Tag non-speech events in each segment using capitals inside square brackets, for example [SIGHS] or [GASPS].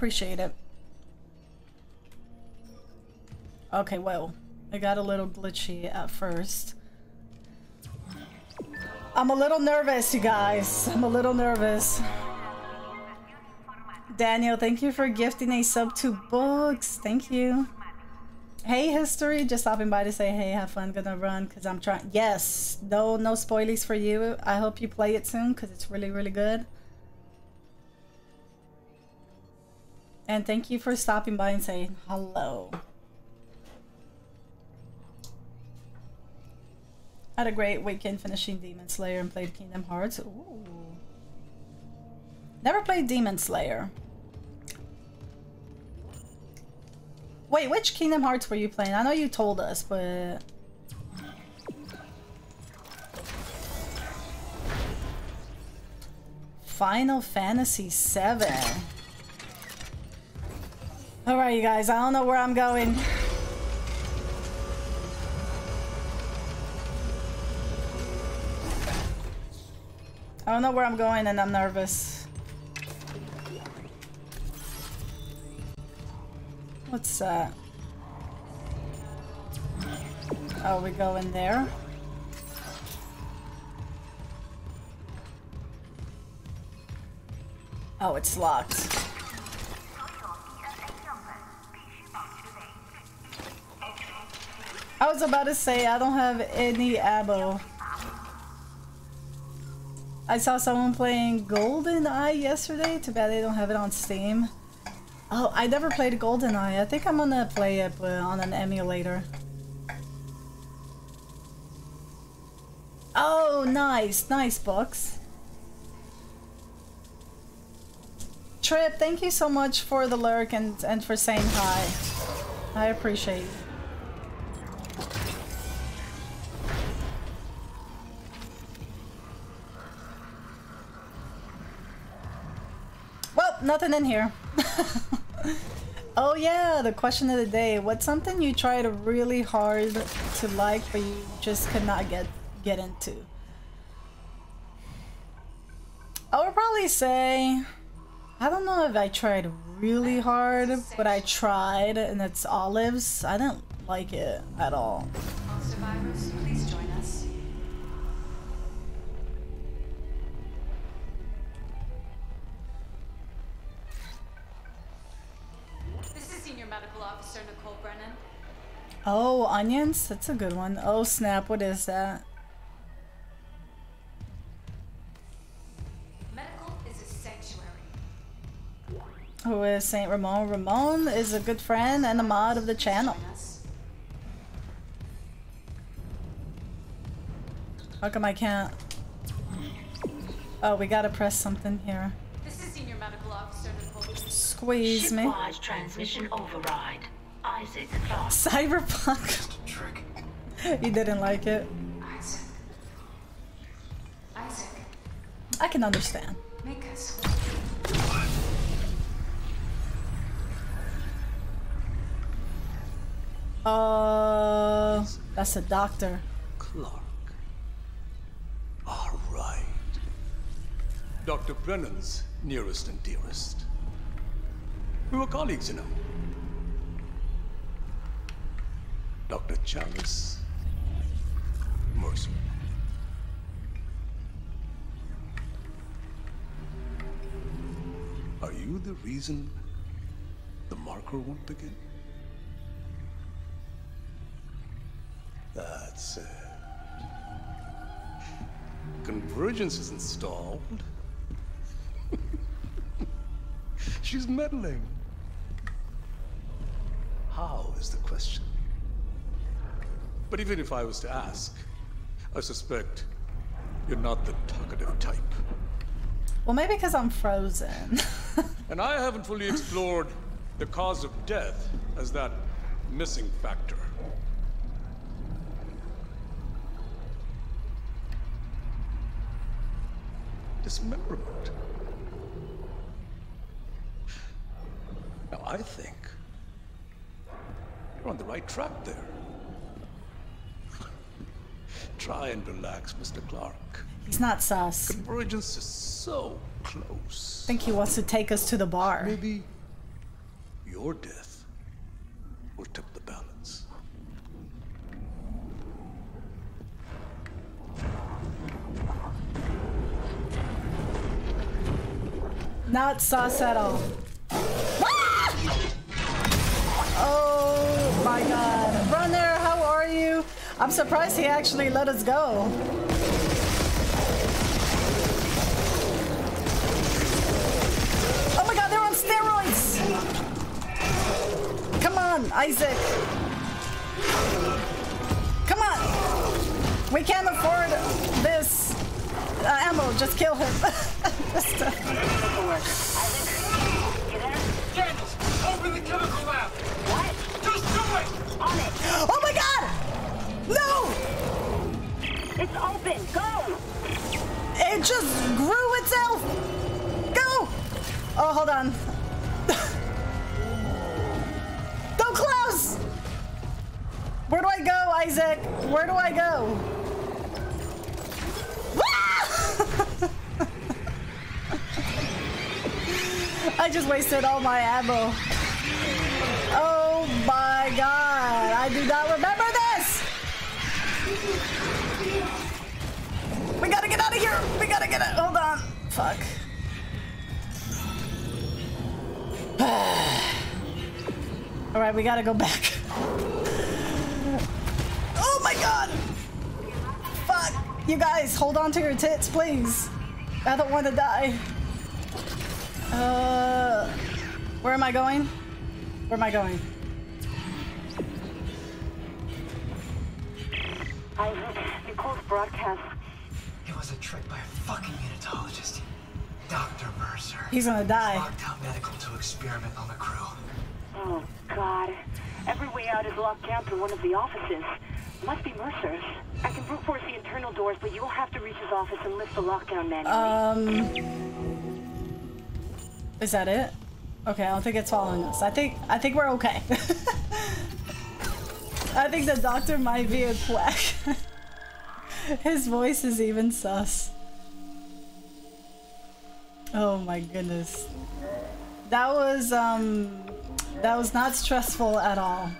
Appreciate it. Okay, well, I got a little glitchy at first. I'm a little nervous, you guys. I'm a little nervous. Daniel, thank you for gifting a sub to books. Thank you. Hey, history. Just stopping by to say, hey, have fun. Gonna run because I'm trying. Yes, no, no spoilies for you. I hope you play it soon because it's really, really good. And thank you for stopping by and saying hello. Had a great weekend finishing Demon Slayer and played Kingdom Hearts. Ooh. Never played Demon Slayer. Wait, which Kingdom Hearts were you playing? I know you told us, but... Final Fantasy VII. Alright, you guys, I don't know where I'm going. I don't know where I'm going and I'm nervous. What's that? Oh, we go in there? Oh, it's locked. I was about to say, I don't have any ammo. I saw someone playing Golden Eye yesterday. Too bad they don't have it on Steam. Oh, I never played Golden Eye. I think I'm gonna play it on an emulator. Oh, nice. Nice books. Trip, thank you so much for the lurk and, and for saying hi. I appreciate it. Nothing in here. [LAUGHS] oh yeah, the question of the day. What's something you tried really hard to like but you just could not get get into? I would probably say I don't know if I tried really hard, but I tried and it's olives. I didn't like it at all. Oh, onions? That's a good one. Oh snap, what is that? Medical is a sanctuary. Who is Saint Ramon? Ramon is a good friend and a mod of the channel. How come I can't? Oh, we gotta press something here. This is Senior Medical Officer Nicole. Squeeze me. Transmission override. Isaac Clarke. Cyberpunk. Trick. [LAUGHS] you didn't like it. Isaac. Isaac, I can understand. make us. Uh, that's a doctor. Clarke. All right. Dr. Brennan's nearest and dearest. We were colleagues, you know. Dr. Challus. Mercer. Are you the reason the marker won't begin? That's it. Convergence is installed. [LAUGHS] She's meddling. How is the question? But even if I was to ask, I suspect you're not the talkative type. Well, maybe because I'm frozen. [LAUGHS] And I haven't fully explored the cause of death as that missing factor. Dismemberment. Now, I think you're on the right track there. Try and relax, Mr. Clarke. He's not sus. Convergence is so close. I think he wants to take us to the bar. Maybe your death will tip the balance. Not sus at all. Ah! Oh my god. Runner, how are you? I'm surprised he actually let us go. Oh my god, they're on steroids! Come on, Isaac. Come on! We can't afford this uh, ammo. Just kill him. [LAUGHS] Open. Go. It just grew itself! Go! Oh, hold on. [LAUGHS] Don't close! Where do I go, Isaac? Where do I go? [LAUGHS] I just wasted all my ammo. Oh my god, I do not remember here! We gotta get it! Hold on. Fuck. [SIGHS] Alright, we gotta go back. [LAUGHS] Oh my god! Fuck! You guys, hold on to your tits, please. I don't want to die. Uh, where am I going? Where am I going? Isaac, Nicole's broadcast. It was a trick by a fucking unitologist. Dr. Mercer. He's gonna die. Locked out medical to experiment on the crew. Oh, God. Every way out is locked down through one of the offices. Must be Mercer's. I can brute force the internal doors, but you'll have to reach his office and lift the lockdown manually. Um, is that it? Okay, I don't think it's following us. I think I think we're okay. [LAUGHS] I think the doctor might be a quack. [LAUGHS] [LAUGHS] His voice is even sus. Oh my goodness. That was um that was not stressful at all.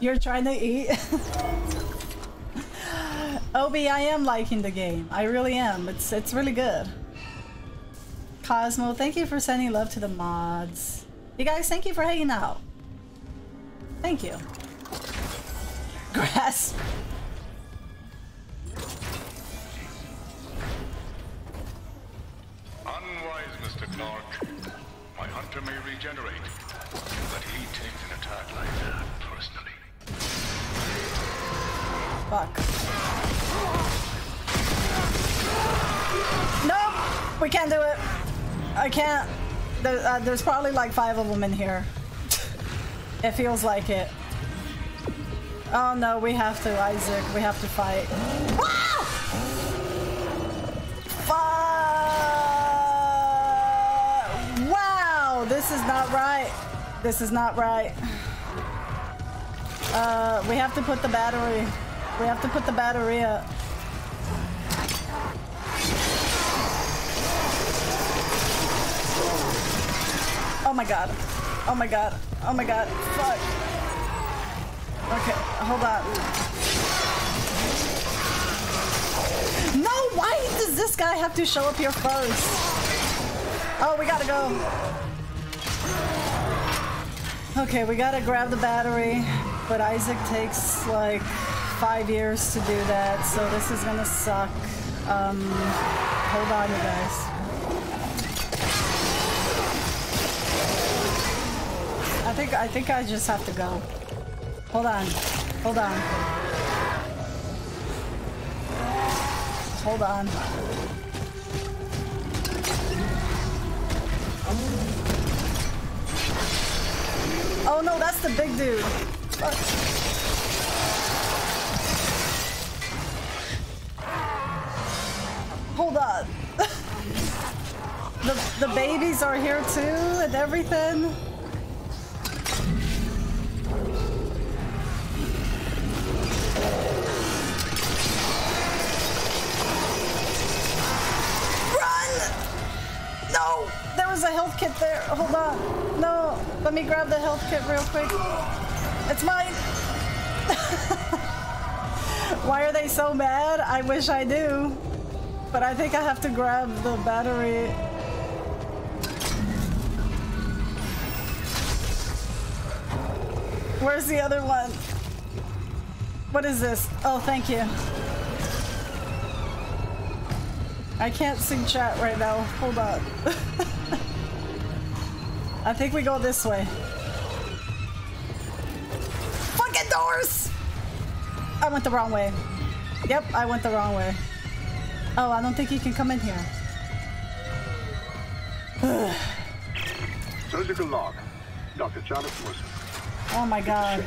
You're trying to eat? [LAUGHS] Obi, I am liking the game. I really am. It's it's really good. Cosmo, thank you for sending love to the mods. You guys, thank you for hanging out. Thank you. Grass. Unwise, My hunter may regenerate, but he takes an attack like that personally. Fuck. Nope! We can't do it. I can't. There, uh, there's probably like five of them in here. it feels like it. Oh no, we have to, Isaac. We have to fight. Ah! Fuck! This is not right. This is not right. Uh, we have to put the battery. We have to put the battery up. Oh my god. Oh my god. Oh my god. Fuck. Okay, hold on. No, why does this guy have to show up here first? Oh, we gotta go. Okay, we gotta grab the battery, but Isaac takes like five years to do that, so this is gonna suck. Um, hold on, you guys. I think I think I just have to go. Hold on, hold on, hold on. Oh no, that's the big dude. Fuck. Hold on. [LAUGHS] the the babies are here too and everything. Run! No! Was a health kit there. Hold on. No. Let me grab the health kit real quick. It's mine. [LAUGHS] Why are they so mad? I wish I do. But I think I have to grab the battery. Where's the other one? What is this? Oh, thank you. I can't see chat right now. Hold on. [LAUGHS] I think we go this way. Fucking doors! I went the wrong way. Yep, I went the wrong way. Oh, I don't think you can come in here. [SIGHS] Surgical log. Dr. Challus Mercer. Oh my god.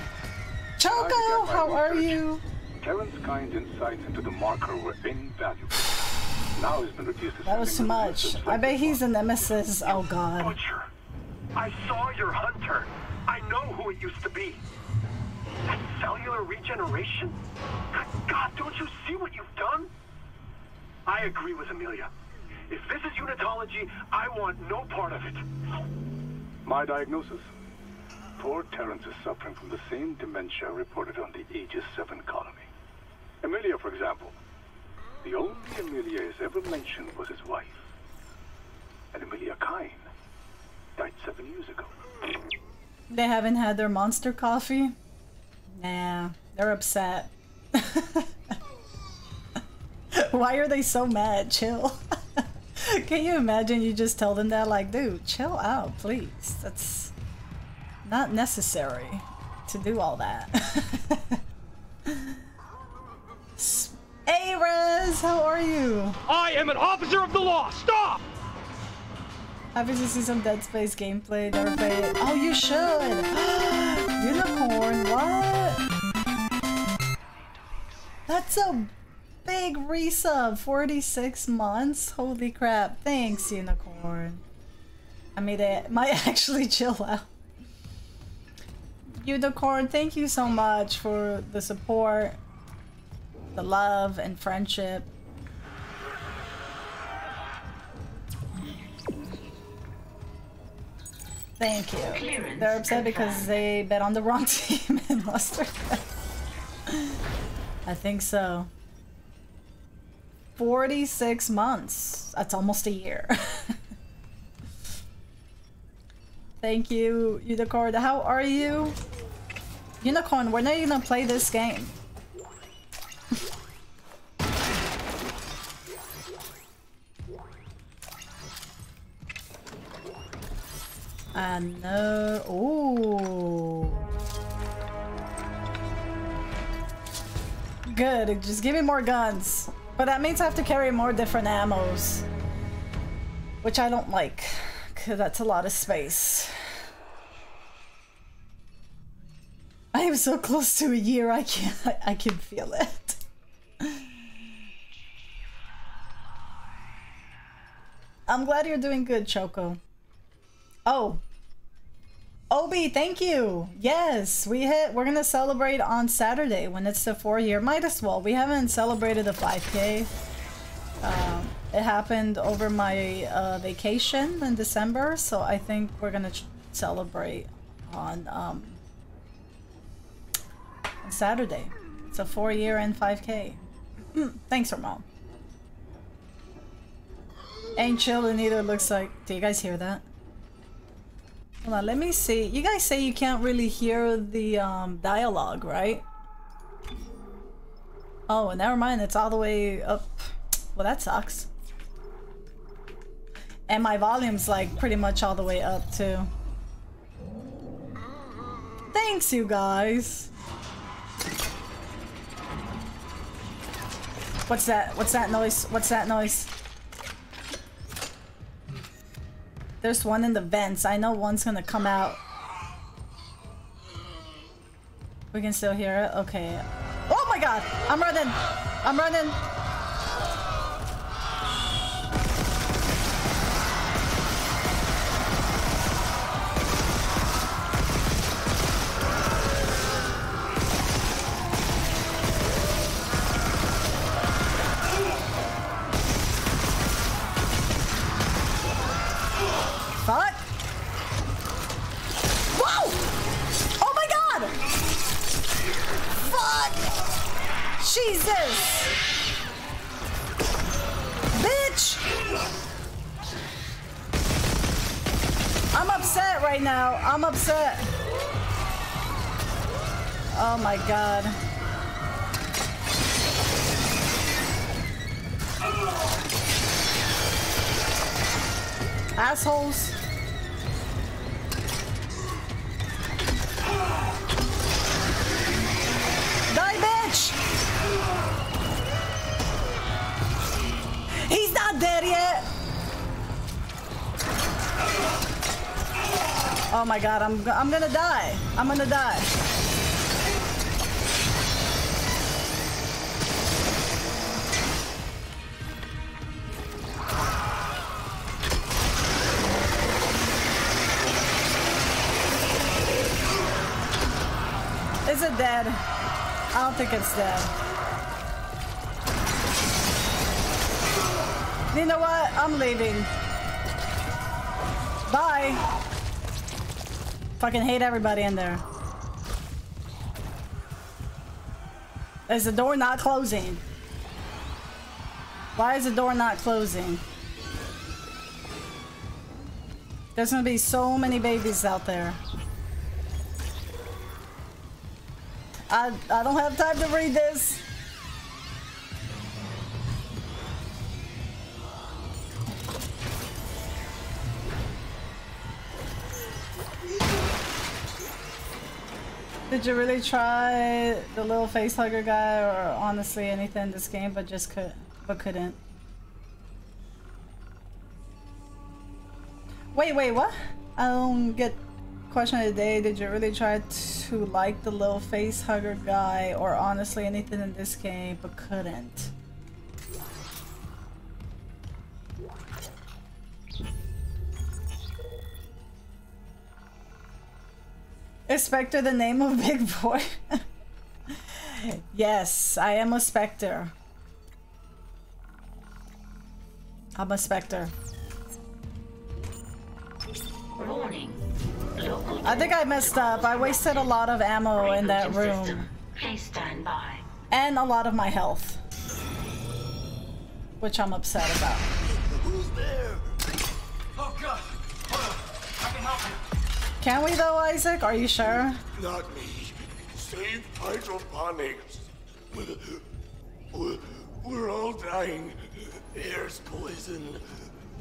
Choco, how are you? Terrence Kyne's insights into the marker were invaluable. That was too much. I bet he's a nemesis. Oh god. Butcher. I saw your hunter. I know who it used to be. That cellular regeneration? Good God, don't you see what you've done? I agree with Amelia. If this is unitology, I want no part of it. My diagnosis. Poor Terrence is suffering from the same dementia reported on the Aegis 7 colony. Amelia, for example. The only Amelia is ever mentioned was his wife. And Amelia Kyne died seven years ago. They haven't had their monster coffee? Nah, they're upset. [LAUGHS] Why are they so mad? Chill. [LAUGHS] Can you imagine you just tell them that? Like, dude, chill out, please. That's not necessary to do all that. [LAUGHS] Hey, Rez, how are you? I am an officer of the law. Stop! Happy to see some Dead Space gameplay. Never it. Oh, you should. [GASPS] Unicorn, what? That's a big resub. 46 months. Holy crap. Thanks, Unicorn. I mean, it might [LAUGHS] actually chill out. Unicorn, thank you so much for the support, the love, and friendship. Thank you. They're upset because they bet on the wrong [LAUGHS] team and lost their bet. I think so. 46 months. That's almost a year. [LAUGHS] Thank you, Unicorn. How are you? Unicorn, when are you gonna play this game? I know. Ooh. Good. Just give me more guns. But that means I have to carry more different ammos. Which I don't like. Because that's a lot of space. I am so close to a year. I can I can feel it. I'm glad you're doing good, Choco. Oh. Obi, thank you. Yes, we hit. We're gonna celebrate on Saturday when it's the four year. Might as well. We haven't celebrated the 5K. Um, it happened over my uh, vacation in December, so I think we're gonna celebrate on um, Saturday. It's a four year and 5K. Thanks, Ramon. Ain't chilling either. Looks like. Do you guys hear that? Hold on, let me see. You guys say you can't really hear the um, dialogue, right? Oh, never mind. It's all the way up. Well, that sucks. And my volume's like pretty much all the way up too. Thanks, you guys. What's that? What's that noise? What's that noise? There's one in the vents. I know one's gonna come out. We can still hear it? Okay. Oh my god! I'm running! I'm running! I'm I'm gonna die. I'm gonna die. Is it dead? I don't think it's dead. You know what? I'm leaving. Bye. Fucking hate everybody in there. Is the door not closing? Why is the door not closing? There's gonna be so many babies out there. I, I don't have time to read this. Did you really try the little face hugger guy or honestly anything in this game but just could but couldn't? Wait, wait, what? I don't get question of the day. Did you really try to like the little face hugger guy or honestly anything in this game but couldn't? Is Spectre the name of Big Boy? yes, I am a Spectre. I'm a Spectre. Warning. I think I messed up. I wasted a lot of ammo in that room. Please stand by. And a lot of my health. Which I'm upset about. Who's there? Can we though, Isaac? Are you sure? Not me. Save hydroponics. We're, all dying. Air's poison.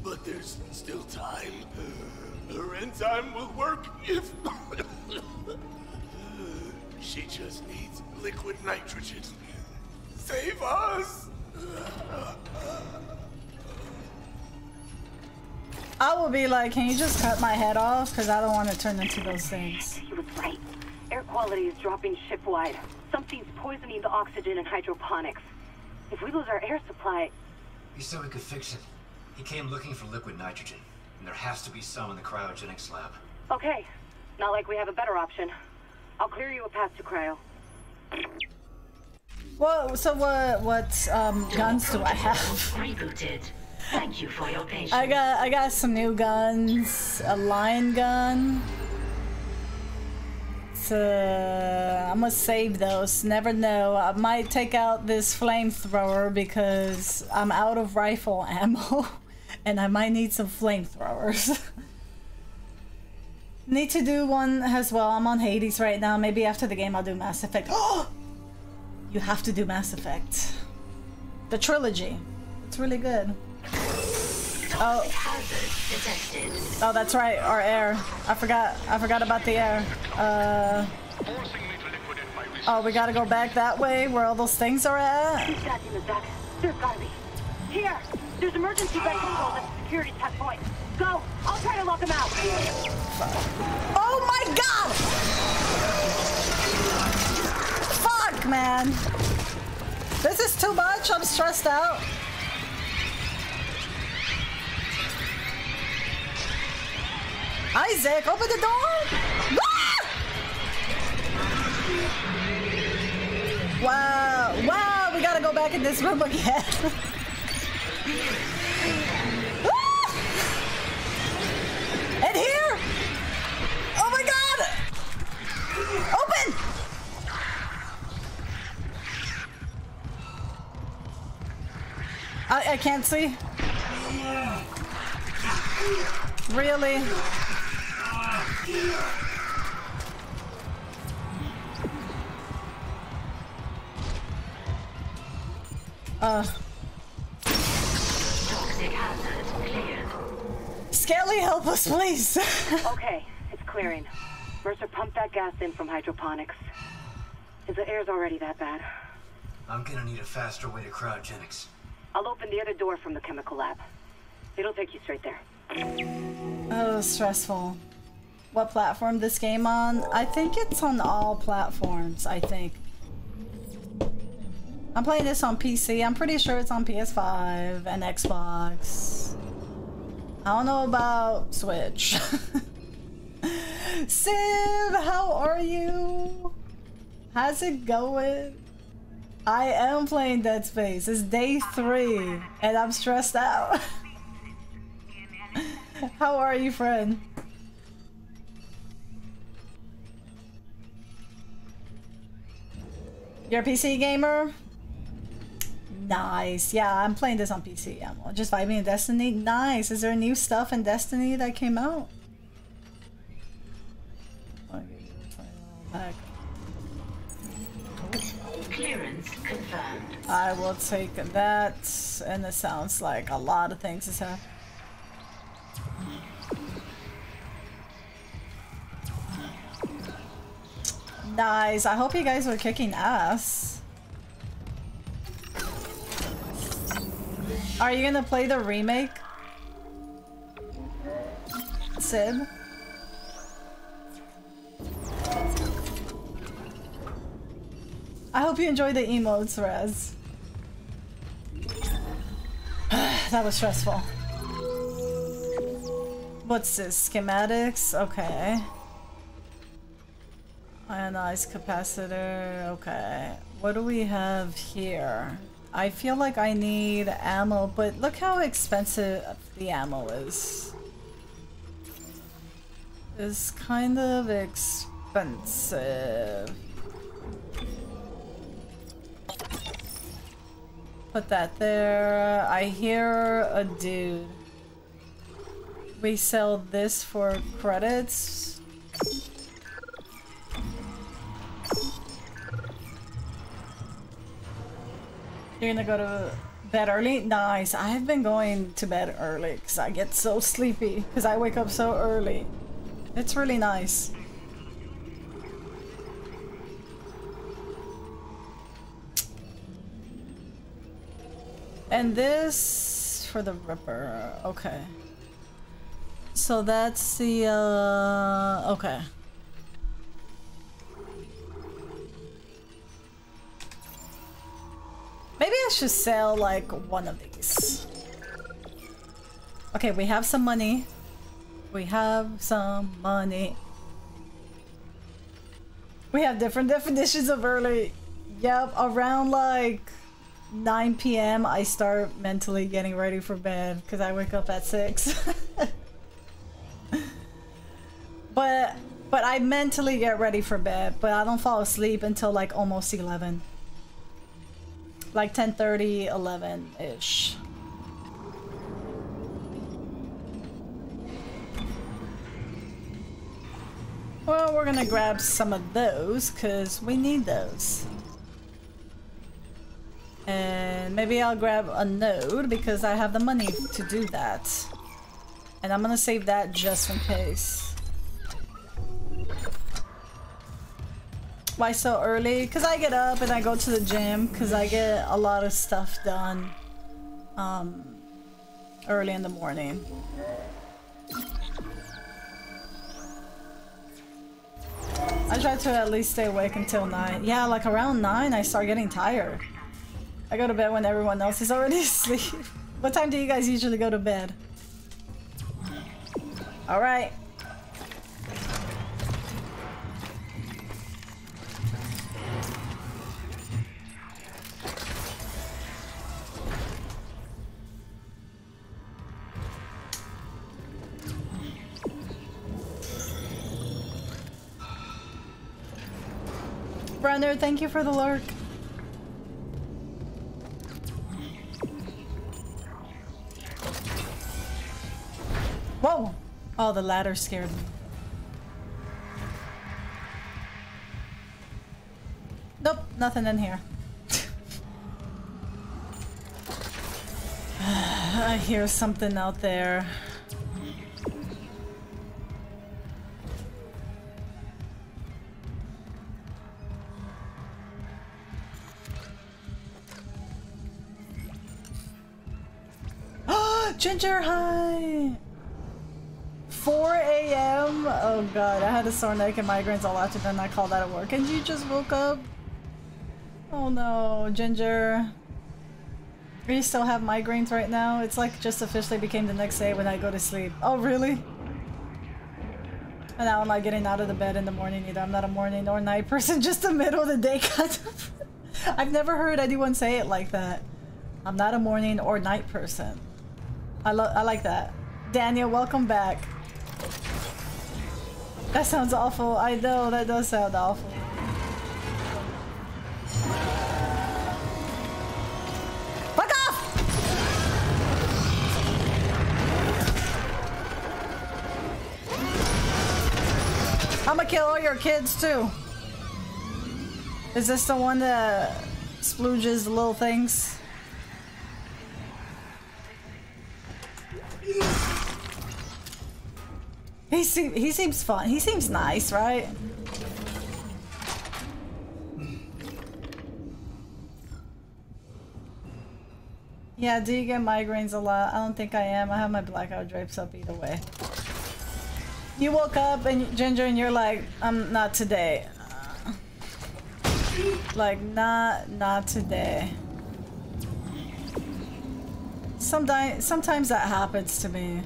But there's still time. Her enzyme will work if... she just needs liquid nitrogen. Save us! I will be like, can you just cut my head off? Because I don't want to turn into those things. He was right. Air quality is dropping shipwide. Something's poisoning the oxygen in hydroponics. If we lose our air supply, He said we could fix it. He came looking for liquid nitrogen, and there has to be some in the cryogenics lab. okay. Not like we have a better option. I'll clear you a path to cryo. Well, so what? What um, guns do I have? Rebooted. Thank you for your patience. I got I got some new guns. A line gun. So I'm gonna save those. Never know. I might take out this flamethrower because I'm out of rifle ammo, [LAUGHS] and I might need some flamethrowers. [LAUGHS] need to do one as well. I'm on Hades right now. Maybe after the game I'll do Mass Effect. Oh, [GASPS] you have to do Mass Effect. The trilogy. It's really good. Oh. Oh, that's right. Our air. I forgot. I forgot about the air. Uh. Oh, we gotta go back that way where all those things are at. Who's that in the back? There's gotta be. Here! There's emergency controls at the security checkpoint. Go! I'll try to lock them out. Oh my god! Fuck, man. This is too much. I'm stressed out. Isaac, open the door! Ah! Wow, wow, we gotta go back in this room again. [LAUGHS] Ah! And here! Oh my god! Open! I can't see. Really? Uh. Toxic. Skelly, help us, please. [LAUGHS] okay, it's clearing. Mercer pumped that gas in from hydroponics. Is the air's already that bad? I'm gonna need a faster way to cryogenics. I'll open the other door from the chemical lab. It'll take you straight there. Oh, stressful. What platform this game on? I think it's on all platforms, I think. I'm playing this on PC. I'm pretty sure it's on PS5 and Xbox. I don't know about Switch. [LAUGHS] Siv, how are you? How's it going? I am playing Dead Space. It's day three, and I'm stressed out. [LAUGHS] [LAUGHS] how are you, friend? You're a PC gamer? Nice. Yeah, I'm playing this on PC. I'm just vibing in Destiny. Nice. Is there new stuff in Destiny that came out? Clearance confirmed. I will take that, and it sounds like a lot of things is happening. Nice. I hope you guys were kicking ass. Are you gonna play the remake? Sid? I hope you enjoy the emotes, Rez. [SIGHS] that was stressful. What's this? Schematics? Okay. Ionized capacitor. Okay. What do we have here? I feel like I need ammo, but look how expensive the ammo is. It's kind of expensive. Put that there. I hear a dude. We sell this for credits. You're gonna go to bed early? Nice. I've been going to bed early because I get so sleepy because I wake up so early. It's really nice. And this for the Ripper. Okay. So that's the, uh, okay. Maybe I should sell like one of these. Okay, we have some money. We have some money. We have different [LAUGHS] definitions of early. Yep, around like 9 p.m. I start mentally getting ready for bed because I wake up at 6. [LAUGHS] but but I mentally get ready for bed, but I don't fall asleep until like almost 11. Like 10:30, 11-ish. Well, we're gonna grab some of those because we need those. And maybe I'll grab a node because I have the money to do that. And I'm gonna save that just in case. Why so early? Because I get up and I go to the gym because I get a lot of stuff done um, early in the morning. I try to at least stay awake until 9. Yeah, like around 9 I start getting tired. I go to bed when everyone else is already [LAUGHS] asleep. what time do you guys usually go to bed? Alright. Brando, thank you for the lurk. Whoa! Oh, the ladder scared me. Nope, nothing in here. [SIGHS] I hear something out there. [GASPS] Ginger, hi! 4 a.m. Oh god, I had a sore neck and migraines all afternoon. I called out at work, and you just woke up. Oh no, Ginger. Do you still have migraines right now? It's like just officially became the next day when I go to sleep. Oh really? And now I'm not getting out of the bed in the morning either. I'm not a morning or night person, [LAUGHS] just a middle of the day kind of. [LAUGHS] I've never heard anyone say it like that. I'm not a morning or night person. I, I like that. Daniel, welcome back. That sounds awful. I know, that does sound awful. Fuck off! I'm gonna kill all your kids too. Is this the one that splooges the little things? He seems he seems fun. He seems nice, right? Yeah, do you get migraines a lot? I don't think I am. I have my blackout drapes up either way. You woke up and Ginger and you're like, I'm not today. Like, not, not today. Sometimes, sometimes that happens to me.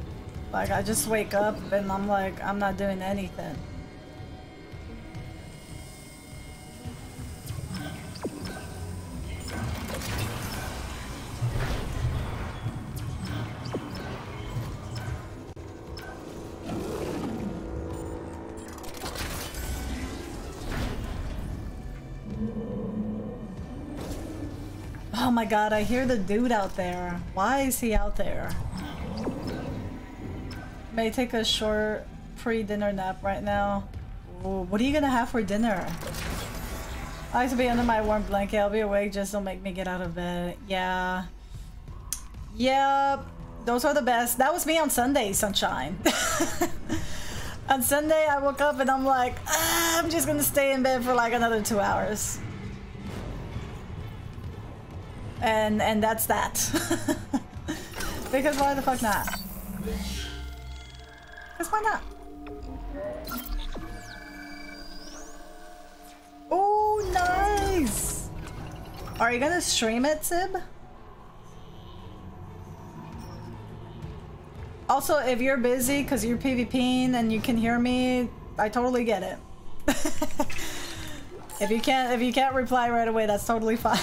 Like, I just wake up and I'm like, I'm not doing anything. Oh my god, I hear the dude out there. Why is he out there? May take a short pre-dinner nap right now. Ooh, what are you gonna have for dinner? I like to be under my warm blanket. I'll be awake, just don't make me get out of bed. Yeah. Yep. Those are the best. That was me on Sunday, Sunshine. [LAUGHS] on Sunday, I woke up and I'm like, ah, I'm just gonna stay in bed for like another two hours. And and that's that. [LAUGHS] because why the fuck not? Because why not? Oh, nice! Are you gonna stream it, Sib? Also, if you're busy because you're PvPing and you can hear me, I totally get it. [LAUGHS] if you can't, if you can't reply right away, that's totally [LAUGHS] fine.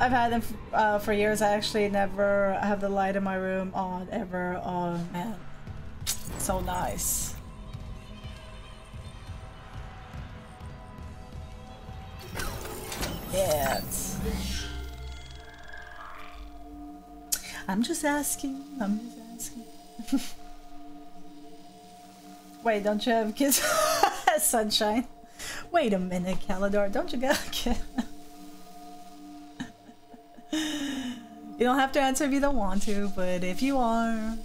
I've had them uh, for years. I actually never have the light in my room on ever. Oh man, so nice. Yeah. I'm just asking. I'm just asking. [LAUGHS] Wait, don't you have kids? [LAUGHS] Sunshine. Wait a minute, Calidor. Don't you got a kid? [LAUGHS] You don't have to answer if you don't want to, but if you are...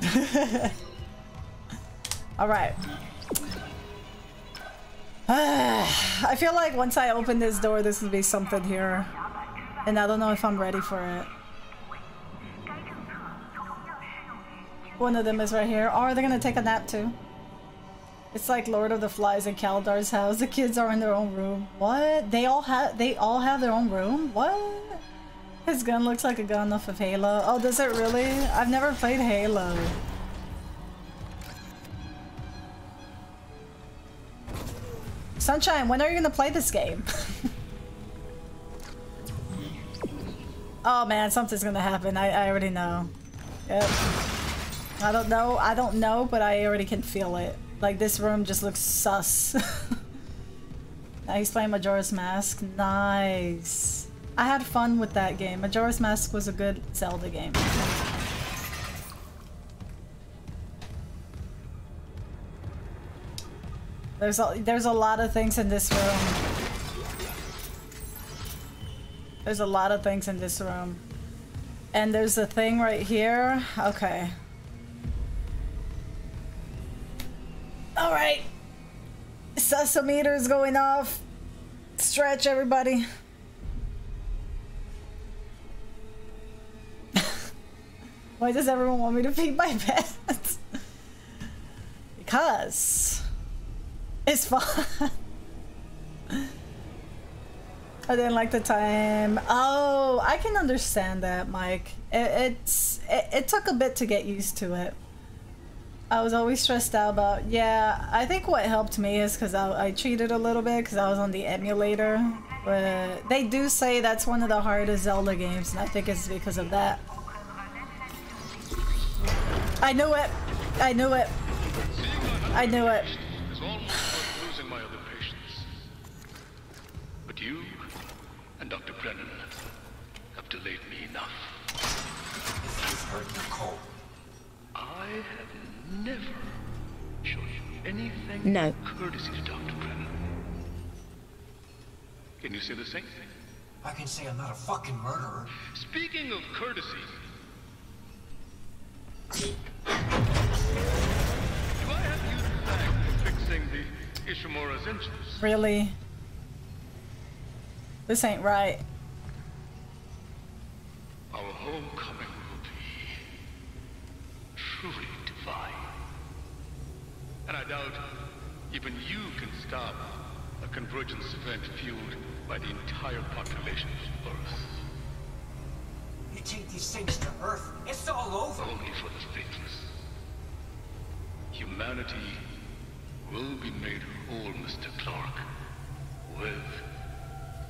[LAUGHS] Alright. [SIGHS] I feel like once I open this door, this will be something here. And I don't know if I'm ready for it. One of them is right here. Or they're gonna take a nap too. It's like Lord of the Flies in Kaldar's house. The kids are in their own room. What? They all have they all have their own room? What? His gun looks like a gun off of Halo. Oh, does it really? I've never played Halo. Sunshine, when are you gonna play this game? [LAUGHS] oh man, something's gonna happen. I, I already know. Yep. I don't know. I don't know, but I already can feel it. Like this room just looks sus. [LAUGHS] he's playing Majora's Mask. Nice. I had fun with that game. Majora's Mask was a good Zelda game. There's a there's a lot of things in this room. There's a lot of things in this room. And there's a thing right here. Okay. All right. Sesameter is going off. Stretch, everybody. [LAUGHS] Why does everyone want me to feed my pets? [LAUGHS] because it's fun. [LAUGHS] I didn't like the time. Oh, I can understand that, Mike. It, it's it, it took a bit to get used to it. I was always stressed out about. Yeah, I think what helped me is because I, I cheated a little bit because I was on the emulator. But they do say that's one of the hardest Zelda games, and I think it's because of that. I knew it. I knew it. I knew it. It's almost like losing my other patients. But you and Dr. Brennan have delayed me enough. You've heard Nicole. I have never shown you anything No. courtesy to Dr. Brennan. Can you say the same? I can say I'm not a fucking murderer. Speaking of courtesy, do I have you to thank for fixing the Ishimura's engines? Really? This ain't right. Our homecoming will be truly divine. And I doubt even you can stop a convergence event fueled by the entire population of Earth. You take these things to Earth, it's all over. Only for the faithless. Humanity will be made whole, Mr. Clarke, with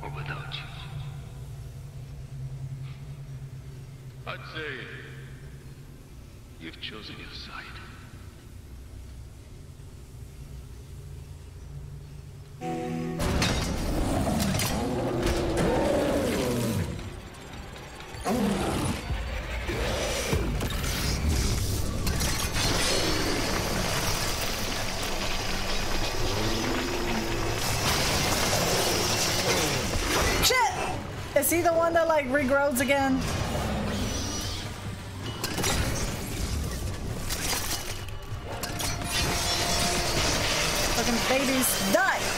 or without you. I'd say you've chosen your side. Shit! Is he the one that like regrows again? Fucking babies die!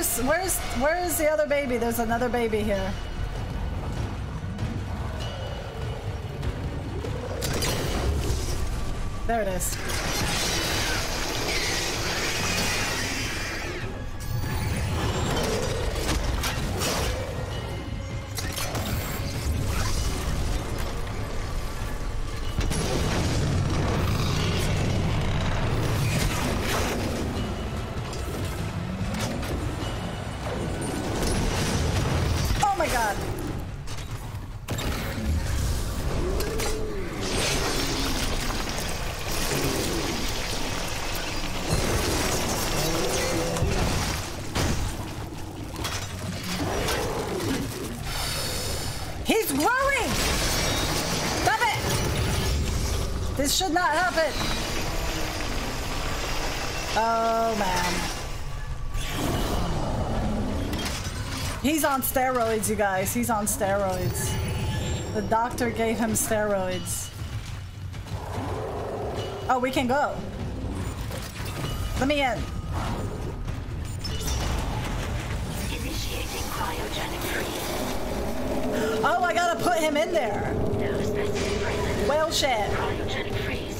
Where's where's where is the other baby? There's another baby here. There it is. Not happen. Oh man. He's on steroids, you guys. He's on steroids. The doctor gave him steroids. Oh, we can go. Let me in. Initiating cryogenic freeze. Oh, I gotta put him in there. No specific presence. Whale shit.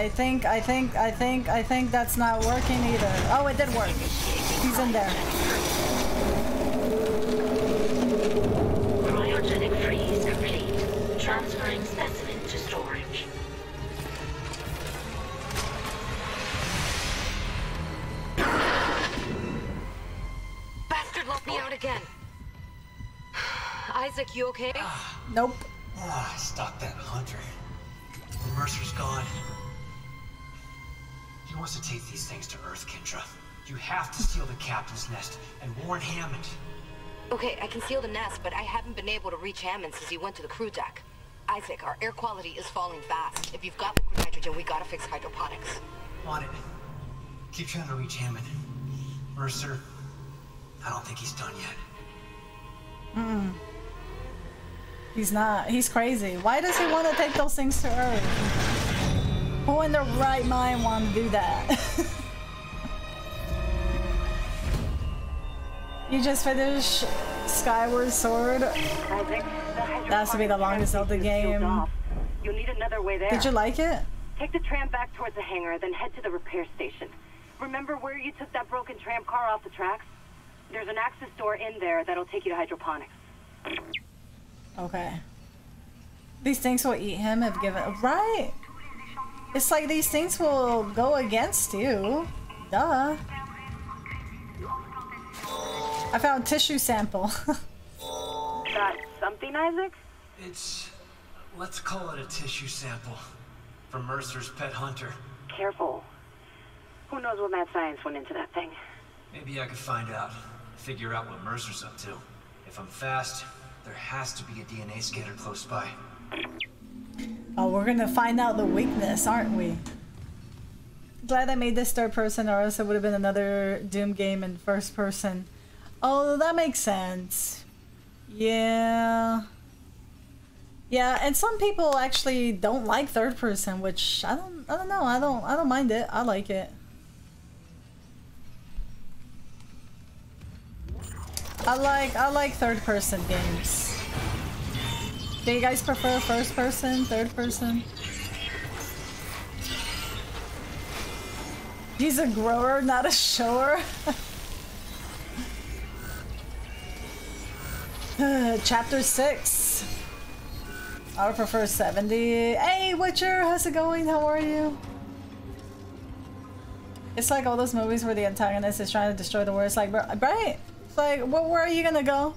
I think, I think, I think, I think that's not working either. Oh, it did work. He's in there. Warn Hammond. Okay, I can seal the nest, but I haven't been able to reach Hammond since he went to the crew deck. Isaac, our air quality is falling fast. If you've got liquid nitrogen, we gotta fix hydroponics. On it. Keep trying to reach Hammond. Mercer, I don't think he's done yet. Mm. He's not. He's crazy. Why does he want to take those things to Earth? Who in their right mind want to do that? [LAUGHS] you just finished Skyward Sword. Isaac, That has to be the longest Zelda game. You'll need another way there. Did you like it? Take the tram back towards the hangar, then head to the repair station. Remember where you took that broken tram car off the tracks? There's an access door in there that'll take you to hydroponics. Okay. These things will eat him if given. Right! It's like these things will go against you. Duh. I found tissue sample. [LAUGHS] Got something, Isaac? It's. Let's call it a tissue sample. From Mercer's pet hunter. Careful. Who knows what mad science went into that thing? Maybe I could find out. Figure out what Mercer's up to. If I'm fast, there has to be a DNA scanner close by. oh, we're gonna find out the weakness, aren't we? Glad I made this third person, or else it would have been another Doom game in first person. Oh, that makes sense. Yeah. Yeah, and some people actually don't like third person, which I don't I don't know. I don't I don't mind it. I like it. I like I like third person games. Do you guys prefer first person, third person? He's a grower, not a shower. [LAUGHS] [LAUGHS] Chapter 6. I would prefer 70. Hey, Witcher, how's it going? How are you? It's like all those movies where the antagonist is trying to destroy the world. It's like, right? It's like, well, where are you gonna go?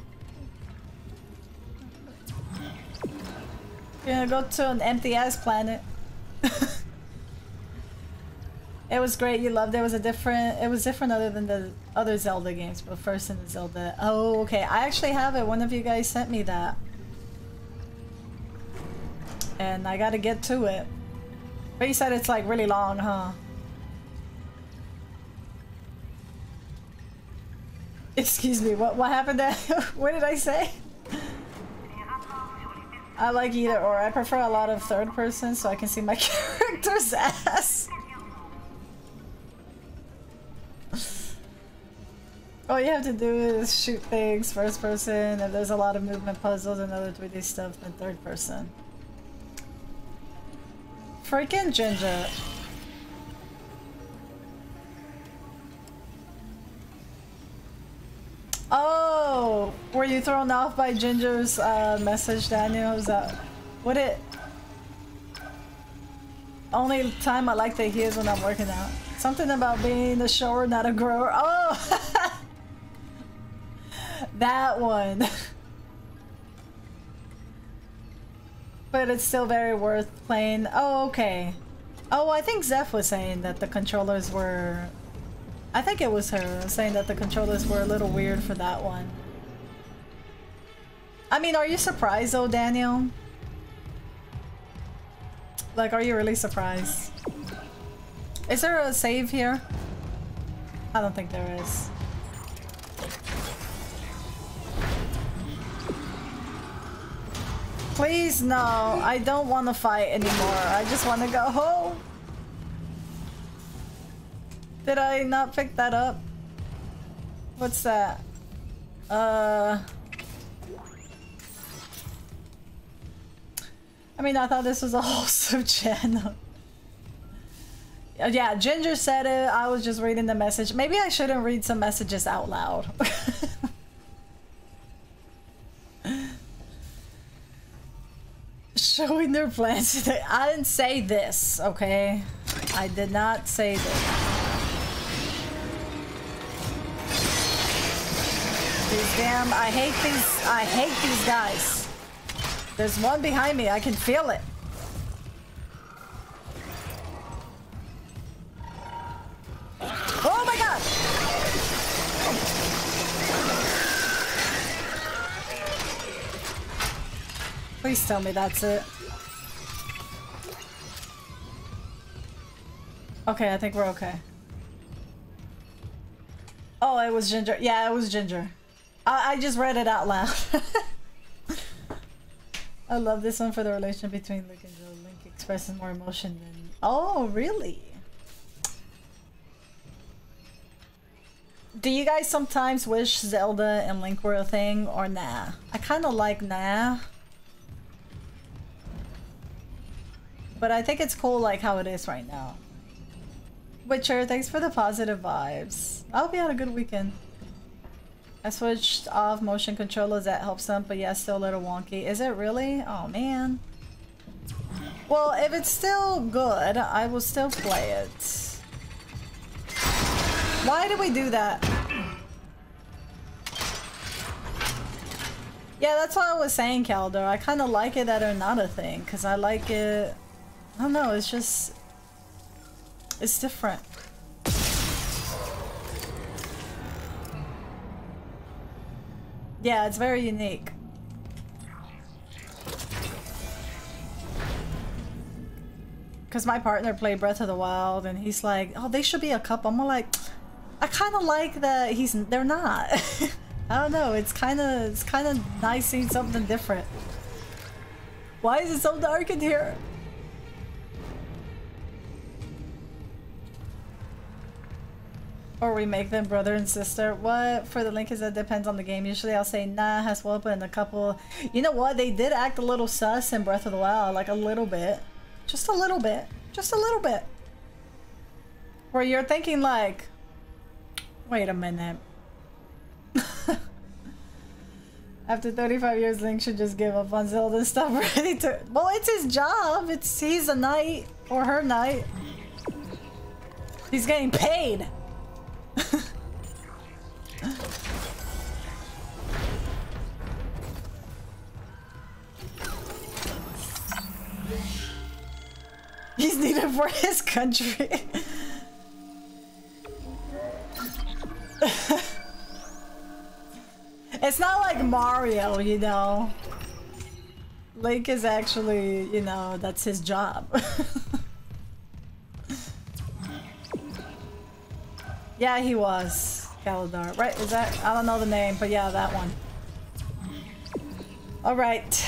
You're gonna go to an empty ass planet. [LAUGHS] it was great. You loved it. It was a different. It was different other than the other Zelda games, but first in the Zelda. Oh, okay. I actually have it. One of you guys sent me that, and I gotta get to it. But you said it's like really long, huh? [LAUGHS] Excuse me. What what happened? There? [LAUGHS] what did I say? I like either or. I prefer a lot of third person so I can see my [LAUGHS] character's ass. All you have to do is shoot things first person. If there's a lot of movement puzzles and other 3D stuff, then third person. Freaking Ginger. Oh, were you thrown off by Ginger's uh, message, Daniel? Is that what it? Only time I like to hear is when I'm working out. Something about being a shower, not a grower. Oh, [LAUGHS] that one. but it's still very worth playing. Oh, okay. Oh, I think Zeph was saying that the controllers were I think it was her saying that the controllers were a little weird for that one. I mean, are you surprised though, Daniel? Like, are you really surprised? Is there a save here? I don't think there is. Please, no. I don't want to fight anymore. I just want to go home. Did I not pick that up? What's that? Uh... I mean, I thought this was a [LAUGHS] wholesome channel. Yeah, Ginger said it. I was just reading the message. Maybe I shouldn't read some messages out loud. [LAUGHS] Showing their plans today. I didn't say this, okay? I did not say this. These damn, I hate these, I hate these guys. There's one behind me, I can feel it. Oh my god! Please tell me that's it. Okay, I think we're okay. Oh, it was Ginger. Yeah, it was Ginger. I, I just read it out loud. [LAUGHS] I love this one for the relation between Link and Joe. Link expresses more emotion than... Oh, really? Do you guys sometimes wish Zelda and Link were a thing or nah? I kind of like nah. But I think it's cool like how it is right now. Witcher, thanks for the positive vibes. I hope you had a good weekend. I switched off motion controllers, that helps some, but yeah, still a little wonky. Is it really? Oh man. Well, if it's still good, I will still play it. Why did we do that? Yeah, that's what I was saying, Calder. I kind of like it that they're not a thing, because I like it... I don't know, it's just... It's different. Yeah, it's very unique. Because my partner played Breath of the Wild and he's like, oh, they should be a couple. I'm like, I kind of like that he's, they're not. [LAUGHS] I don't know, it's kind of, it's kind of nice seeing something different. Why is it so dark in here? Or we make them brother and sister. What for the link is that depends on the game. Usually I'll say nah has Whoopa and a couple. You know what? They did act a little sus in Breath of the Wild, like a little bit, just a little bit, just a little bit. Where you're thinking like, wait a minute. [LAUGHS] After 35 years, Link should just give up on Zelda and stop ready to. Well, it's his job. It's he's a knight or her knight. He's getting paid. [LAUGHS] He's needed for his country. [LAUGHS] it's not like Mario, you know. Link is actually, you know, that's his job. [LAUGHS] yeah, he was. Galadar. Right, is that? I don't know the name, but yeah, that one. Alright.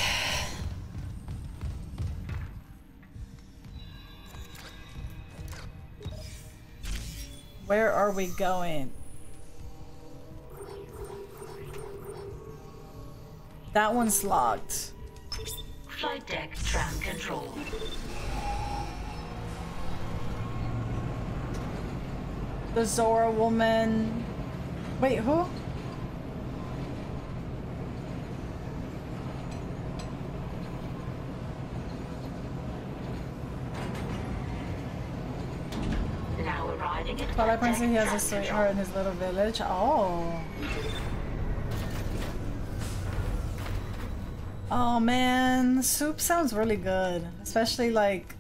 Where are we going? That one's locked. Flight deck tram control. The Zora woman. Wait, who? Now arriving at Twilight Princess, he has a sweetheart in his little village. Oh. Oh man, soup sounds really good. Especially like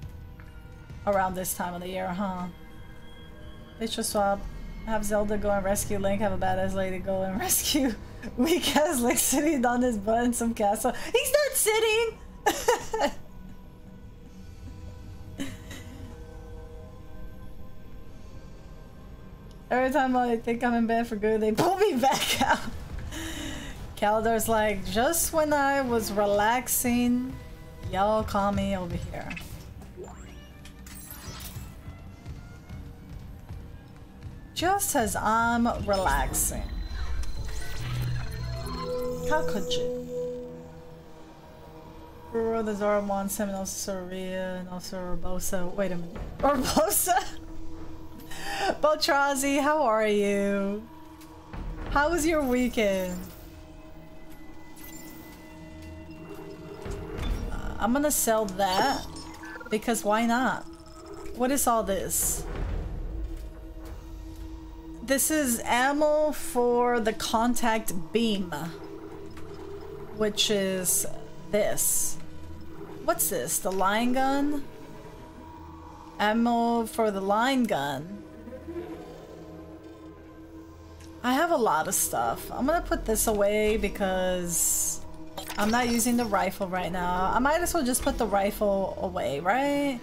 around this time of the year, huh? Should swap. Have Zelda go and rescue Link, have a badass lady go and [LAUGHS] rescue weak ass Link sitting on his butt in some castle. He's not sitting! [LAUGHS] Every time I think I'm in bed for good, they pull me [LAUGHS] back out. Caldar's like, just when I was relaxing, y'all call me over here. Just as I'm relaxing. How could you? Ruro the Zoramon, Seminole Soria, and also Urbosa. Wait a minute. [LAUGHS] Urbosa? Botrazi, how are you? How was your weekend? I'm gonna sell that because why not? What is all this? This is ammo for the contact beam, which is this. What's this? The line gun? Ammo for the line gun. I have a lot of stuff. I'm gonna put this away because I'm not using the rifle right now. I might as well just put the rifle away, right?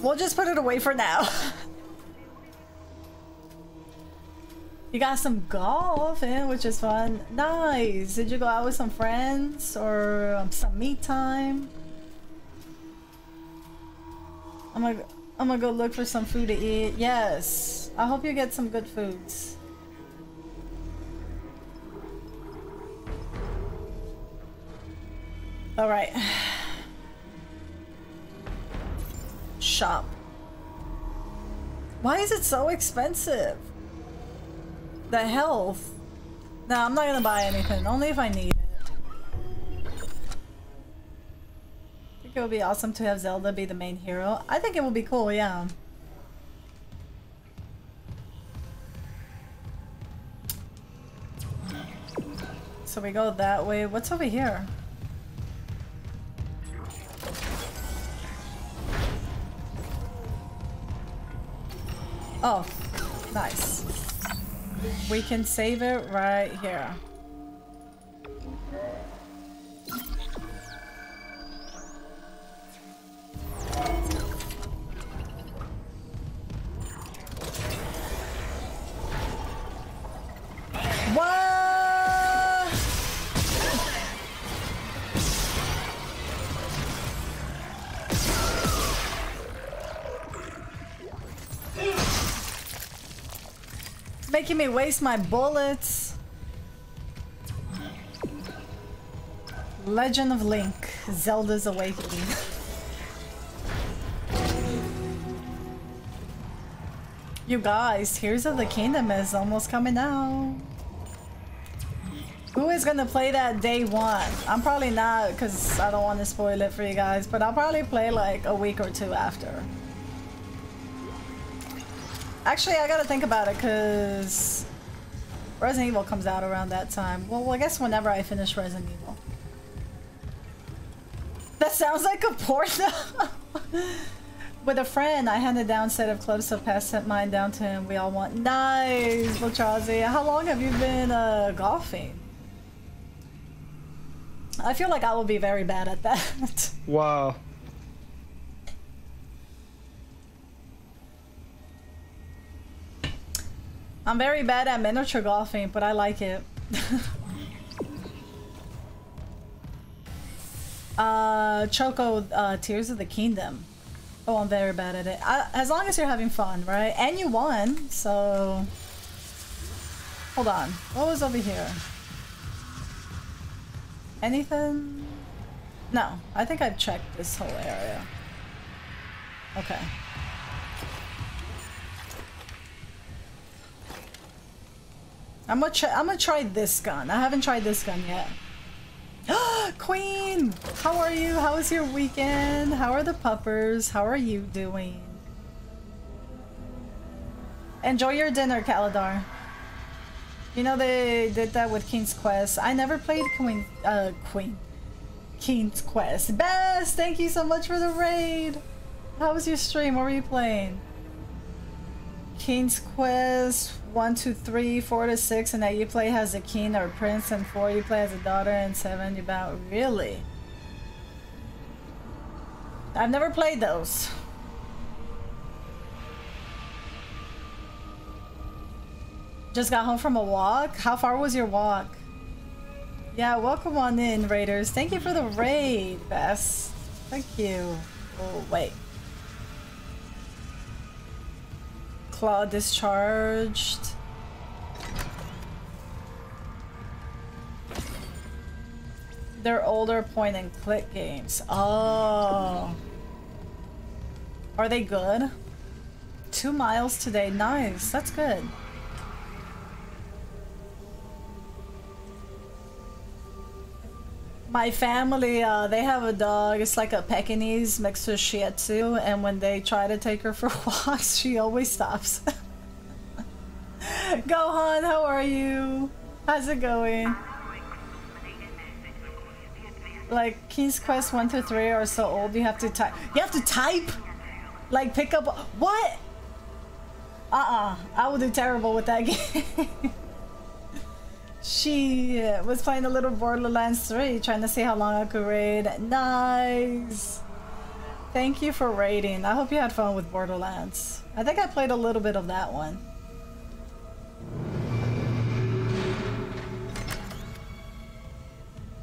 We'll just put it away for now. you got some golf in, which is fun. Nice. Did you go out with some friends or um, some me time? I'm gonna, I'm gonna go look for some food to eat. Yes. I hope you get some good foods. All right. Shop. Why is it so expensive? The health. No, I'm not gonna buy anything. Only if I need it. I think it would be awesome to have Zelda be the main hero. I think it would be cool, yeah. So we go that way. What's over here? Oh, nice. We can save it right here. What? Making me waste my bullets. Legend of Link, Zelda's Awakening. You guys, Tears of the Kingdom is almost coming out. Who is gonna play that day one? I'm probably not because I don't want to spoil it for you guys, but I'll probably play like a week or two after. Actually, I gotta think about it because Resident Evil comes out around that time. Well, I guess whenever I finish Resident Evil. That sounds like a porno. [LAUGHS] With a friend, I handed down set of clubs, so passed sent mine down to him. We all want nice, Bochazi. How long have you been uh, golfing? I feel like I will be very bad at that. [LAUGHS] Wow. I'm very bad at miniature golfing, but I like it. [LAUGHS] uh, Choco, uh, Tears of the Kingdom. Oh, I'm very bad at it. I, as long as you're having fun, right? And you won, so... Hold on. What was over here? Anything? No, I think I've checked this whole area. Okay. I'm gonna try. I'm gonna try this gun. I haven't tried this gun yet. [GASPS] Queen, how are you? How was your weekend? How are the puppers? How are you doing? Enjoy your dinner, Caladar. You know they did that with King's Quest. I never played Queen. Uh, Queen. King's Quest. Best. Thank you so much for the raid. How was your stream? What were you playing? King's Quest 1, 2, 3, 4 to 6, and that you play as a king or prince, and 4 you play as a daughter, and 7 you bout. Really? I've never played those. Just got home from a walk? How far was your walk? Yeah, welcome on in, Raiders. Thank you for the raid, Bess. Thank you. Oh, wait. Claw discharged. They're older point and click games. Oh. Are they good? Two miles today. Nice. That's good. My family, uh, they have a dog. It's like a Pekingese mixed with Shih Tzu, and when they try to take her for [LAUGHS] walks, she always stops. [LAUGHS] Gohan, how are you? How's it going? Like King's Quest 1 through 3 are so old you have to type. You have to type? Like pick up. What? Uh uh. I will do terrible with that [LAUGHS] game. She uh, was playing a little Borderlands 3, trying to see how long I could raid. Nice. Thank you for raiding. I hope you had fun with Borderlands. I think I played a little bit of that one.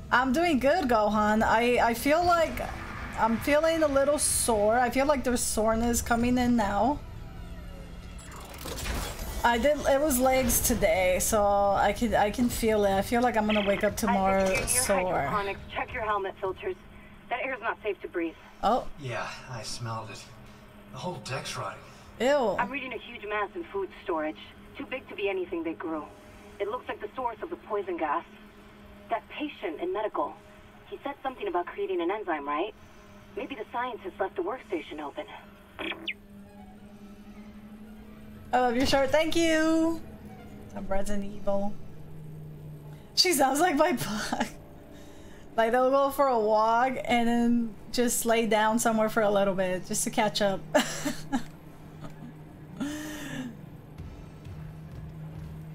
I'm doing good, Gohan. I, I feel like I'm feeling a little sore. I feel like there's soreness coming in now. I did. It was legs today, so I can I can feel it. I feel like I'm gonna wake up tomorrow Isaac, your sore. Check your helmet filters. That air's not safe to breathe. Oh, Yeah, I smelled it. The whole deck's rotting. ew. I'm reading a huge mass in food storage. Too big to be anything they grew. It looks like the source of the poison gas. That patient in medical. He said something about creating an enzyme, right? Maybe the scientist left the workstation open. I love your shirt. Thank you. I'm Resident Evil. She sounds like my bug. Like they'll go for a walk and then just lay down somewhere for a little bit just to catch up. [LAUGHS]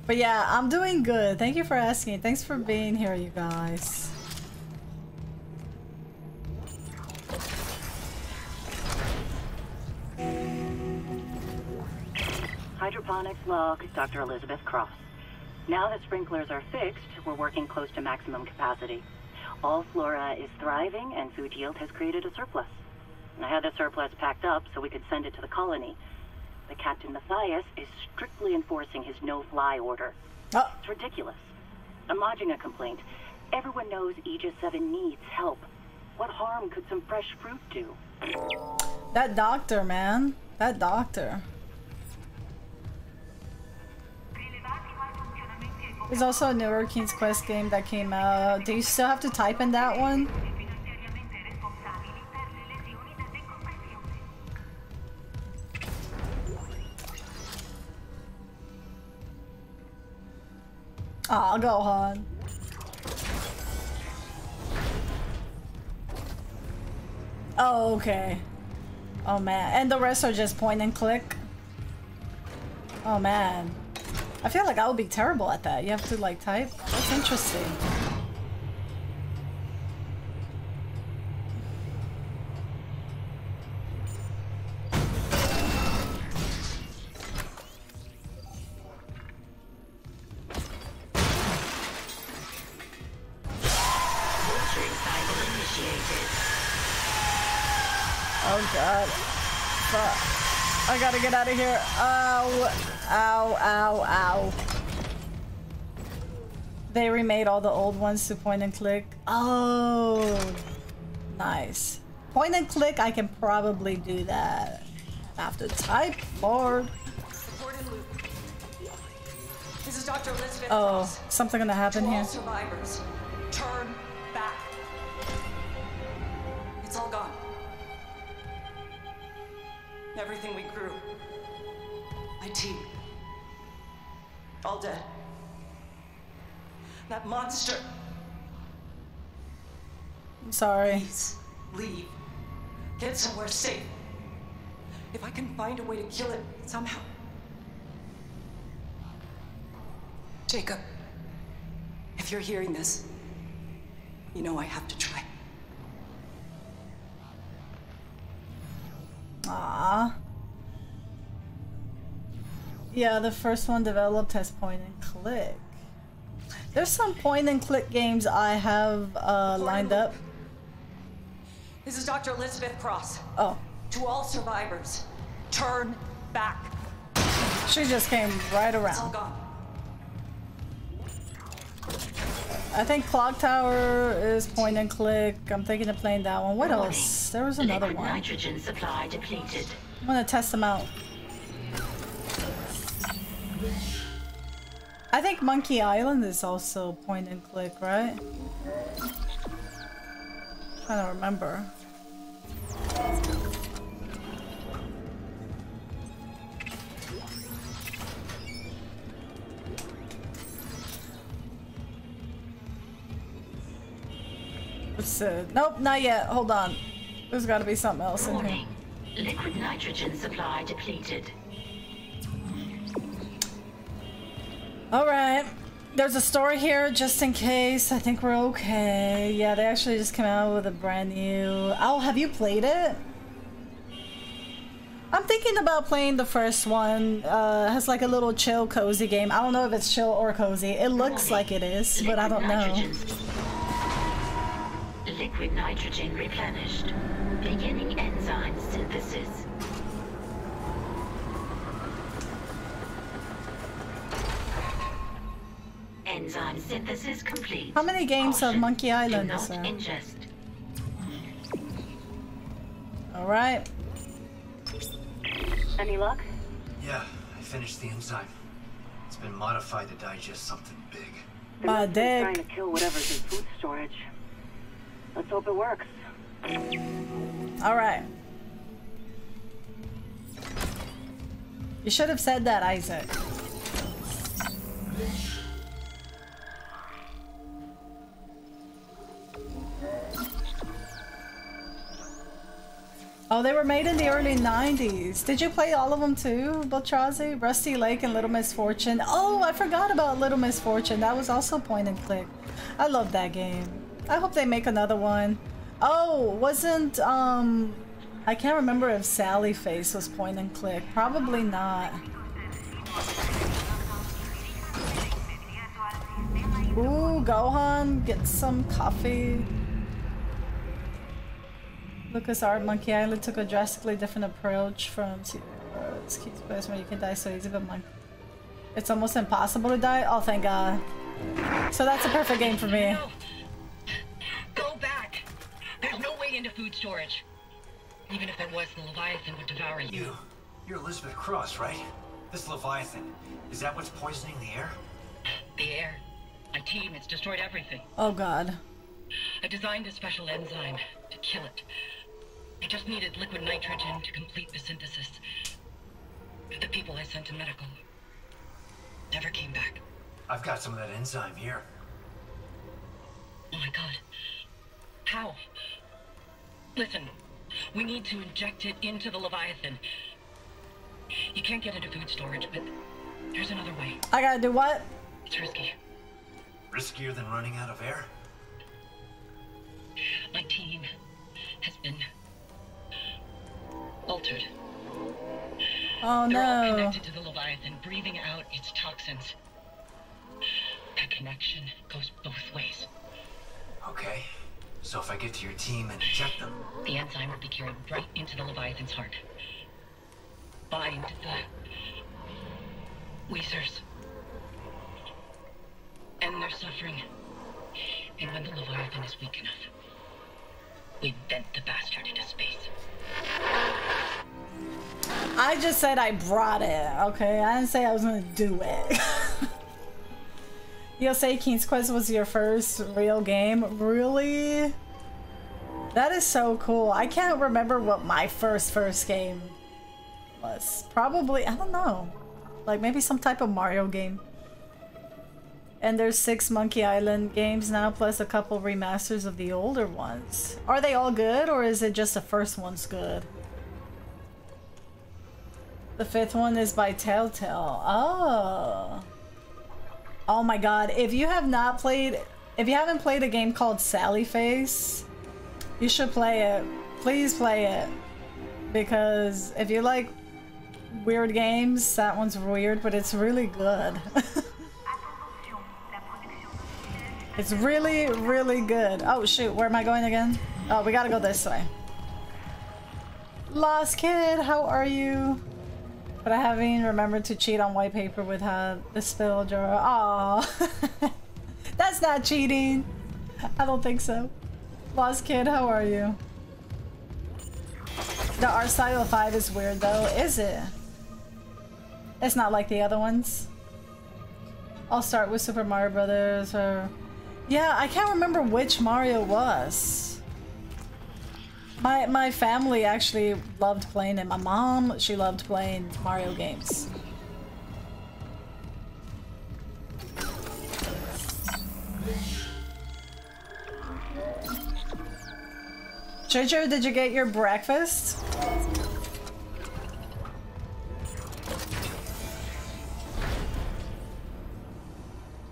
but yeah, I'm doing good. Thank you for asking. Thanks for being here, you guys. Hydroponics log, Dr. Elizabeth Cross. Now that sprinklers are fixed, we're working close to maximum capacity. All flora is thriving and food yield has created a surplus. I had the surplus packed up so we could send it to the colony. But Captain Mathius is strictly enforcing his no-fly order. Oh. It's ridiculous. I'm lodging a complaint. Everyone knows Aegis 7 needs help. What harm could some fresh fruit do? That doctor, man. That doctor. There's also a newer King's Quest game that came out. Do you still have to type in that one? Ah, Aw, go on. Oh, okay. Oh man. And the rest are just point and click? Oh man. I feel like I would be terrible at that. You have to like type? That's interesting. Oh god. Fuck. I gotta get out of here. Ow. Ow, ow, ow. They remade all the old ones to point and click. Oh. Nice. Point and click, I can probably do that. After type Support. This is Dr. Elizabeth Oh, Cross. something gonna happen to here. survivors, turn back. It's all gone. Everything we grew. My team. All dead. That monster. I'm sorry. Please, leave. Get somewhere safe. If I can find a way to kill it somehow. Jacob, if you're hearing this, you know I have to try. Ah. Yeah, the first one developed as point and click. There's some point and click games I have uh, lined up. This is Dr. Elizabeth Cross. Oh, To all survivors, turn back. she just came right It's all around. gone. I think Clock Tower is point and click. I'm thinking of playing that one. What else? There was another Liquid one. nitrogen supply depleted. I'm gonna test them out. I think Monkey Island is also point and click, right? Trying to remember. What's uh, nope, not yet. Hold on. There's gotta be something else in here. Liquid nitrogen supply depleted. Alright. There's a story here just in case. I think we're okay. Yeah, they actually just came out with a brand new. Oh, have you played it? I'm thinking about playing the first one. Uh, it has like a little chill, cozy game. I don't know if it's chill or cozy. It looks like it is, but I don't know. Liquid nitrogen replenished. Beginning enzyme synthesis. Synthesis complete. How many games of Monkey Island not is there? ingest. Alright. Any luck? Yeah, I finished the enzyme. It's been modified to digest something big. My must be dick. trying to kill whatever's in food storage. Let's hope it works. Alright. You should have said that, Isaac. Oh, they were made in the early 90s. Did you play all of them too, Beltrazi? Rusty Lake and Little Misfortune. Oh, I forgot about Little Misfortune. That was also point and click. I love that game. I hope they make another one. Oh, wasn't, um... I can't remember if Sally Face was point and click. Probably not. Ooh, Gohan, get some coffee. LucasArts Monkey Island took a drastically different approach from to uh, this keeps place where you can die so easy, but mon- it's almost impossible to die. Oh, thank God! So that's a perfect game for me. Go back. There's no way into food storage. Even if there was, the Leviathan would devour you. You, you're Elizabeth Cross, right? This Leviathan, is that what's poisoning the air? The air. My team, it's destroyed everything. Oh God. I designed a special enzyme to kill it. I just needed liquid nitrogen to complete the synthesis. The people I sent to medical never came back. I've got some of that enzyme here. Oh my god. How? Listen, we need to inject it into the Leviathan. You can't get into food storage, but there's another way. I gotta do what? It's risky. Riskier than running out of air? My team has been altered. Oh They're all connected to the Leviathan, breathing out its toxins. That connection goes both ways. Okay. So if I get to your team and inject them, The enzyme will be carried right into the Leviathan's heart. Bind the Weezers. End their suffering. And when the Leviathan is weak enough, we vent the bastard into space. I just said I brought it, okay? I didn't say I was gonna do it. [LAUGHS] You'll say King's Quest was your first real game? Really? That is so cool. I can't remember what my first first game was. Probably, I don't know. Like maybe some type of Mario game. And there's six Monkey Island games now, plus a couple remasters of the older ones. Are they all good, or is it just the first one's good? The fifth one is by Telltale. Oh. Oh my god. If you have not played, if you haven't played a game called Sally Face, you should play it. Please play it. Because if you like weird games. That one's weird, but it's really good. [LAUGHS] it's really, really good. Oh shoot, where am I going again? Oh, we gotta go this way. Lost kid, how are you? But I haven't remembered to cheat on white paper with how the spill jar. Aw. [LAUGHS] That's not cheating. I don't think so. Lost kid, how are you? The Style Five is weird though, is it? It's not like the other ones. I'll start with Super Mario Brothers or... Yeah, I can't remember which Mario was. My, my family actually loved playing it. My mom, she loved playing Mario games. Jojo, did you get your breakfast?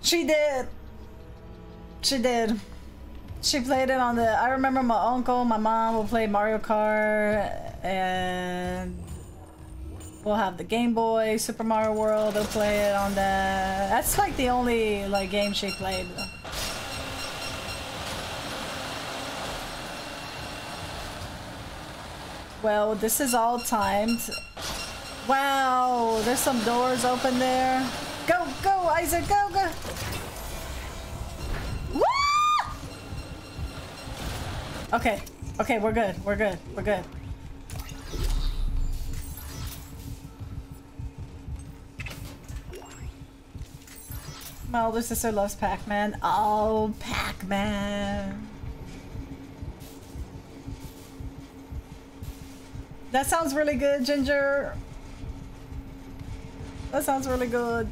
She did. She did. She played it on the. I remember my uncle, my mom will play Mario Kart, and we'll have the Game Boy, Super Mario World. They'll play it on that. That's like the only like game she played. Well, this is all timed. Wow, there's some doors open there. Go, go, Isaac, go, go. Okay, okay, we're good, we're good, we're good. My older sister loves Pac-Man. Oh, Pac-Man. That sounds really good, Ginger. That sounds really good.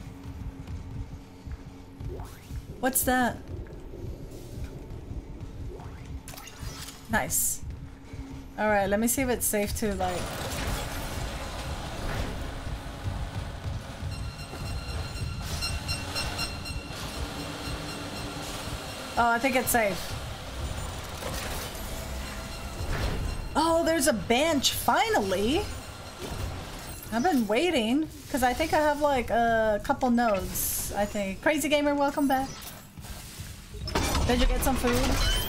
What's that? Nice. Alright, let me see if it's safe to like... Oh, I think it's safe. Oh, there's a bench, finally! I've been waiting, because I think I have like a couple nodes, I think. Crazy Gamer, welcome back. Did you get some food?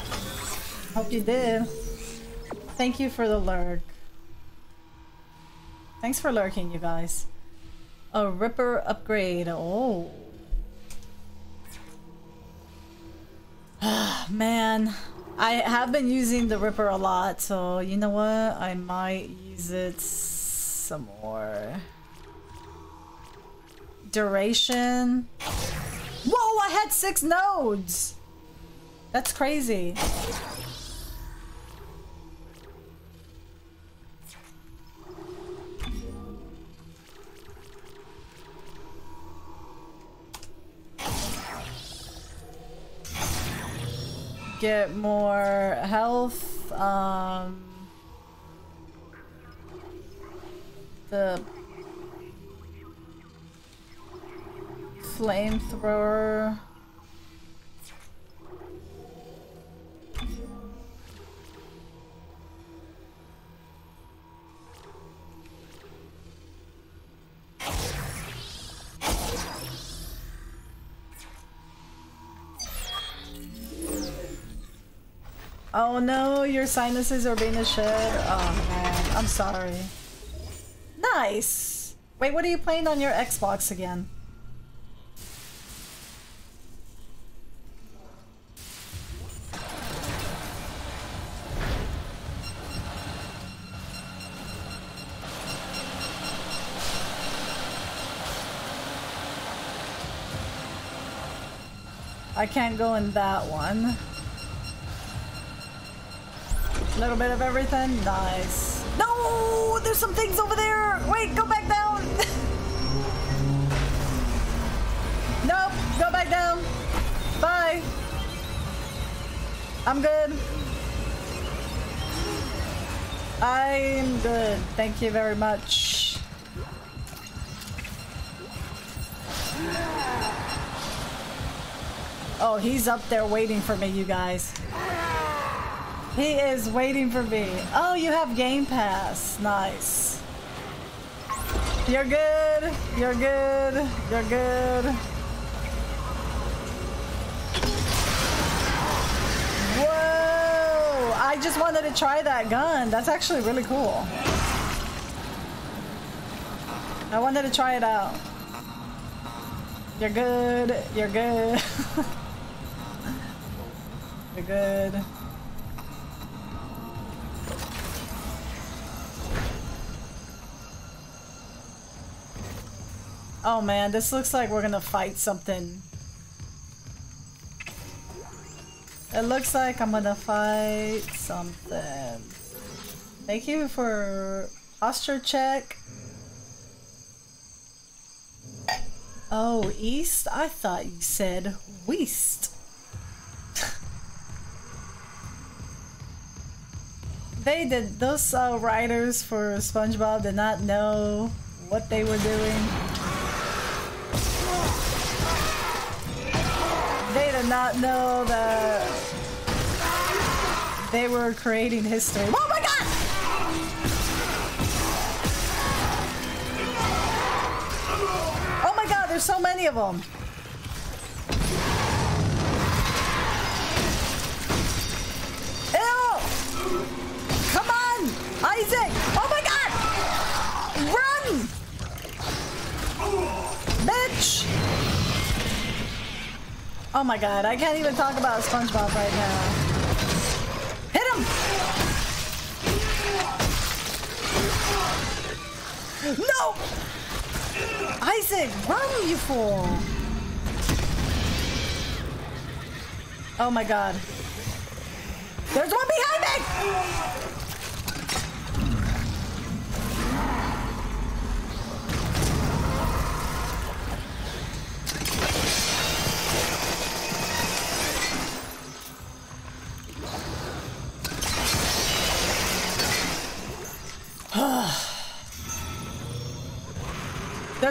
Hope you did. Thank you for the lurk. Thanks for lurking, you guys. A Ripper upgrade. Oh. Ah, man, I have been using the Ripper a lot, so you know what? I might use it some more. Duration. Whoa, I had six nodes! That's crazy. Get more health. Um, the flamethrower. Oh no, your sinuses are being a shit. Oh man, I'm sorry. Nice. Wait, what are you playing on your Xbox again? I can't go in that one. A little bit of everything. Nice. No! There's some things over there! Wait, go back down! [LAUGHS] nope, go back down. Bye. I'm good. I'm good. Thank you very much. Oh, he's up there waiting for me, you guys. He is waiting for me. Oh, you have Game Pass. Nice. You're good. You're good. You're good. Whoa! I just wanted to try that gun. That's actually really cool. I wanted to try it out. You're good. You're good. [LAUGHS] You're good. Oh man, this looks like we're gonna fight something. It looks like I'm gonna fight something. Thank you for posture check. Oh, east? I thought you said west. [LAUGHS] they did, those uh, writers for SpongeBob did not know what they were doing. They did not know that they were creating history. Oh my god! Oh my god, there's so many of them. Ew! Come on! Isaac! Bitch! Oh my god, I can't even talk about SpongeBob right now. Hit him! No! Isaac, run, you fool! Oh my god. There's one behind me!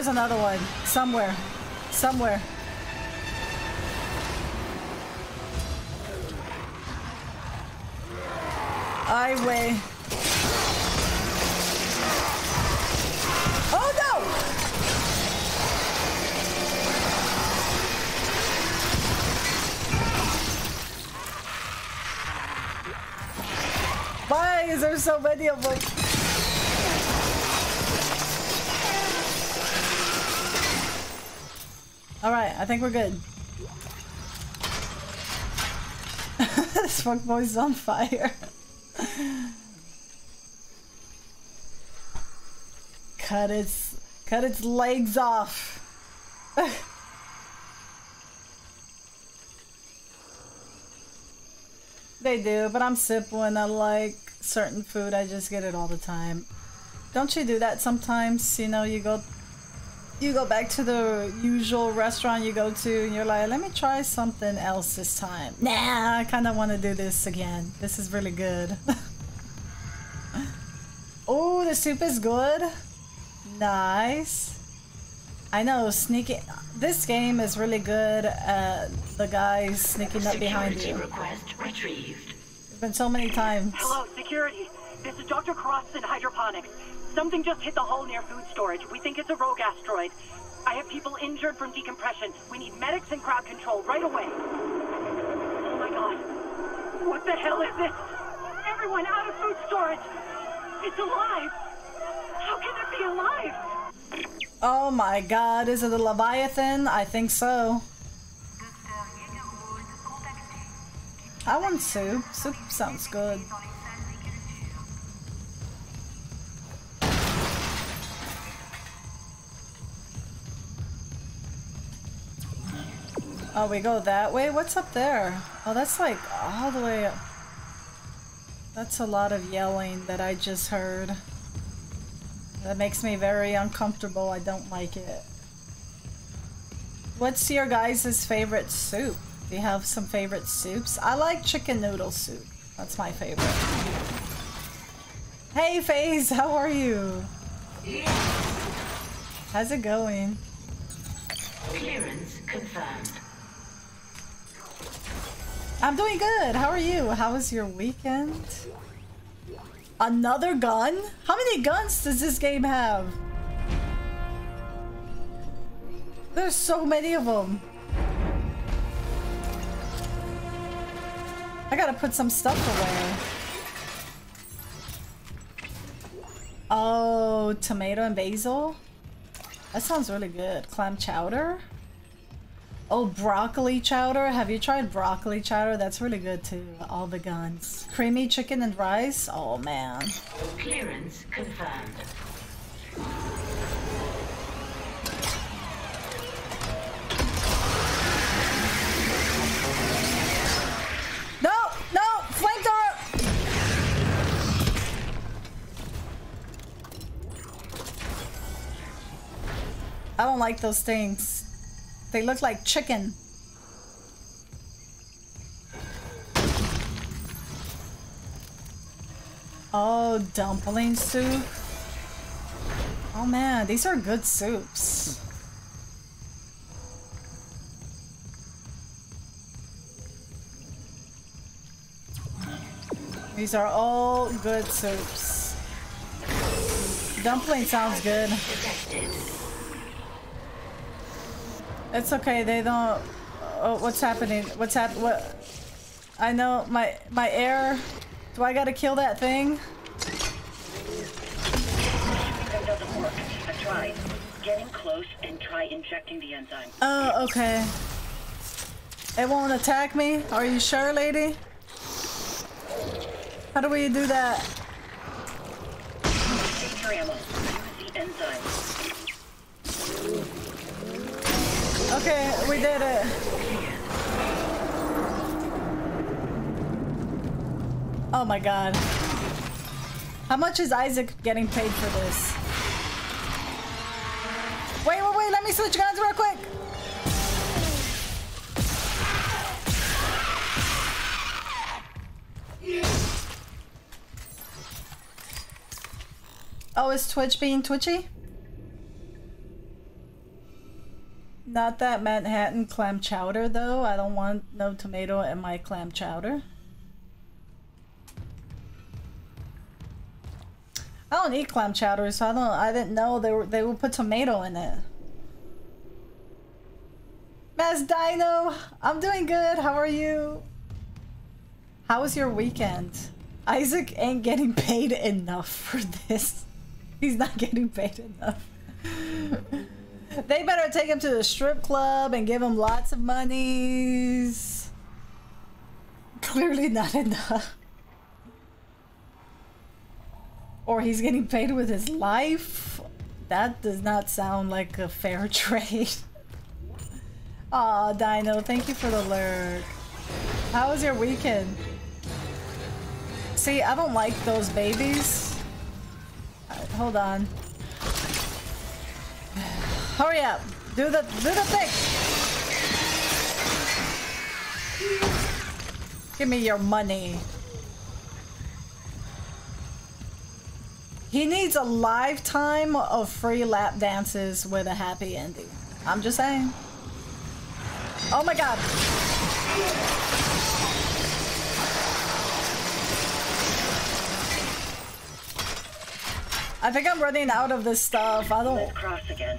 There's another one. Somewhere. Somewhere. I weigh. Oh no! Why is there so many of them? All right, I think we're good. [LAUGHS] this fuck boy's on fire. cut its cut its legs off. [LAUGHS] they do, but I'm simple and I like certain food. I just get it all the time. Don't you do that sometimes? You know, you go you go back to the usual restaurant you go to and you're like, let me try something else this time. Nah, I kind of want to do this again. This is really good. [LAUGHS] oh, the soup is good. Nice. I know, sneaking. This game is really good at the guys sneaking up behind Security you. request retrieved. There's been so many times. Hello, security. This is Dr. Cross in hydroponics. Something just hit the hull near food storage. We think it's a rogue asteroid. I have people injured from decompression. We need medics and crowd control right away. Oh my god. What the hell is this? Everyone out of food storage. It's alive. How can it be alive? Oh my god, is it a Leviathan? I think so. I want soup. Soup sounds good. Oh, we go that way? What's up there? Oh, that's like all the way up. That's a lot of yelling that I just heard. That makes me very uncomfortable. I don't like it. What's your guys' favorite soup? Do you have some favorite soups? I like chicken noodle soup. That's my favorite. Hey, FaZe, how are you? How's it going? Clearance confirmed. I'm doing good. How are you? How was your weekend? Another gun? How many guns does this game have? There's so many of them. I gotta put some stuff away. Oh, tomato and basil? That sounds really good. Clam chowder? Oh, broccoli chowder? Have you tried broccoli chowder? That's really good too. All the guns. Creamy chicken and rice? Oh man. Clearance confirmed. No! No! Flamethrower! I don't like those things. They look like chicken. Oh, dumpling soup. Oh man, these are good soups. These are all good soups. Dumpling sounds good. It's okay. They don't. Oh, what's happening? What's hap? What? I know my my air. Do I gotta kill that thing? I tried. Close and try injecting the enzyme. Oh, okay. It won't attack me. Are you sure, lady? How do we do that? Take your ammo. Use the enzyme. Okay, we did it. Oh my god. How much is Isaac getting paid for this? Wait, wait, wait, let me switch guns real quick. Oh, is Twitch being twitchy? Not that Manhattan clam chowder though. I don't want no tomato in my clam chowder. I don't eat clam chowder, so I don't. I didn't know they were they would put tomato in it. Mass Dino, I'm doing good. How are you? How was your weekend? Isaac ain't getting [LAUGHS] paid enough for this. He's not getting paid enough. They better take him to the strip club and give him lots of monies. Clearly not enough. Or he's getting paid with his life. That does not sound like a fair [LAUGHS] trade. Aw, Dino, thank you for the lurk. How was your weekend? See, I don't like those babies. Alright, hold on. Hurry up. Do the do the thing. Give me your money. He needs a lifetime of free lap dances with a happy ending. I'm just saying. Oh my god. I think I'm running out of this stuff. I don't. Cross again.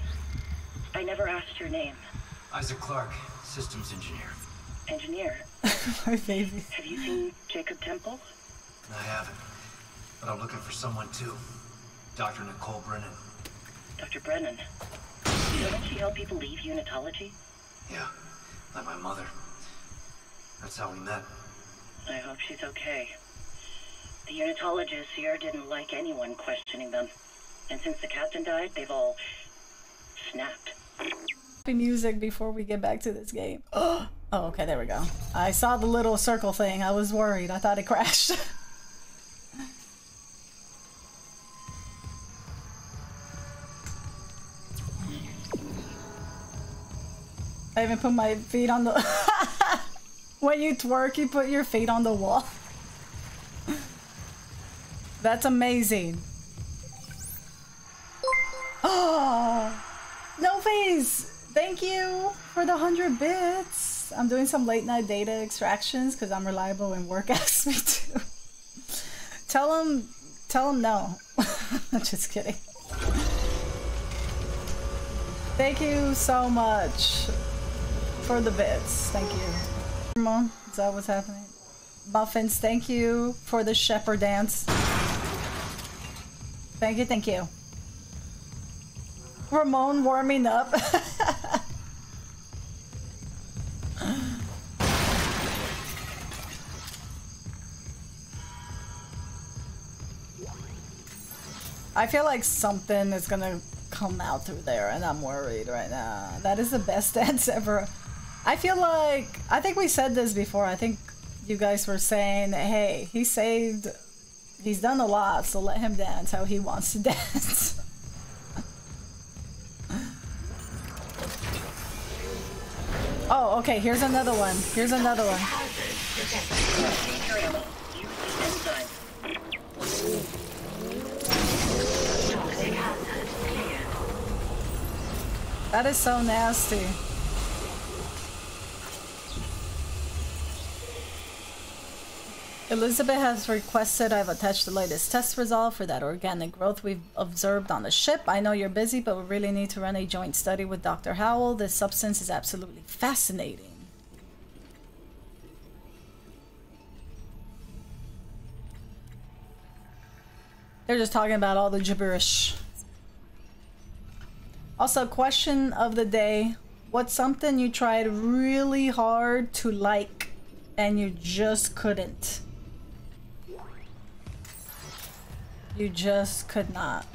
I never asked your name. Isaac Clarke, systems engineer. Engineer. [LAUGHS] My baby. Have you seen Jacob Temple? I haven't, but I'm looking for someone too. Dr. Nicole Brennan. Dr. Brennan. Doesn't she help people leave unitology? Yeah, like my mother. That's how we met. I hope she's okay. The unitologists here didn't like anyone questioning them. And since the captain died, they've all snapped. Happy music before we get back to this game. [GASPS] Oh, okay, there we go. I saw the little circle thing. I was worried. I thought it crashed. [LAUGHS] I even put my feet on the... [LAUGHS] when you twerk, you put your feet on the wall. [LAUGHS] That's amazing. [GASPS] Oh, no face. Thank you for the 100 bits. I'm doing some late night data extractions because I'm reliable and work [LAUGHS] asks me to. tell him, tell him no. [LAUGHS] Just kidding. Thank you so much for the bits. Thank you. Ramon, is that what's happening? Muffins, thank you for the shepherd dance. Thank you, thank you. Ramon warming up. I feel like something is gonna come out through there and I'm worried right now. That is the best [LAUGHS] dance ever. I feel like, I think we said this before. I think you guys were saying, hey, he saved, he's done a lot, so let him dance how he wants to [LAUGHS] dance. Oh, okay, here's another one. Here's another one. That is so nasty. Elizabeth has requested I've attached the latest test result for that organic growth we've observed on the ship. I know you're busy, but we really need to run a joint study with Dr. Howell. This substance is absolutely fascinating. They're just talking about all the gibberish. Also, question of the day. What's something you tried really hard to like and you just couldn't? You just could not.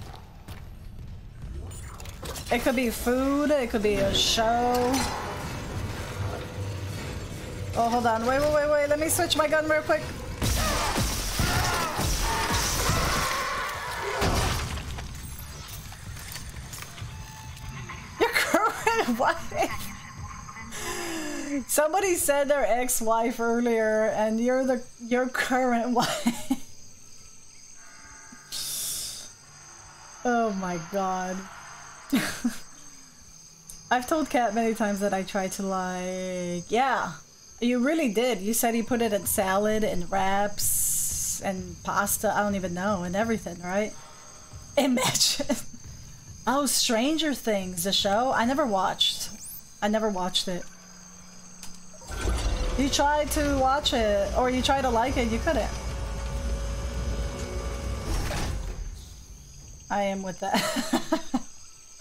It could be food, it could be a show. Oh, hold on. Wait, wait, wait, wait. Let me switch my gun real quick. Your [LAUGHS] current wife. Somebody said their ex-wife earlier, and you're the your current [LAUGHS] wife. Oh my god. [LAUGHS] I've told Kat many times that I tried to like, yeah, you really did. You said you put it in salad and wraps and pasta. I don't even know and everything, right? [LAUGHS] Imagine. Oh, Stranger Things, the show. I never watched. I never watched it. You tried to watch it, or you tried to like it, you couldn't. I am with that.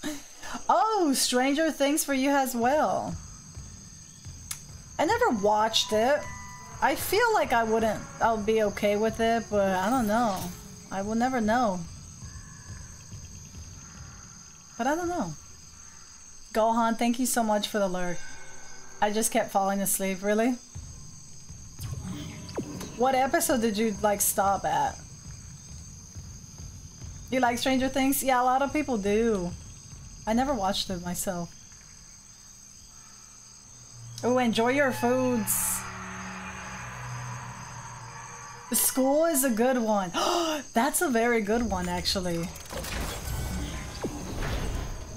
[LAUGHS] oh, Stranger Things for you as well. I never watched it. I feel like I wouldn't, I'll be okay with it, but I don't know. I will never know. But I don't know. Gohan, thank you so much for the lurk. I just kept falling asleep, really? What episode did you like stop at? You like Stranger Things? Yeah, a lot of people do. I never watched it myself. Oh, enjoy your foods. The school is a good one. [GASPS] That's a very good one, actually.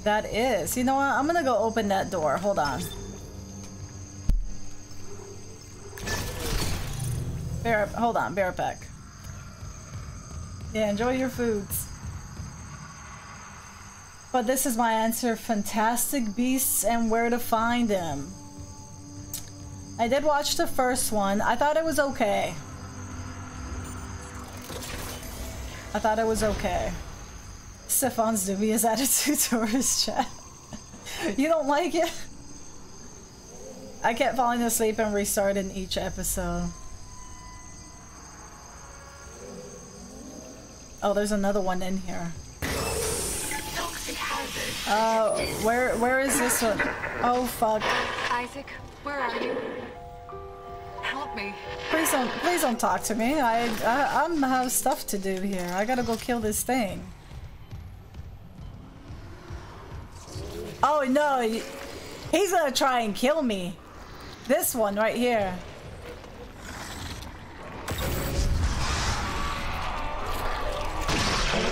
That is. You know what? I'm gonna go open that door. Hold on. Bear, hold on, bear back. Yeah, enjoy your foods. But this is my answer, Fantastic Beasts and Where to Find Them. I did watch the first one. I thought it was okay. I thought it was okay. Stefan's dubious [LAUGHS] attitude towards chat. [LAUGHS] you don't like it? I kept falling asleep and restarting each episode. Oh, there's another one in here. Uh, where where is this one? Oh fuck. Isaac, where are you? Help me. Please don't please don't talk to me. I, I I'm have stuff to do here. I gotta go kill this thing. Oh no, he's gonna try and kill me. This one right here.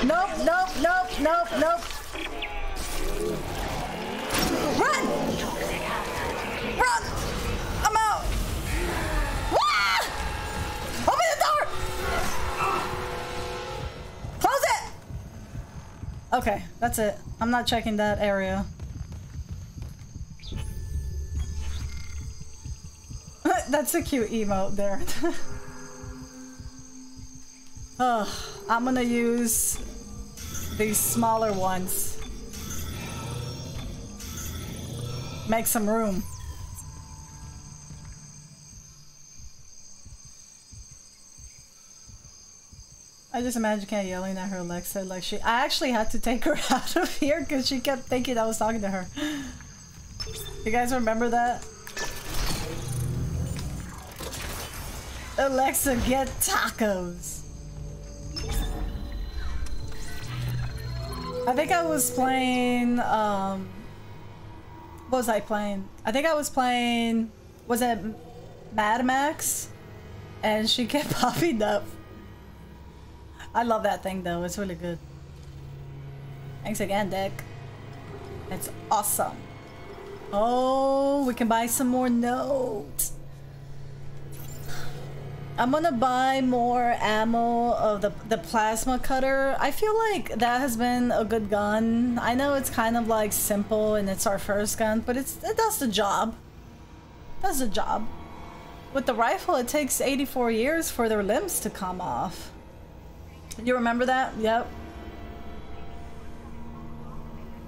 Nope, nope, nope, nope, nope. Run! Run! I'm out! Ah! Open the door! Close it! Okay, that's it. I'm not checking that area. [LAUGHS] that's a cute emote there. [LAUGHS] Ugh, I'm gonna use these smaller ones. Make some room. I just imagine Kat yelling at her Alexa like she I actually had to take her [LAUGHS] out of here because she kept thinking I was talking to her. You guys remember that? Alexa, get tacos. I think I was playing, um, what was I playing? I think I was playing, was it Mad Max? And she [LAUGHS] kept popping up. I love that thing though, it's really good. Thanks again, Dick. It's awesome. Oh, we can buy some more nodes. I'm gonna buy more ammo of the, the plasma cutter. I feel like that has been a good gun. I know it's kind of like simple and it's our first gun, but it's it does the job. Does the job. With the rifle, it takes 84 years for their limbs to come off. You remember that? Yep.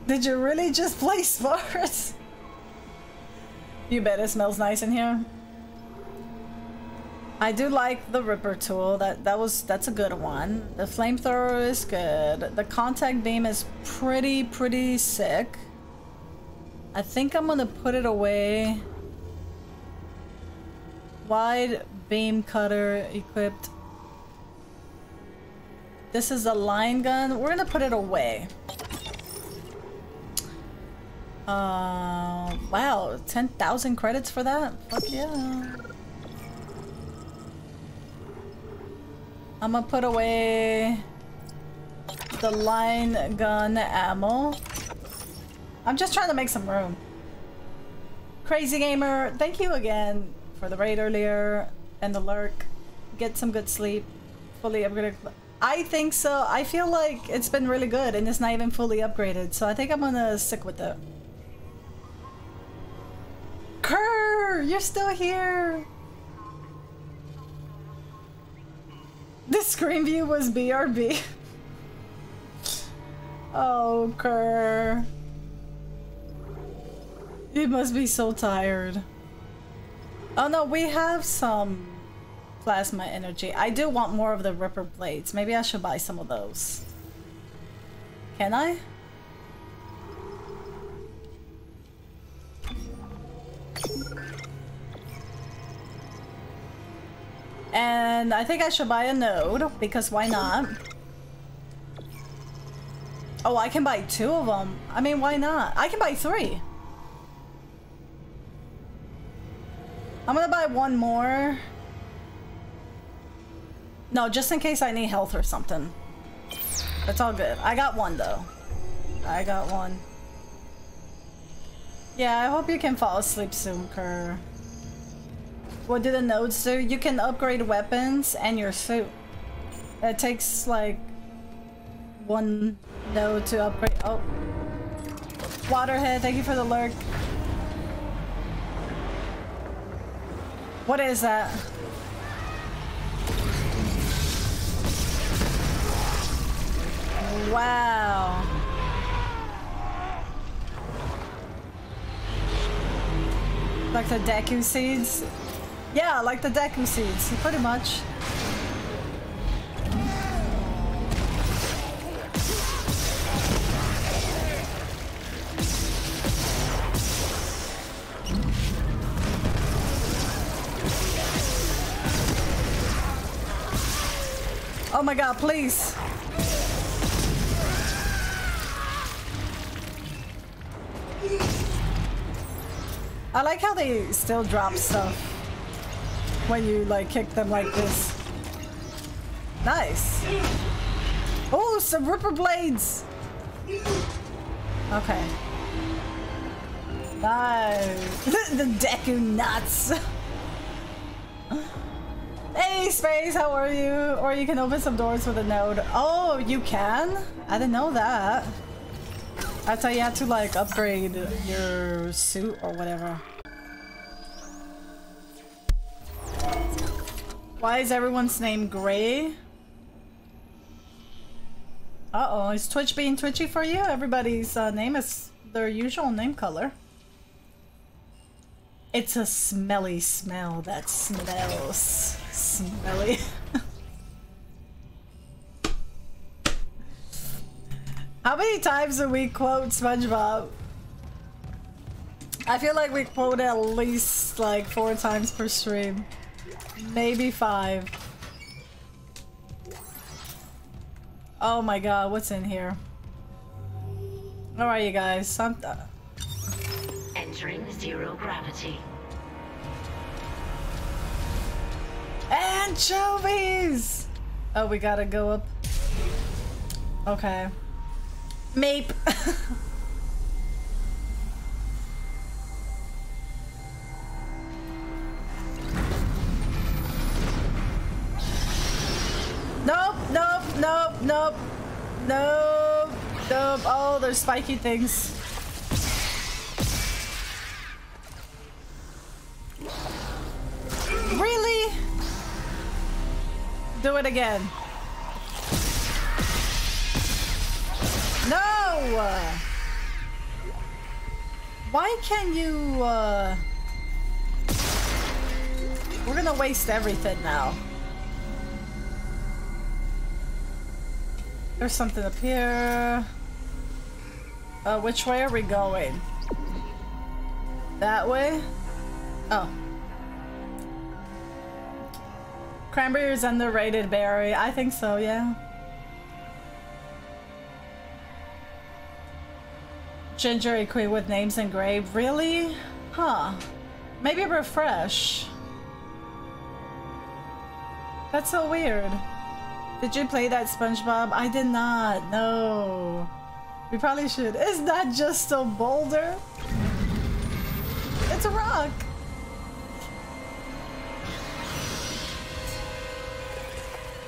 Did you really just play sports? [LAUGHS] You bet it smells nice in here. I do like the Ripper tool. That that was that's a good one. The flamethrower is good. The contact beam is pretty pretty sick. I think I'm gonna put it away. Wide beam cutter equipped. This is a line gun. We're gonna put it away. Uh, wow, 10,000 credits for that? Fuck yeah. I'm gonna put away the line gun ammo. I'm just trying to make some room. Crazy Gamer, thank you again for the raid earlier and the lurk. Get some good sleep. Fully upgraded. I think so. I feel like it's been really good and it's not even fully upgraded. So I think I'm gonna stick with it. Kerr, you're still here. The screen view was BRB. oh, Kerr. You must be so tired. Oh no, we have some plasma energy. I do want more of the Ripper blades. Maybe I should buy some of those. Can I? And I think I should buy a node, because why not? Oh, I can buy two of them. I mean, why not? I can buy three. I'm gonna buy one more. No, just in case I need health or something. It's all good. I got one, though. I got one. Yeah, I hope you can fall asleep soon, Kerr. What do the nodes do? You can upgrade weapons and your suit. It takes like one node to upgrade. Oh. Waterhead, thank you for the lurk. What is that? Wow. Like the Deku seeds? Yeah, like the Deku seeds, pretty much. Oh my god, please. I like how they still drop stuff when you like kick them like this. Nice. Oh, some Ripper blades. Okay. Nice. [LAUGHS] the Deku nuts. [LAUGHS] hey, Space, how are you? Or you can open some doors with a node. Oh, you can? I didn't know that. I thought you had to like upgrade your suit or whatever. Why is everyone's name gray? Uh-oh, is Twitch being twitchy for you? Everybody's uh, name is their usual name color. It's a smelly smell that smells smelly. [LAUGHS] How many times do we quote SpongeBob? I feel like we quote at least like four times per stream. Maybe five. Oh my god, what's in here? Alright you guys, some uh, Entering zero gravity. Anchovies! Oh, we gotta go up. Okay. Mape. [LAUGHS] nope, nope, nope. Nope. Oh, there's spiky things. Really? Do it again. No! Why can you, uh... We're gonna waste everything now. There's something up here. Uh, which way are we going? That way? Oh. Cranberry is underrated berry. I think so, yeah. Ginger equate with names engraved. Really? Huh. Maybe refresh. That's so weird. Did you play that SpongeBob? I did not. No. We probably should. It's not just a boulder. It's a rock.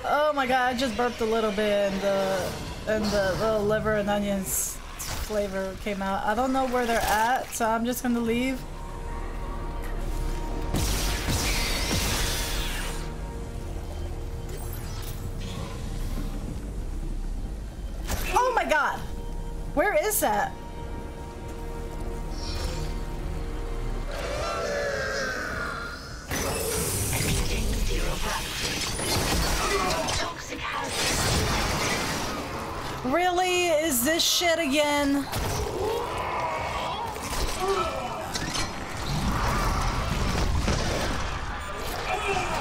Oh my god, I just burped a little bit and the and the little liver and onions flavor came out. I don't know where they're at, so I'm just gonna leave. Oh my god! Where is that? Really? Is this shit again?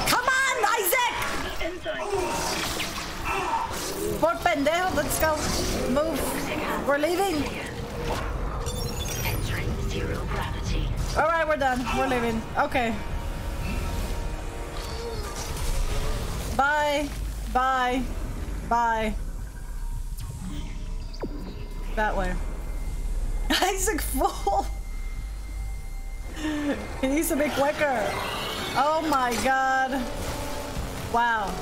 Come on, Isaac! Por pendejo, let's go. Move. We're leaving. Alright, we're done. We're leaving. Okay. Bye. Bye. Bye. That way. [LAUGHS] Isaac full. he needs to be quicker. Oh my god. Wow.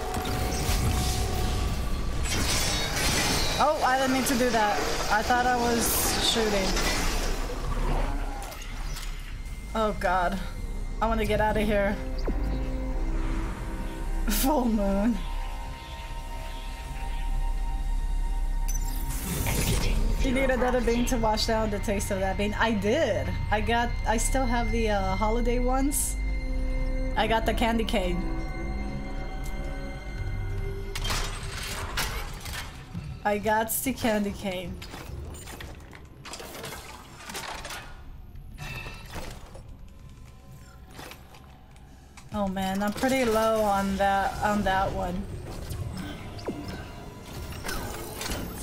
Oh, I didn't mean to do that. I thought I was shooting. Oh god. I want to get out of here. [LAUGHS] Full moon. You need another bean to wash down the taste of that bean. I did. I got. I still have the uh, holiday ones. I got the candy cane. I got the candy cane. Oh man, I'm pretty low on that on that one.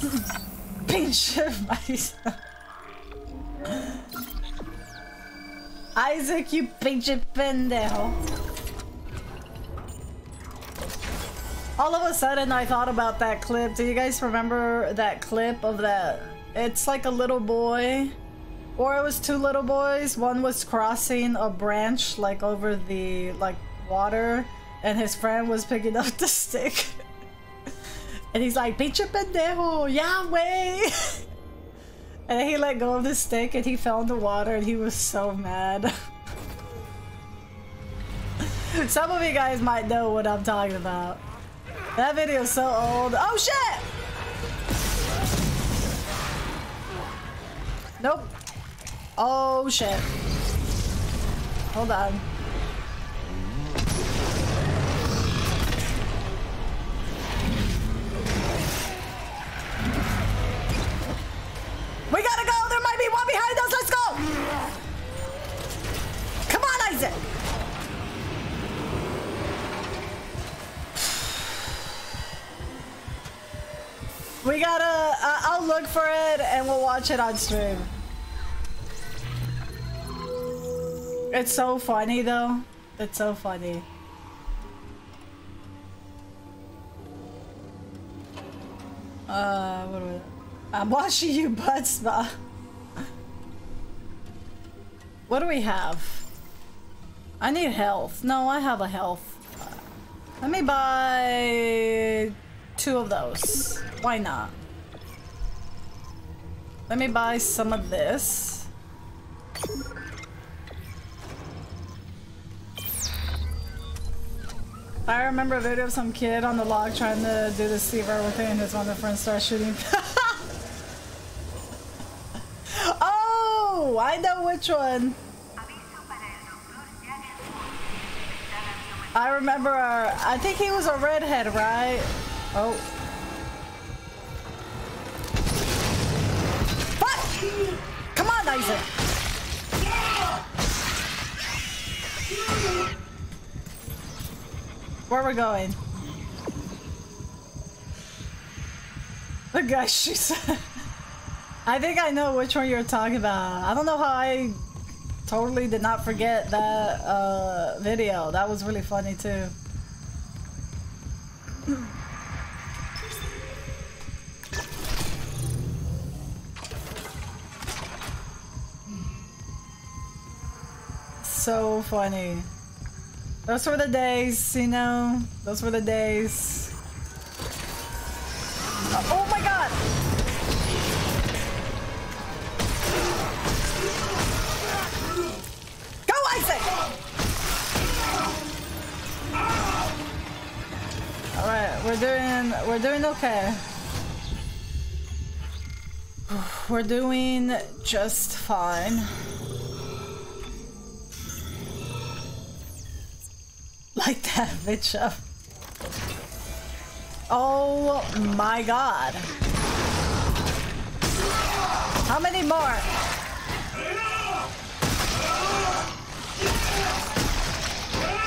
[LAUGHS] Pinche Marisa. [LAUGHS] Isaac, you pinch pinche pendejo. All of a sudden, I thought about that clip. Do you guys remember that clip of that? It's like a little boy, or it was two little boys. One was crossing a branch, like over the like water, and his friend was picking up [LAUGHS] the stick. and he's like, "Pinche pendejo, Yahweh!" [LAUGHS] and he let go of the stick, and he fell in the water, and he was so mad. [LAUGHS] Some of you guys might know what I'm talking about. That video is so old. Oh shit! Nope. Oh shit. Hold on. We gotta go! There might be one behind us! Let's go! Come on, Isaac! We gotta... Uh, I'll look for it and we'll watch it on stream. It's so funny though. It's so funny. Uh, what are we... I'm watching you butt spa. What do we have? I need health. No, I have a health. Let me buy two of those. Why not? Let me buy some of this. I remember a video of some kid on the log trying to do the Stever with it and his one of the friends started shooting. [LAUGHS] oh, I know which one. I remember, uh, I think he was a redhead, right? Oh. What? Come on, Isaac. Where we going? The guy [LAUGHS] shoots. I think I know which one you're talking about. I don't know how I totally did not forget that uh, video. That was really funny too. So funny. Those were the days, you know? Those were the days. Uh, oh my god! Go, Isaac! Alright, we're doing we're doing okay. We're doing just fine. Like that bitch up. Oh my god. How many more?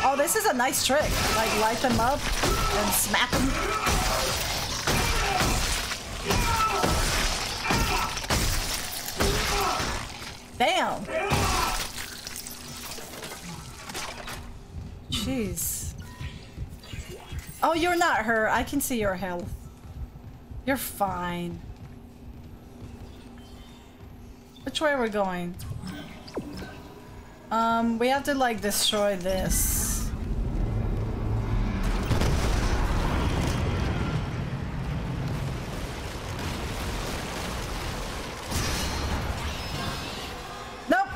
Oh, this is a nice trick. Like light them up and smack them. Damn. Jeez. Oh, you're not her. I can see your health. You're fine. Which way are we going? Um, we have to like destroy this. Nope.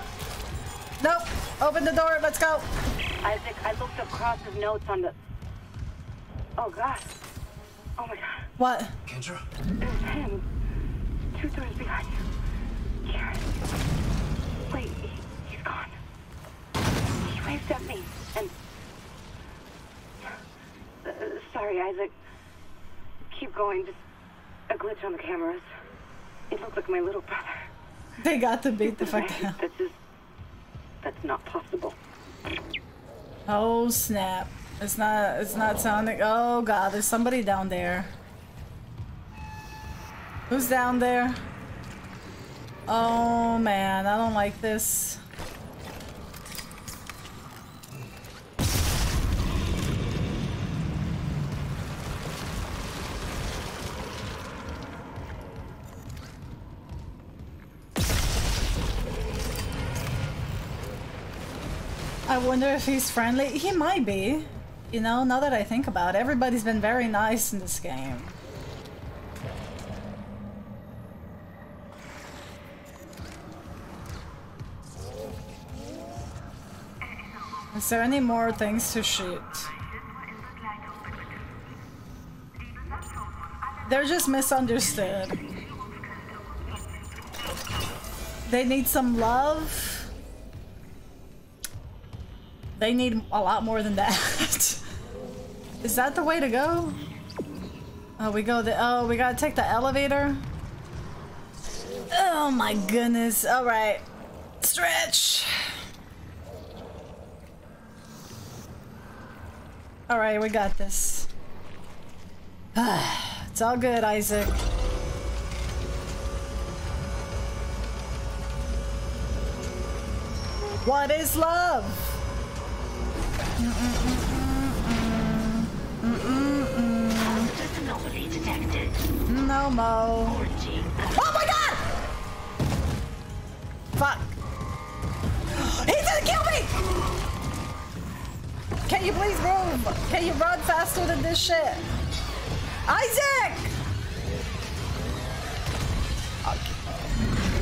Nope. Open the door. Let's go. Isaac, I looked up Cross's notes on the... Oh, God. Oh, my God. What? Kendra? There's him. Two doors behind you. Karen. Wait, he, he's gone. He waved at me, and... Uh, sorry, Isaac. Keep going, just a glitch on the cameras. It looked like my little brother. They got to beat the fuck Right, down. That's just... That's not possible. Oh snap. It's not it's not sounding oh god, there's somebody down there. Who's down there? Oh man, I don't like this. I wonder if he's friendly. He might be. You know, now that I think about it, everybody's been very nice in this game. Is there any more things to shoot? They're just misunderstood. They need some love. They need a lot more than that. [LAUGHS] Is that the way to go? Oh, we go the- oh, we gotta take the elevator? Oh my goodness. Alright. Stretch. Alright, we got this. [SIGHS] it's all good, Isaac. What is love? No mo. Oh my god! Fuck. He's gonna kill me! Can you please move? Can you run faster than this shit? Isaac!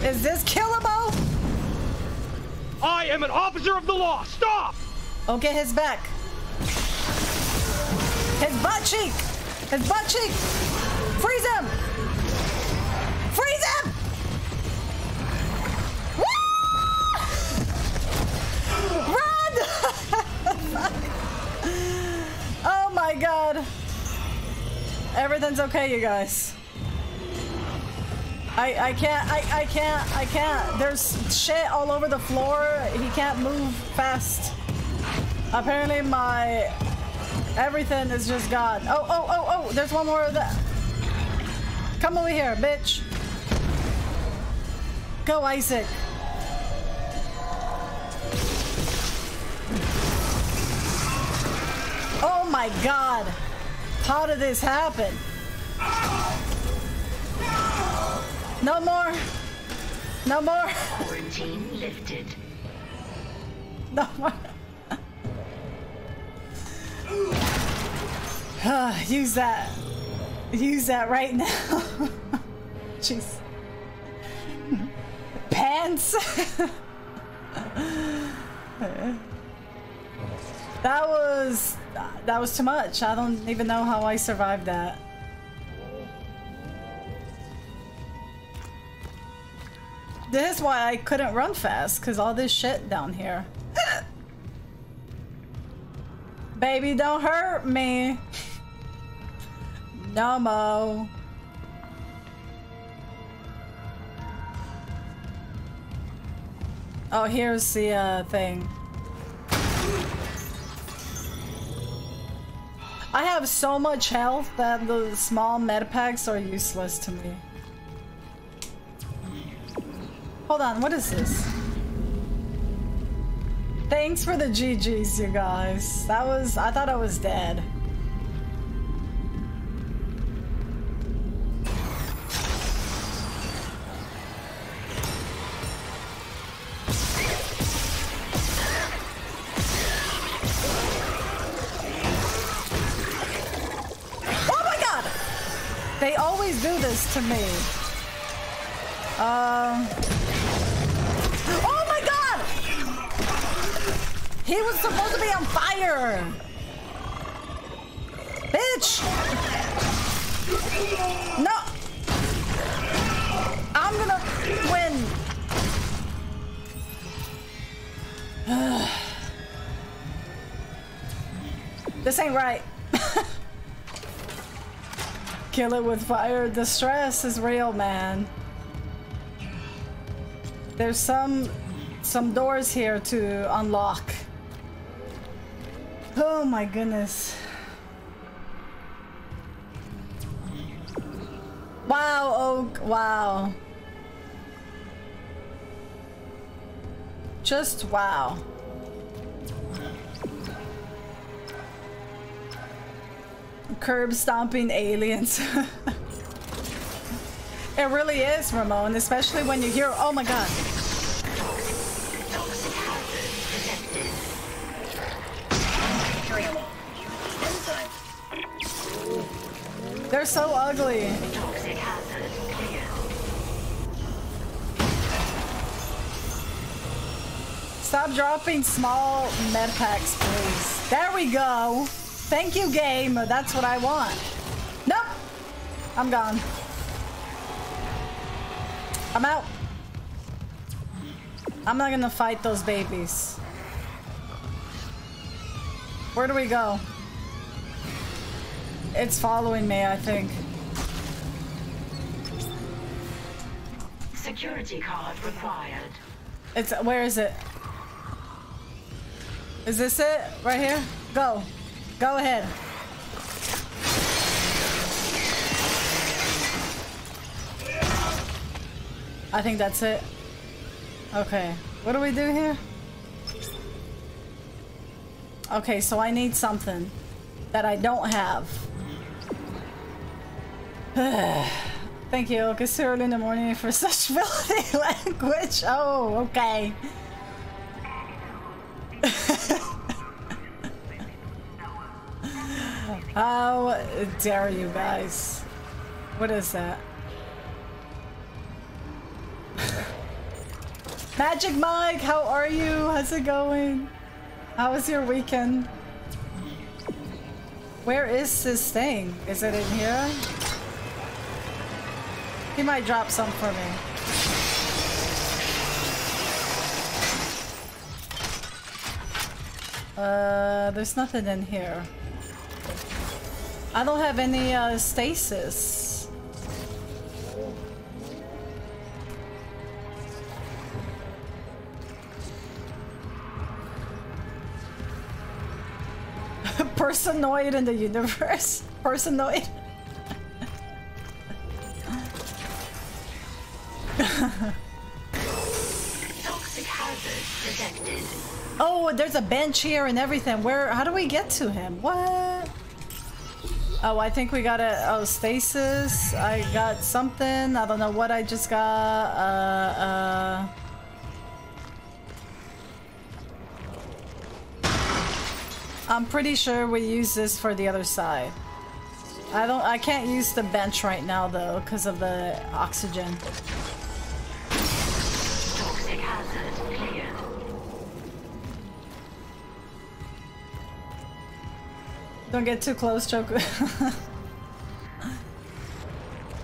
Is this killable? I am an officer of the law. Stop! Oh, okay, his back. His butt cheek! His butt cheek! Freeze him! Freeze him! Run! [LAUGHS] oh my god. Everything's okay, you guys. I, I can't, I, I can't, I can't. There's shit all over the floor. He can't move fast. Apparently my everything is just gone. Oh, oh, oh, oh, there's one more of that. Come over here, bitch. Go, Isaac. Oh my god. How did this happen? No more. No more. Quarantine lifted. [LAUGHS] No more. [SIGHS] Use that. Use that right now. [LAUGHS] Jeez. [LAUGHS] Pants. [LAUGHS] that was that was too much. I don't even know how I survived that. This is why I couldn't run fast, because all this shit down here. Baby, don't hurt me. No mo. Oh, here's the uh, thing. I have so much health that the small med packs are useless to me. Hold on, what is this? Thanks for the GGs, you guys. That was, I thought I was dead. Oh my god! They always do this to me. Um. Oh He was supposed to be on fire! Bitch! No! I'm gonna win! [SIGHS] this ain't right. [LAUGHS] Kill it with fire. The stress is real, man. There's some some doors here to unlock. Oh my goodness. Wow, oh, wow. Just wow. Curb stomping aliens. [LAUGHS] it really is, Ramon, especially when you hear, oh my god. They're so ugly. Stop dropping small med packs, please. There we go. Thank you, game. That's what I want. Nope. I'm gone. I'm out. I'm not gonna fight those babies. Where do we go? It's following me, I think. Security card required. It's where is it? Is this it? Right here? Go. Go ahead. I think that's it. Okay. What do we do here? Okay, so I need something that I don't have. [SIGHS] Thank you. It's early in the morning for [LAUGHS] such filthy [LAUGHS] language. Oh, okay. [LAUGHS] How dare you guys? What is that? Magic Mike, how are you? How's it going? How was your weekend? Where is this thing? Is it in here? He might drop some for me. Uh, there's nothing in here. I don't have any uh, stasis. Personoid in the universe. [LAUGHS] Personoid. Toxic hazard detected. Oh, there's a bench here and everything. Where? How do we get to him? What? Oh, I think we got a oh stasis. I got something. I don't know what I just got. Uh, uh. I'm pretty sure we use this for the other side. I don't. I can't use the bench right now though because of the oxygen. Toxic hazard cleared. Don't get too close, Choke. [LAUGHS]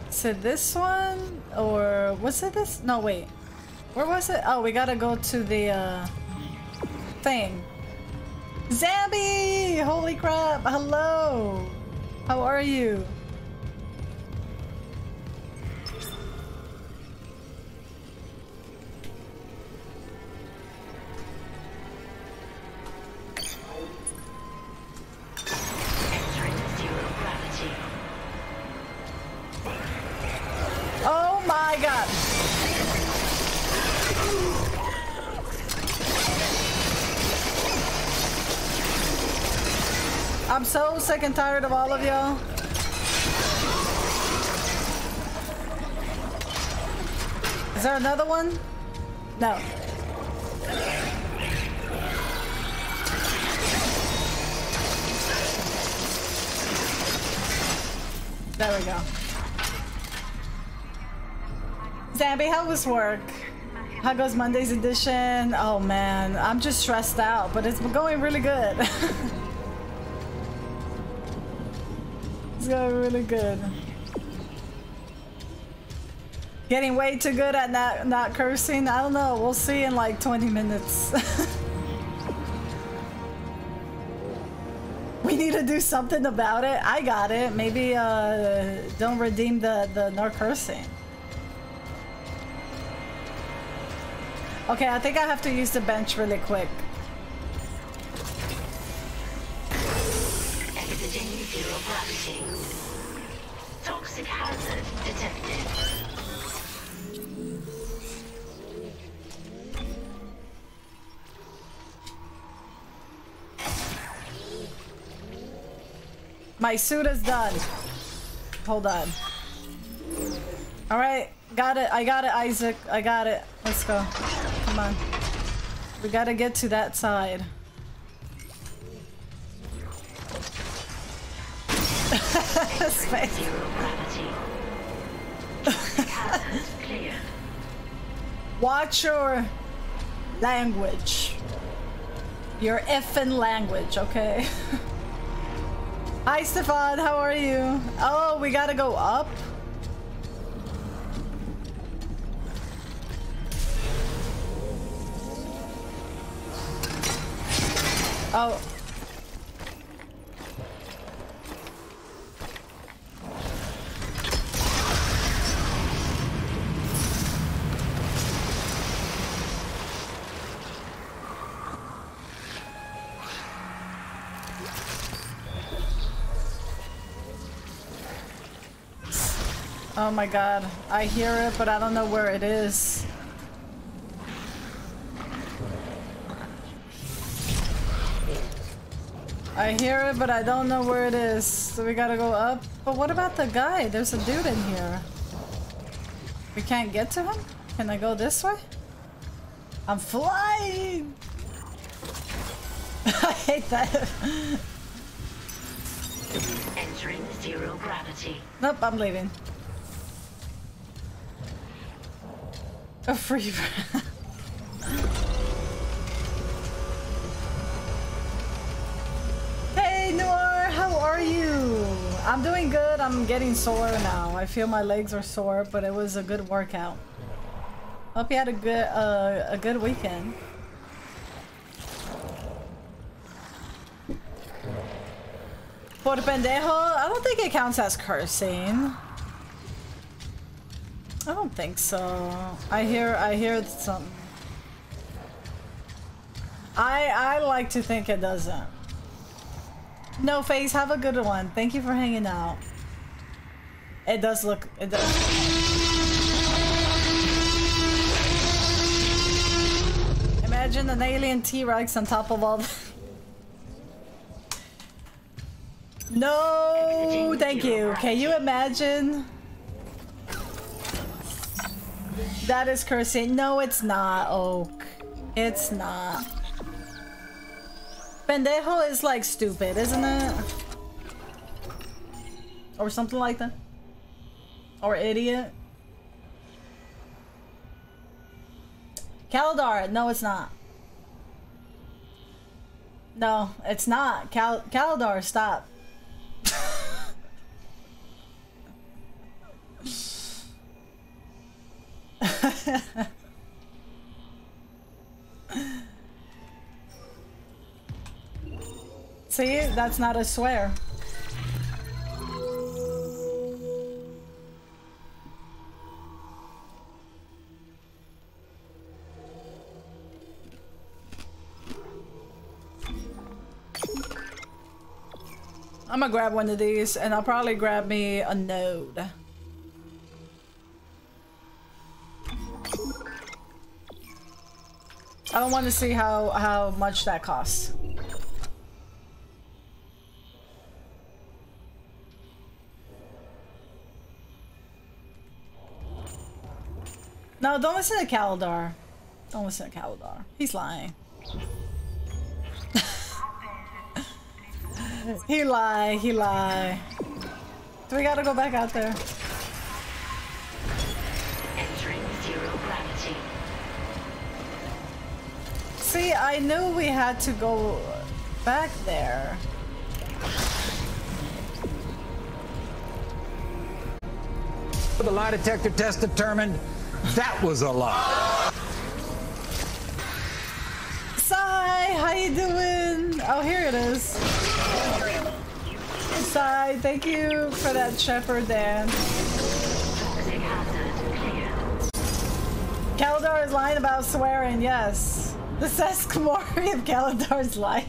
Is it this one? Or was it this? No, wait. Where was it? Oh, we gotta go to the uh, thing. Zambi! Holy crap! Hello! How are you? Sick and tired of all of y'all. Is there another one? No. There we go. Zambi, how was work? How goes Monday's edition? Oh man, I'm just stressed out, but it's going really good. [LAUGHS] it's going really good. Getting way too good at not not cursing. I don't know. We'll see in like 20 minutes. [LAUGHS] we need to do something about it. I got it. Maybe uh, don't redeem the the no cursing. Okay, I think I have to use the bench really quick. Toxic hazard detected. My suit is done. Hold on. All right, got it. I got it, Isaac. I got it. Let's go. Come on. We gotta get to that side. Space. Zero gravity. Hazard. Watch your Language. Your effing language, okay? [LAUGHS] Hi, Stefan. How are you? Oh, we gotta go up. Oh. Oh my god. I hear it, but I don't know where it is. I hear it, but I don't know where it is. So we gotta go up. But what about the guy? There's a dude in here. We can't get to him? Can I go this way? I'm flying! [LAUGHS] I hate that. Entering zero gravity. Nope, I'm leaving. A free. [LAUGHS] hey, Noir, how are you? I'm doing good. I'm getting sore now. I feel my legs are sore, but it was a good workout. Hope you had a good uh, a good weekend. Por pendejo? I don't think it counts as cursing. I don't think so. I hear I hear something. I I like to think it doesn't. No face, have a good one. Thank you for hanging out. It does look it does Imagine an alien T-Rex on top of all the [LAUGHS] No, thank you. Can you imagine? That is cursing. No, it's not, Oak. It's not. Pendejo is like stupid, isn't it? Or something like that. Or idiot. Kaladar, no it's not. No, it's not. Cal stop. [LAUGHS] [LAUGHS] See, that's not a swear. I'm gonna grab one of these and I'll probably grab me a node. I don't want to see how, how much that costs. No, don't listen to Kaladar. Don't listen to Kaladar. He's lying. [LAUGHS] he lie, he lie. Do we gotta go back out there? See, I knew we had to go back there. The lie detector test determined that was a lie. Sai, how you doing? Oh, here it is. Sai, thank you for that shepherd dance. Kaladar is lying about swearing, yes. The Sesquimori of Kaladar's life.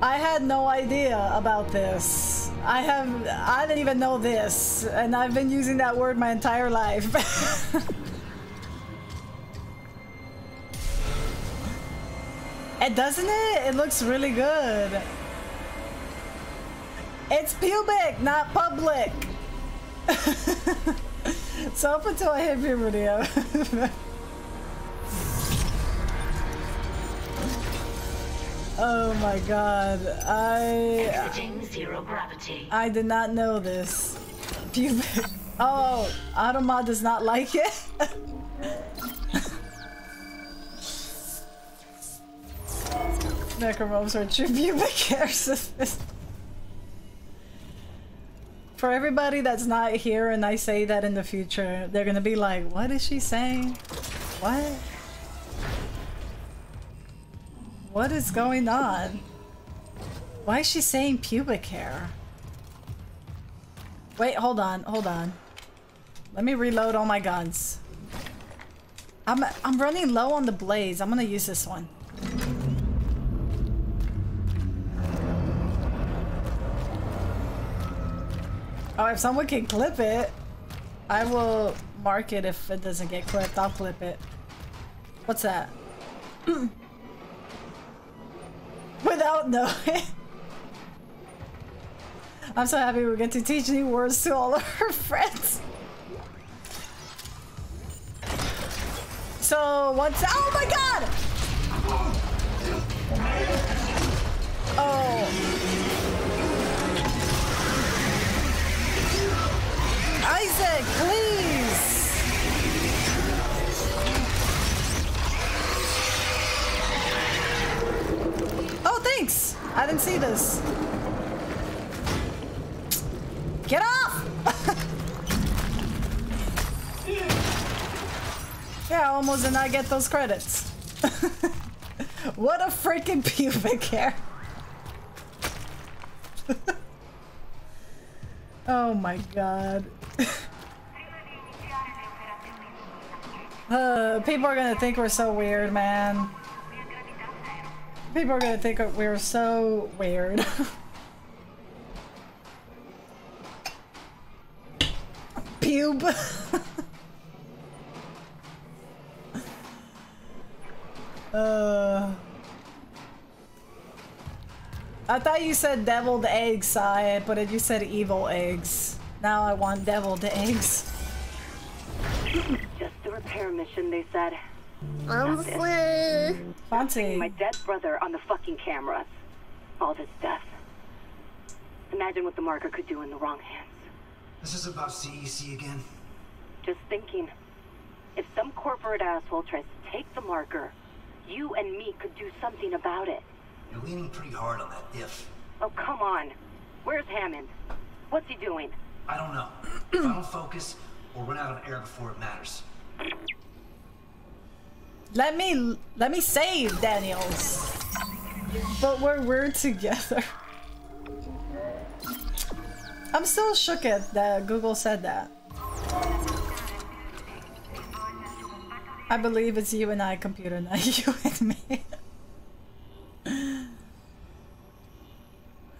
I had no idea about this. I have, I didn't even know this, and I've been using that word my entire life. [LAUGHS] it doesn't it? It looks really good. It's pubic, not public. [LAUGHS] so up until I hit puberty. Oh my god. I Exiting zero gravity. I did not know this. Pubic. [LAUGHS] Oh, Automa does not like it. [LAUGHS] Necromorphs are true pubic hair. For everybody that's not here and I say that in the future, they're gonna be like, what is she saying? What? What is going on? Why is she saying pubic hair? Wait, hold on, hold on. Let me reload all my guns. I'm I'm running low on the blaze. I'm gonna use this one. Oh, if someone can clip it, I will mark it if it doesn't get clipped. I'll clip it. What's that? [CLEARS THROAT] Without knowing. I'm so happy we get to teach new words to all of our friends. So what's oh my god! Oh. Isaac, please! Didn't see this. Get off! [LAUGHS] yeah, I almost did not get those credits. [LAUGHS] what a freaking pubic hair. [LAUGHS] oh my god. uh, people are gonna think we're so weird, man. People are gonna think we're so weird. [LAUGHS] Pube. [LAUGHS] uh. I thought you said deviled eggs, Sai, but you said evil eggs. Now I want deviled eggs. Just a repair mission, they said. Fancy. My dead brother on the fucking cameras. All this death. Imagine what the marker could do in the wrong hands. This is about CEC again. Just thinking. If some corporate asshole tries to take the marker, you and me could do something about it. You're leaning pretty hard on that if. Oh, come on. Where's Hammond? What's he doing? I don't know. [CLEARS THROAT] if I don't focus, we'll run out of air before it matters. Let me let me save Daniels. But we're we're together. I'm still shook at that Google said that. I believe it's you and I computer, not [LAUGHS] you and me.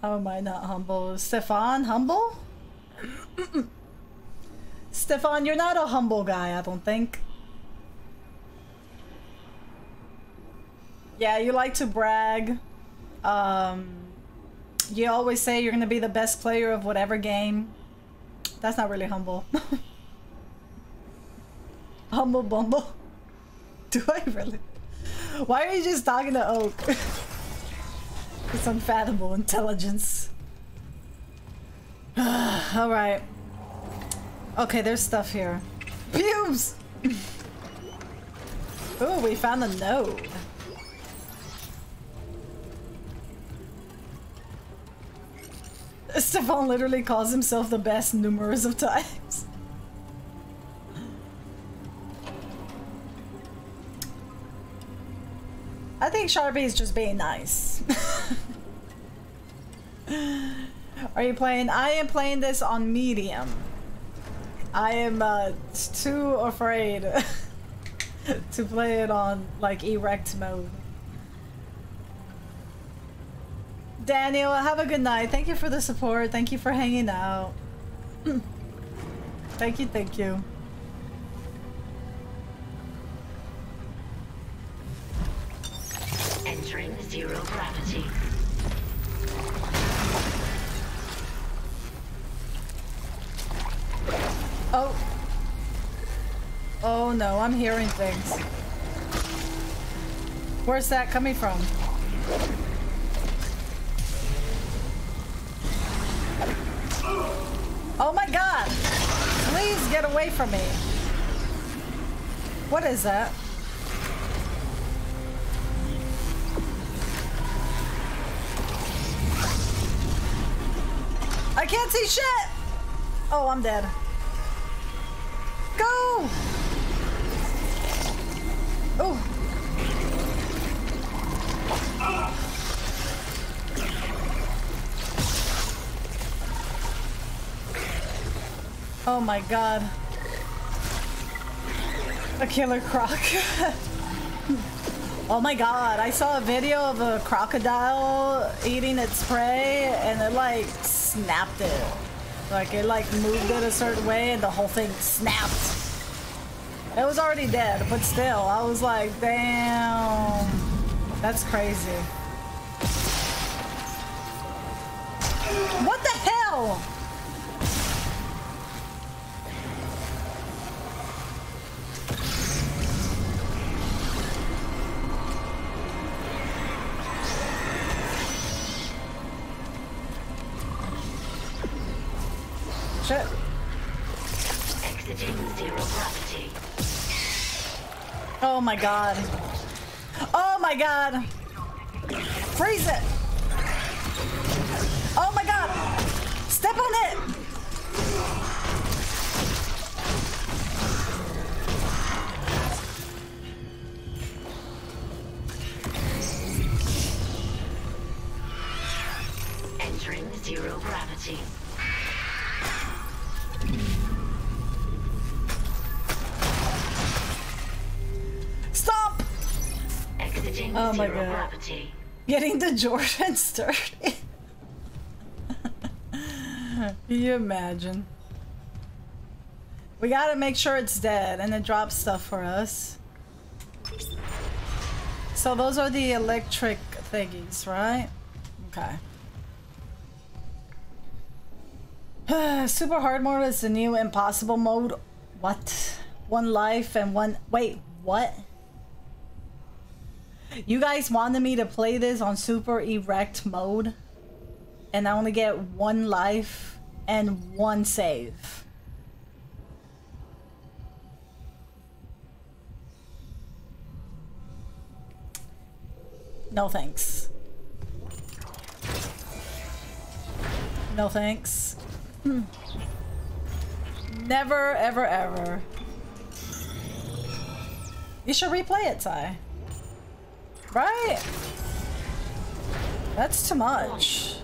How am I not humble? Stefan, humble? [CLEARS THROAT] Stefan, you're not a humble guy, I don't think. Yeah, you like to brag. Um, you always say you're gonna be the best player of whatever game. That's not really humble. [LAUGHS] humble bumble. [LAUGHS] Do I really? Why are you just talking to Oak? [LAUGHS] it's unfathomable intelligence. [SIGHS] Alright. Okay, there's stuff here. Pubes! Ooh, we found a node. [LAUGHS] Stefan literally calls himself the best numerous of times. I think Sharpie is just being nice. [LAUGHS] Are you playing? I am playing this on medium. I am uh, too afraid [LAUGHS] to play it on like erect mode. Daniel, have a good night. Thank you for the support. Thank you for hanging out. [CLEARS THROAT] thank you, thank you. Entering zero gravity. Oh. Oh no, I'm hearing things. Where's that coming from? Oh my god! Please get away from me. What is that? I can't see shit! Oh, I'm dead. Go! Oh! Oh my god. A killer croc. [LAUGHS] oh my god, I saw a video of a crocodile eating its prey and it like snapped it. Like it like moved it a certain way and the whole thing snapped. It was already dead, but still, I was like, damn. That's crazy. What the hell? My god. Oh my god. Freeze it. Oh my god. Step on it. Entering zero gravity. Stop. Exiting Oh my God. gravity. Getting the Jordan. [LAUGHS] Can [LAUGHS] you imagine? We gotta make sure it's dead and it drops stuff for us. So those are the electric thingies, right? Okay. [SIGHS] Super hard mode is the new impossible mode. What? One life and one. Wait, what? You guys wanted me to play this on super erect mode, and I only get one life and one save. No thanks. No thanks. Hmm. Never, ever, ever. You should replay it, Ty. Right? That's too much.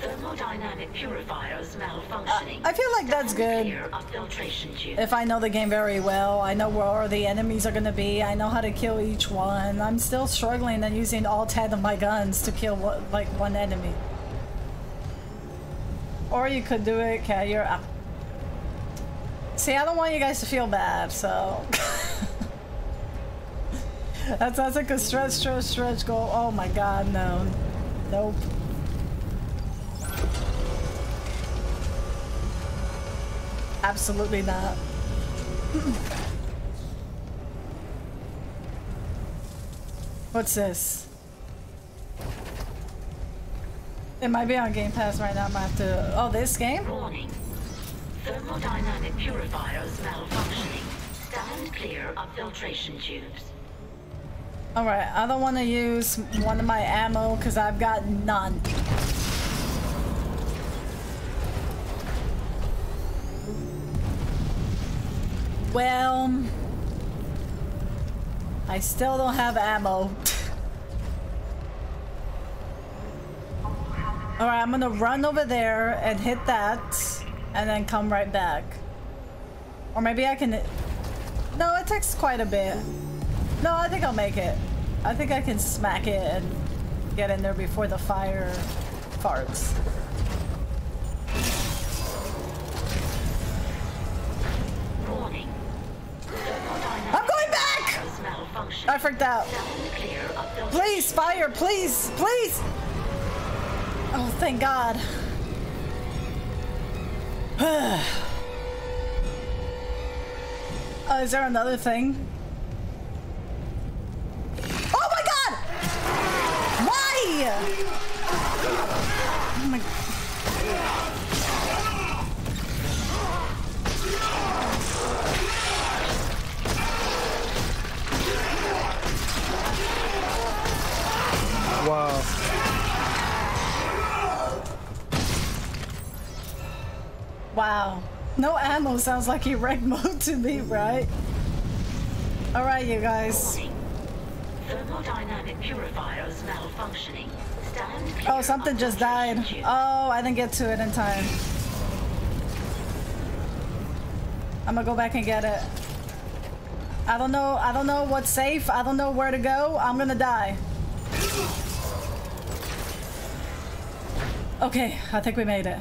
Thermodynamic purifiers malfunctioning. I feel like that's good. Clear of filtration tube. If I know the game very well, I know where the enemies are gonna be, I know how to kill each one. I'm still struggling and using all 10 of my guns to kill one, like one enemy. Or you could do it, okay, you're up. See, I don't want you guys to feel bad, so. [LAUGHS] that sounds like a stretch, stretch, stretch goal. Oh my god, no. Nope. Absolutely not. [CLEARS THROAT] What's this? It might be on Game Pass right now. I might have to. Oh, this game? Warning. Thermodynamic purifiers malfunctioning. Stand clear of filtration tubes. Alright, I don't want to use one of my ammo because I've got none. Well, I still don't have ammo. [LAUGHS] Alright, I'm gonna run over there and hit that and then come right back. Or maybe I can... No, it takes quite a bit. No, I think I'll make it. I think I can smack it and get in there before the fire farts. Warning. I'm going back! I freaked out. Please, fire, please, please! Oh, thank God. oh, [SIGHS] is there another thing? Oh my God! Why? Oh my. Wow. Wow. No ammo sounds like erect [LAUGHS] mode to me, right? Alright, you guys. Thermodynamic purifiers malfunctioning. Stand Oh, something just died. Oh, I didn't get to it in time. I'm gonna go back and get it. I don't know. I don't know what's safe. I don't know where to go. I'm gonna die. Okay, I think we made it.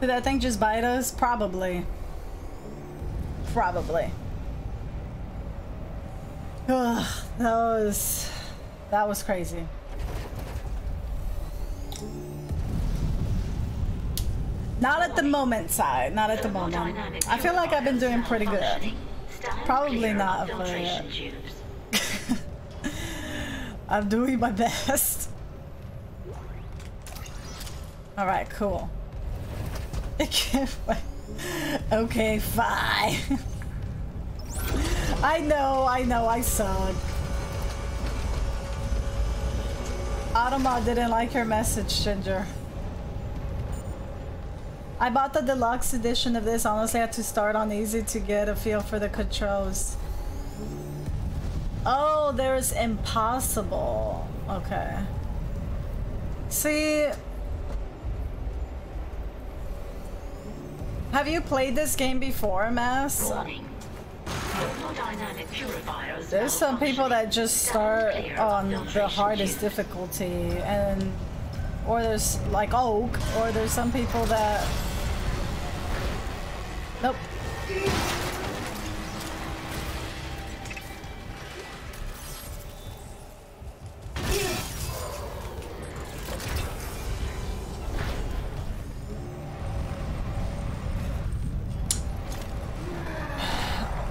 Did that thing just bite us? Probably. Probably. Ugh, that was... That was crazy. Not at the moment, side. Not at the moment. I feel like I've been doing pretty good. Probably not, but... [LAUGHS] I'm doing my [LAUGHS] best. Alright, cool. [LAUGHS] Okay, fine. [LAUGHS] I know, I know, I suck. Automa didn't like your message, Ginger. I bought the deluxe edition of this. Honestly, I had to start on easy to get a feel for the controls. Oh, there's impossible. Okay. See, have you played this game before, Mass? There's some people that just start on the hardest difficulty, and or there's like Oak, or there's some people that. Nope.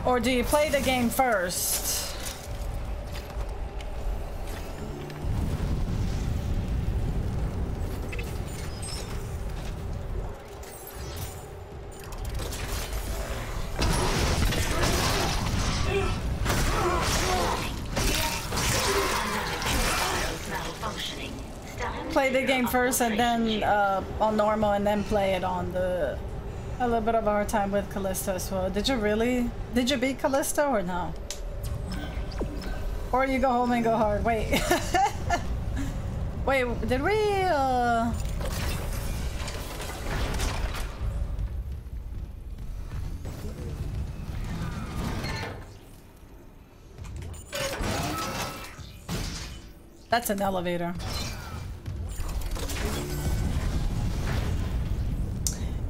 Or do you play the game first? Play the game first and then uh, on normal and then play it on the... A little bit of our time with Callisto as well. Did you really? Did you beat Callisto or no? Or you go home and go hard. Wait. [LAUGHS] Wait, did we uh... That's an elevator.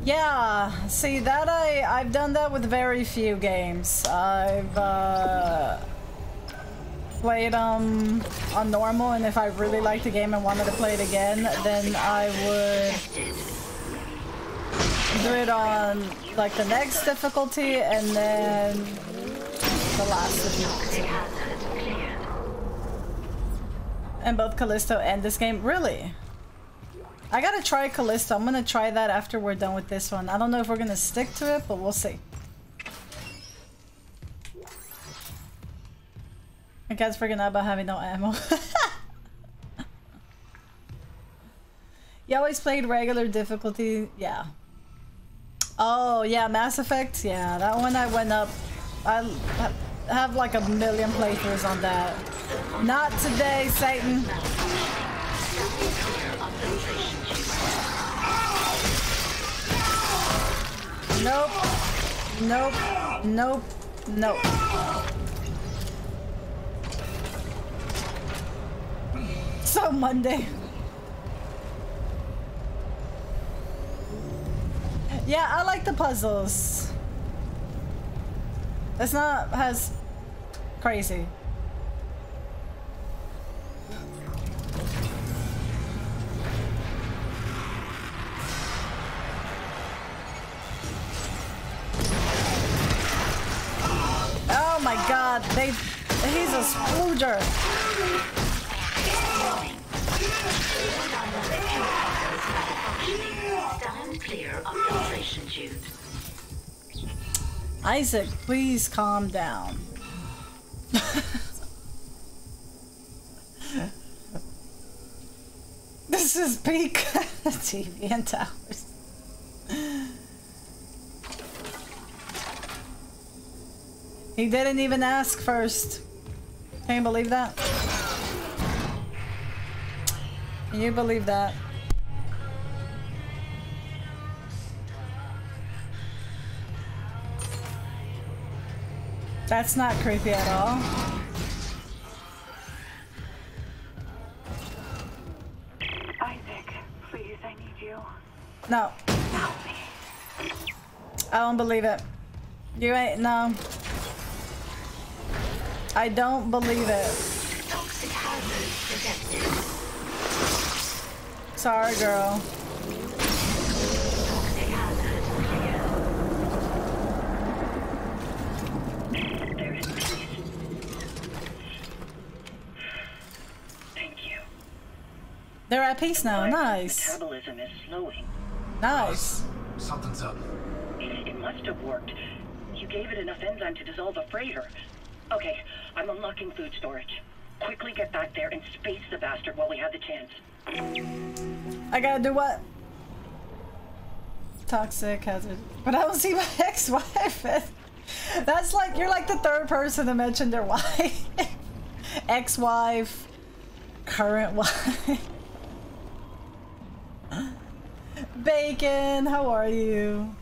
Yeah, see that I I've done that with very few games. I've uh, played um on normal, and if I really liked the game and wanted to play it again, then I would do it on like the next difficulty, and then the last difficulty. And both Callisto and this game, really? I gotta try Callisto. I'm gonna try that after we're done with this one. I don't know if we're gonna stick to it, but we'll see. I guess freaking out about having no ammo. [LAUGHS] you always played regular difficulty? Yeah. Oh, yeah, Mass Effect? Yeah, that one I went up. I have like a million playthroughs on that. Not today, Satan. Nope. Nope. Nope. Nope. So Monday. Yeah, I like the puzzles. It's not as crazy. Oh my god, they he's a splooger. Isaac, please calm down. [LAUGHS] this is peak [LAUGHS] TV and towers. He didn't even ask first. Can you believe that? Can you believe that? That's not creepy at all. Isaac, please, I need you. No. I don't believe it. You ain't, no. I don't believe it. Toxic hazard detected. Sorry, girl. Toxic hazard clear. Thank you. They're at peace now. Nice. Metabolism is slowing. Nice. Something's up. It, it must have worked. You gave it enough enzyme to dissolve a freighter. Okay, I'm unlocking food storage. Quickly get back there and space the bastard while we have the chance. I gotta do what? Toxic hazard. But I don't see my [LAUGHS] ex-wife. That's like, you're like the third person to mention their [LAUGHS] wife. Ex-wife. Current wife. [LAUGHS] Bacon, how are you?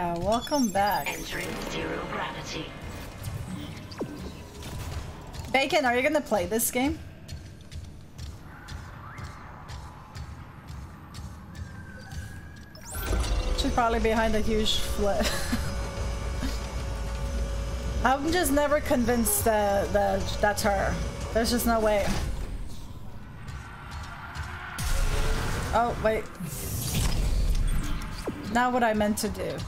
Yeah, welcome back. Entering zero gravity. Bacon, are you gonna play this game? She's probably behind a huge flip. [LAUGHS] I'm just never convinced that, that that's her. There's just no way. Oh, wait. Not what I meant to do.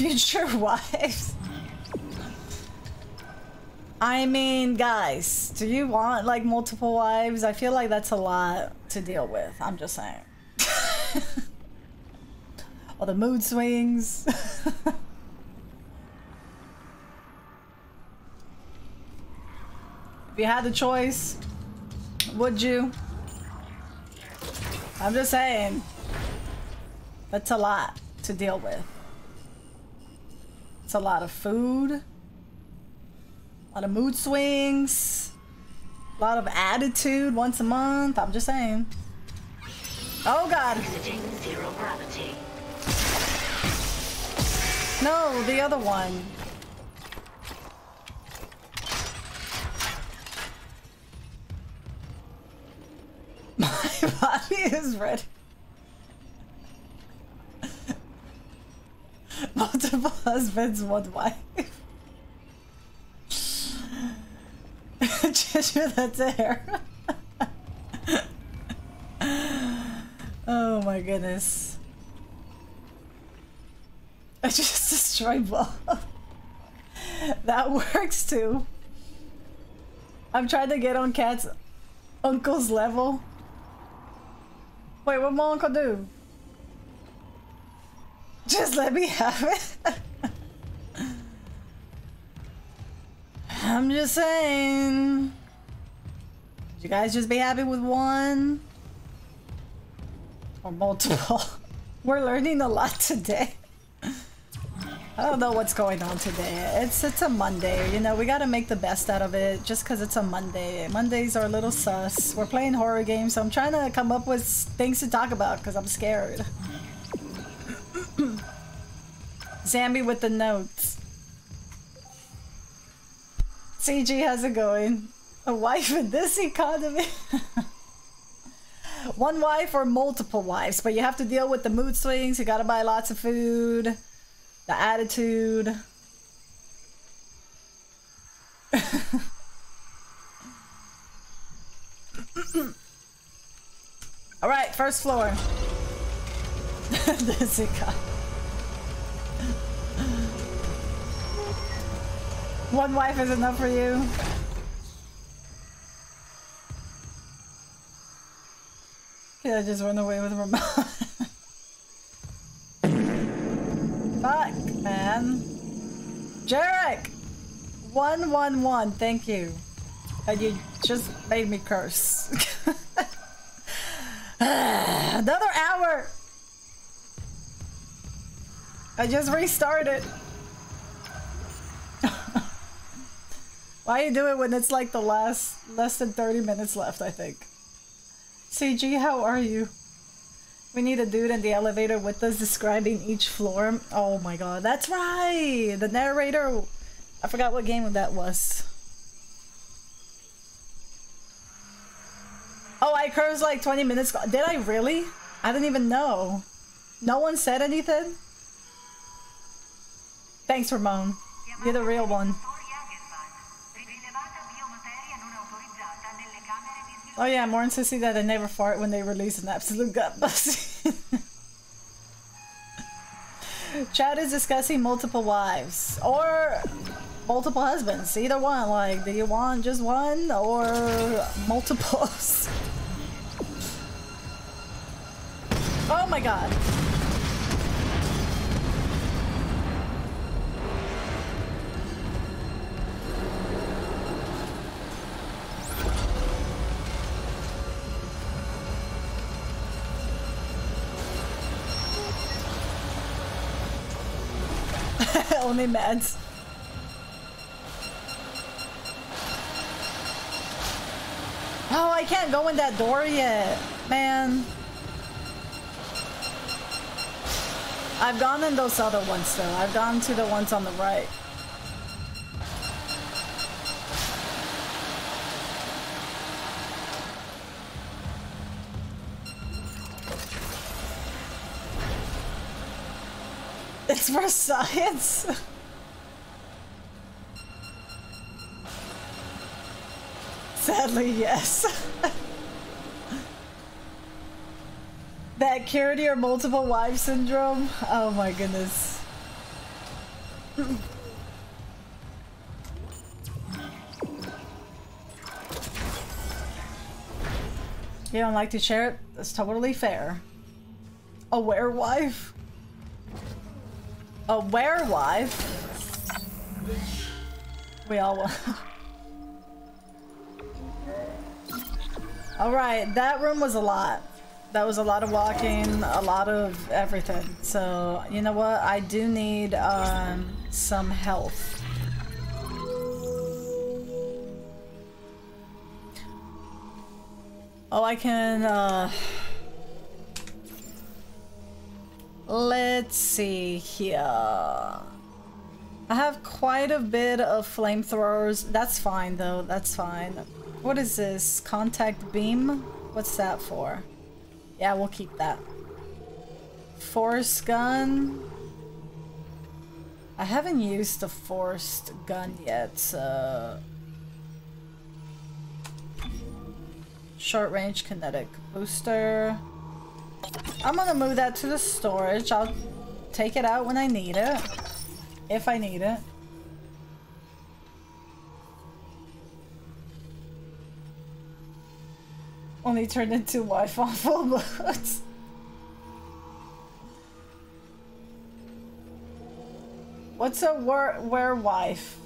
Future [LAUGHS] wives. I mean, guys, do you want like multiple wives? I feel like that's a lot to deal with. I'm just saying. [LAUGHS] All the mood swings. [LAUGHS] if you had the choice, would you? I'm just saying. That's a lot to deal with. It's a lot of food. A lot of mood swings. A lot of attitude once a month. I'm just saying. Oh god. No, the other one. [LAUGHS] My body is ready. [LAUGHS] Multiple husbands, one wife. Ginger, that's hair. oh my goodness. I just [LAUGHS] destroyed both. [LAUGHS] that works too. I'm trying to get on Kat's uncle's level. Wait, what my uncle do? Just let me have it. I'm just saying. You guys just be happy with one? Or multiple? [LAUGHS] We're learning a lot today. I don't know what's going on today. It's it's a Monday, you know, we gotta make the best out of it just because it's a Monday. Mondays are a little sus. We're playing horror games, so I'm trying to come up with things to talk about because I'm scared. Zambi with the notes. CG, how's it going? A wife in this economy? [LAUGHS] One wife or multiple wives, but you have to deal with the mood swings. You gotta buy lots of food, the attitude. [LAUGHS] All right, first floor. [LAUGHS] this economy. One wife is enough for you. Can I just run away with Ramon? [LAUGHS] Fuck, man. Jarek! 111, thank you. And you just made me curse. [LAUGHS] Another hour! I just restarted. Why you do it when it's like the last less than 30 minutes left, I think. CG, how are you? We need a dude in the elevator with us describing each floor. Oh my god, that's right! The narrator. I forgot what game that was. Oh, I cursed like 20 minutes ago. Did I really? I didn't even know. No one said anything? Thanks, Ramon. You're the real one. Oh yeah, more insisting that they never fart when they release an absolute gut bust. [LAUGHS] Chad is discussing multiple wives or multiple husbands. Either one. Like, do you want just one or multiples? [LAUGHS] oh my god. Meds. Oh, I can't go in that door yet. Man. I've gone in those other ones though. I've gone to the ones on the right. It's for science. Sadly, yes. that Carity or multiple wife syndrome. Oh my goodness. you don't like to share it? That's totally fair. A werewife? A werewife? We all want. [LAUGHS] Alright, that room was a lot. That was a lot of walking, a lot of everything. So, you know what? I do need um, some health. Oh, I can, uh... Let's see here. I have quite a bit of flamethrowers. That's fine though, that's fine. What is this? Contact beam? What's that for? Yeah, we'll keep that. Force gun. I haven't used the forced gun yet, so... Short range kinetic booster. I'm gonna move that to the storage. I'll take it out when I need it. If I need it. Only turned into Wi-Fi full modes. What's a were were wife?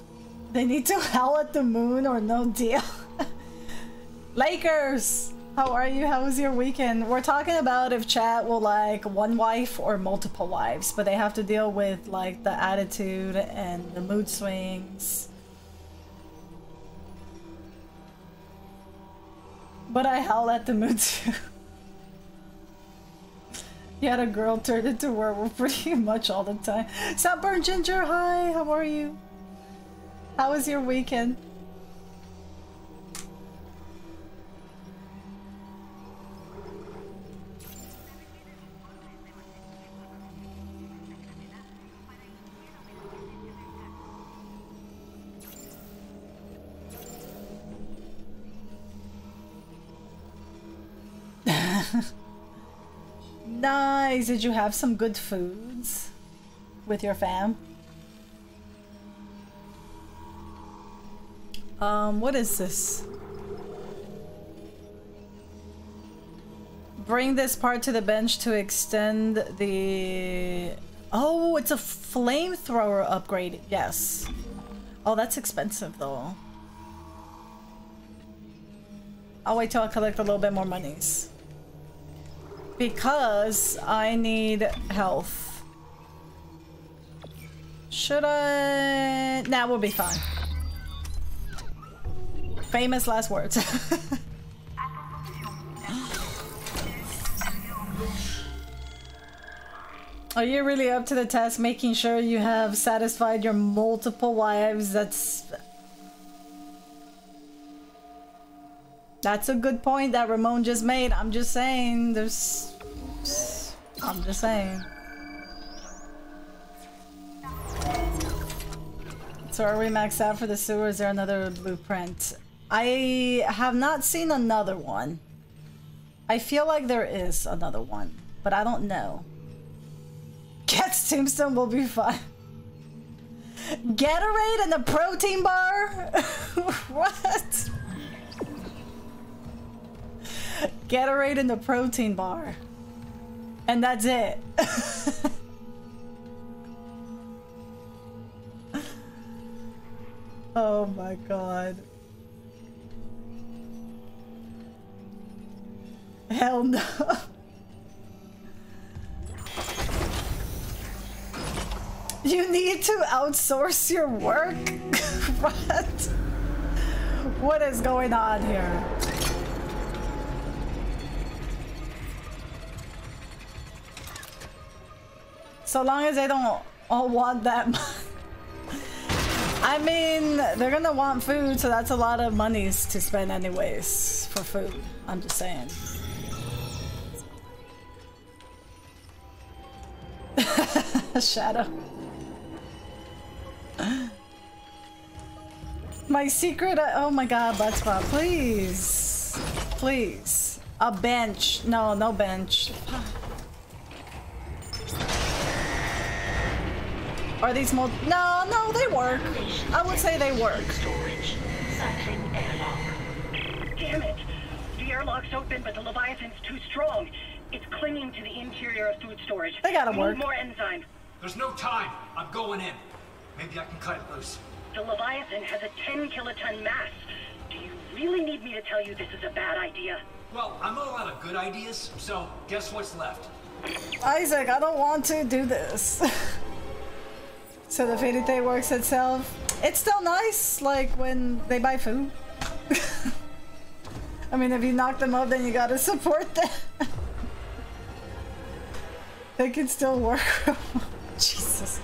They need to howl at the moon or no deal. [LAUGHS] Lakers! How are you? How was your weekend? We're talking about if chat will like one wife or multiple wives, but they have to deal with like the attitude and the mood swings. But I howl at the mood [LAUGHS] too. you had a girl turned into werewolf [LAUGHS] pretty much all the time. Sunburn Ginger, hi, how are you? How was your weekend? [LAUGHS] nice. Did you have some good foods? with your fam. Um, what is this? Bring this part to the bench to extend the... Oh, it's a flamethrower upgrade. Yes. Oh, that's expensive though. I'll wait till I collect a little bit more monies. Because I need health. Should I? Nah, we'll be fine. Famous last words. [LAUGHS] Are you really up to the task making sure you have satisfied your multiple wives? That's... That's a good point that Ramon just made. I'm just saying, there's... I'm just saying. So are we maxed out for the sewer? Is there another blueprint? I have not seen another one. I feel like there is another one, but I don't know. [LAUGHS] Kat's tombstone will be fine. [LAUGHS] Gatorade and a protein bar? [LAUGHS] what? [LAUGHS] Gatorade and the protein bar. And that's it. [LAUGHS] oh my god. Hell no. [LAUGHS] You need to outsource your work? what? What is going on here? So long as they don't all want that money. [LAUGHS] I mean, they're gonna want food, so that's a lot of monies to spend anyways for food. I'm just saying. [LAUGHS] Shadow. [GASPS] My secret, uh, oh my god, butt spot, please. Please. A bench. No, no bench. Are these mo- No, no, they work. I would say they work. Damn it! The airlock's open, but the Leviathan's too strong. It's clinging to the interior of food storage. They gotta We work. Need more enzyme. There's no time. I'm going in. Maybe I can cut it loose. The Leviathan has a 10 kiloton mass. Do you really need me to tell you this is a bad idea? Well, I'm all out of good ideas, so guess what's left? Isaac, I don't want to do this. [LAUGHS] so the day works itself. It's still nice, like when they buy food. [LAUGHS] I mean, if you knock them up, then you gotta support them. [LAUGHS] they can still work. [LAUGHS] Jesus.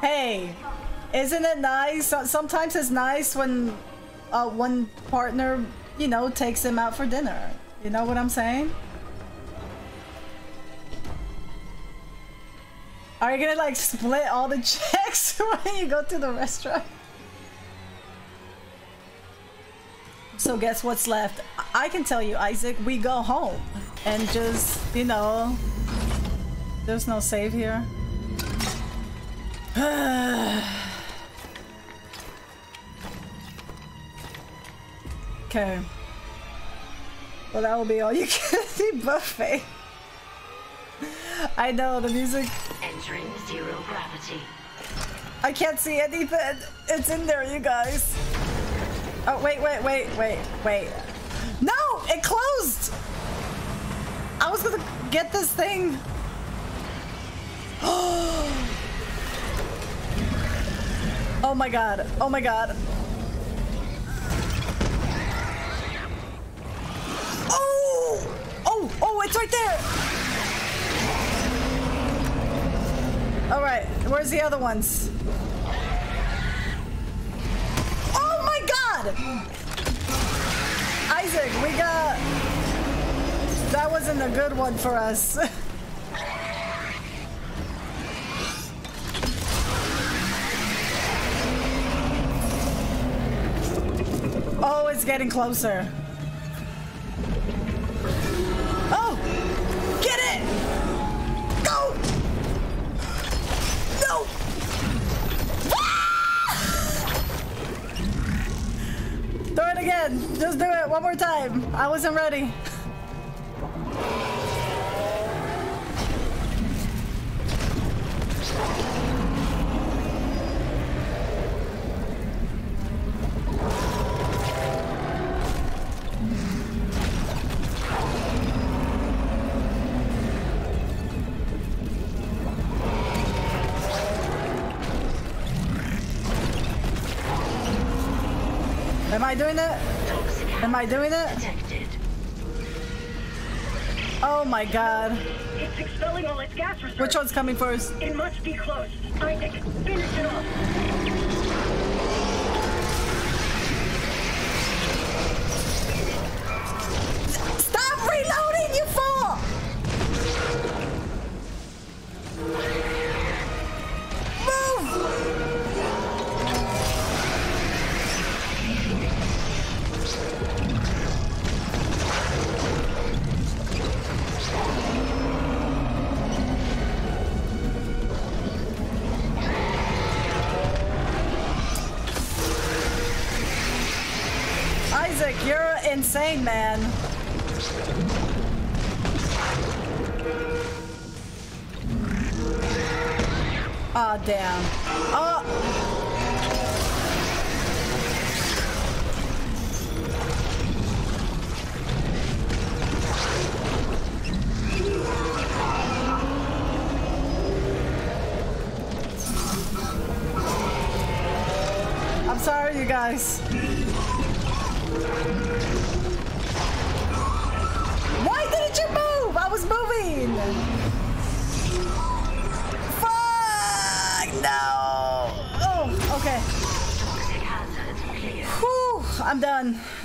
Hey, isn't it nice? Sometimes it's nice when uh, one partner, you know, takes them out for dinner. You know what I'm saying? Are you gonna like split all the [LAUGHS] checks when you go to the restaurant? So guess what's left? I can tell you, Isaac, we go home and just, you know, there's no save here. [SIGHS] okay. Well, that will be all you [LAUGHS] can see buffet. I know the music. Zero gravity. I can't see anything. It's in there, you guys. Oh, wait, wait, wait, wait, wait. No, it closed. I was gonna get this thing. [GASPS] Oh my god. Oh my god. Oh! Oh, oh, it's right there. All right, where's the other ones? Oh my god! Isaac, we got... That wasn't a good one for us. [LAUGHS] oh, it's getting closer. Just do it one more time. I wasn't ready. Am I doing it? Am I doing it? Oh my god. It's expelling all its gas reserves. Which one's coming first? It must be close. Isaac, finish it off.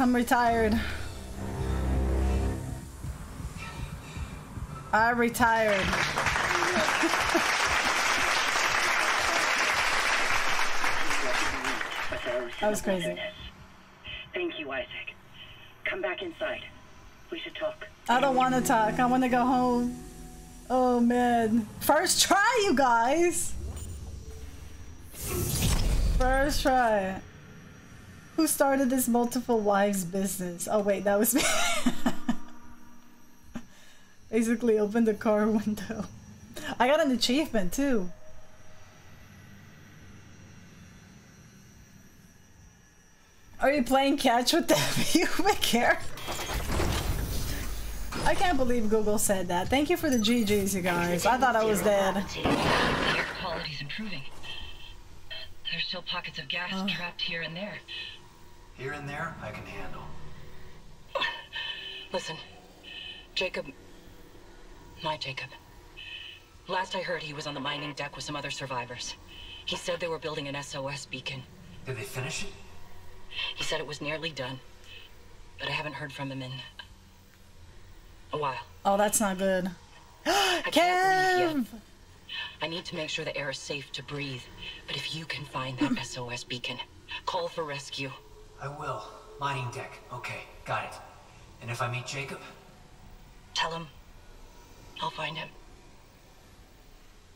I'm retired. I retired. That was crazy. Thank you, Isaac. Come back inside. We should talk. I don't want to talk. I want to go home. Oh man. First try, you guys. First try. Who started this multiple wives business? Oh wait, that was me. [LAUGHS] Basically opened the car window. I got an achievement too. Are you playing catch with the pubic hair? I can't believe Google said that. Thank you for the GGs, you guys. I thought I was dead. The air quality's improving. There's still pockets of gas Oh. trapped here and there. Here and there, I can handle. Listen, Jacob. My Jacob. Last I heard, he was on the mining deck with some other survivors. He said they were building an SOS beacon. Did they finish it? He said it was nearly done, but I haven't heard from him in a while. Oh, that's not good. [GASPS] I can't leave Kev! I need to make sure the air is safe to breathe. But if you can find that [CLEARS THROAT] SOS beacon, call for rescue. I will. Mining deck. Okay, got it. And if I meet Jacob? Tell him I'll find him.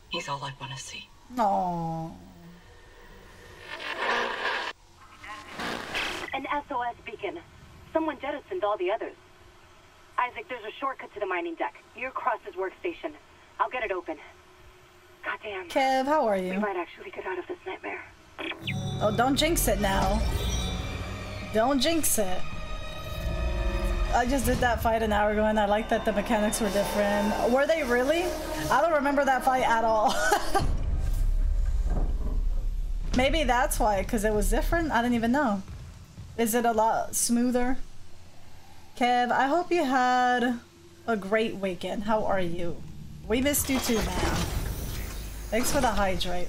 He's all I want to see. No. An SOS beacon. Someone jettisoned all the others. Isaac, there's a shortcut to the mining deck. Near Cross's workstation. I'll get it open. Goddamn. Kev, how are you? We you? might actually get out of this nightmare. Oh, don't jinx it now. Don't jinx it. I just did that fight an hour ago and I like that the mechanics were different. Were they really? I don't remember that fight at all. [LAUGHS] Maybe that's why, because it was different? I didn't even know. Is it a lot smoother? Kev, I hope you had a great weekend. How are you? We missed you too, man. Thanks for the hydrate.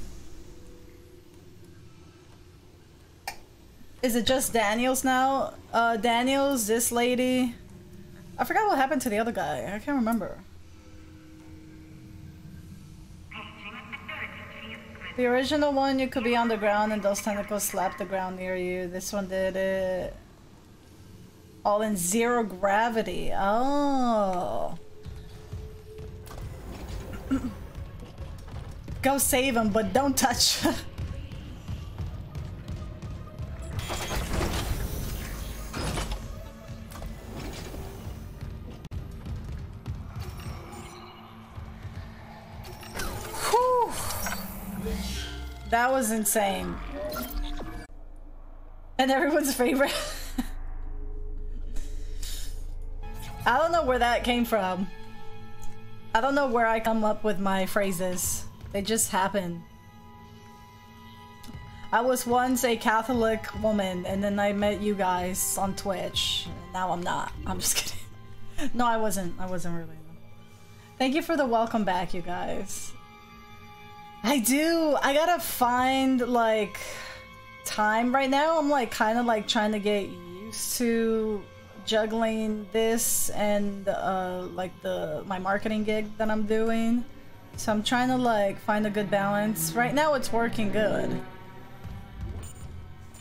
Is it just Daniels now? Uh, Daniels, this lady. I forgot what happened to the other guy. I can't remember. The original one, you could be on the ground and those tentacles slap the ground near you. This one did it all in zero gravity. Oh. [CLEARS THROAT] Go save him, but don't touch. [LAUGHS] That was insane. And everyone's favorite. [LAUGHS] I don't know where that came from. I don't know where I come up with my phrases. They just happen. I was once a Catholic woman and then I met you guys on Twitch. Now I'm not. [LAUGHS] I'm just kidding. No, I wasn't. I wasn't really. Thank you for the welcome back, you guys. I do. I gotta find like time right now. I'm like kind of like trying to get used to juggling this and uh, like the my marketing gig that I'm doing. So I'm trying to like find a good balance. Right now it's working good.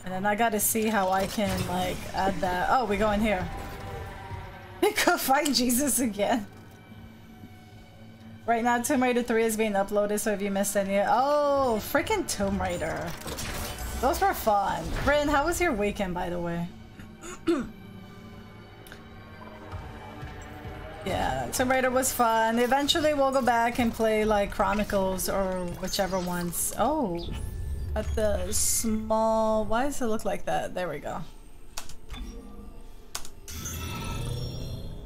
And then I gotta see how I can like add that. Oh, we go in here. [LAUGHS] Could find Jesus again. Right now, Tomb Raider 3 is being uploaded, so if you missed any- Oh, freaking Tomb Raider. Those were fun. Bryn, how was your weekend, by the way? [CLEARS THROAT] yeah, Tomb Raider was fun. Eventually, we'll go back and play, like, Chronicles or whichever ones. Oh, at the small... Why does it look like that? There we go.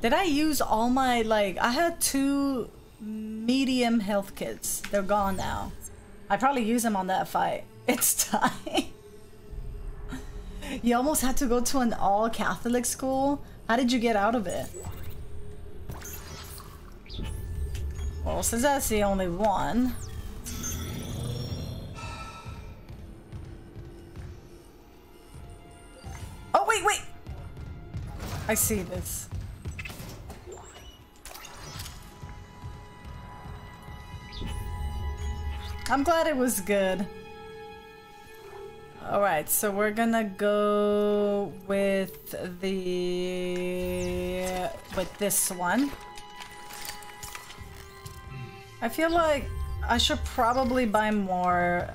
Did I use all my, like, I had two medium health kits. They're gone now. I probably use them on that fight. [LAUGHS] It's time. you almost had to go to an all Catholic school? How did you get out of it? Well, since that's the only one. Wait, wait! I see this. I'm glad it was good. Alright, so we're gonna go with the... with this one. I feel like I should probably buy more...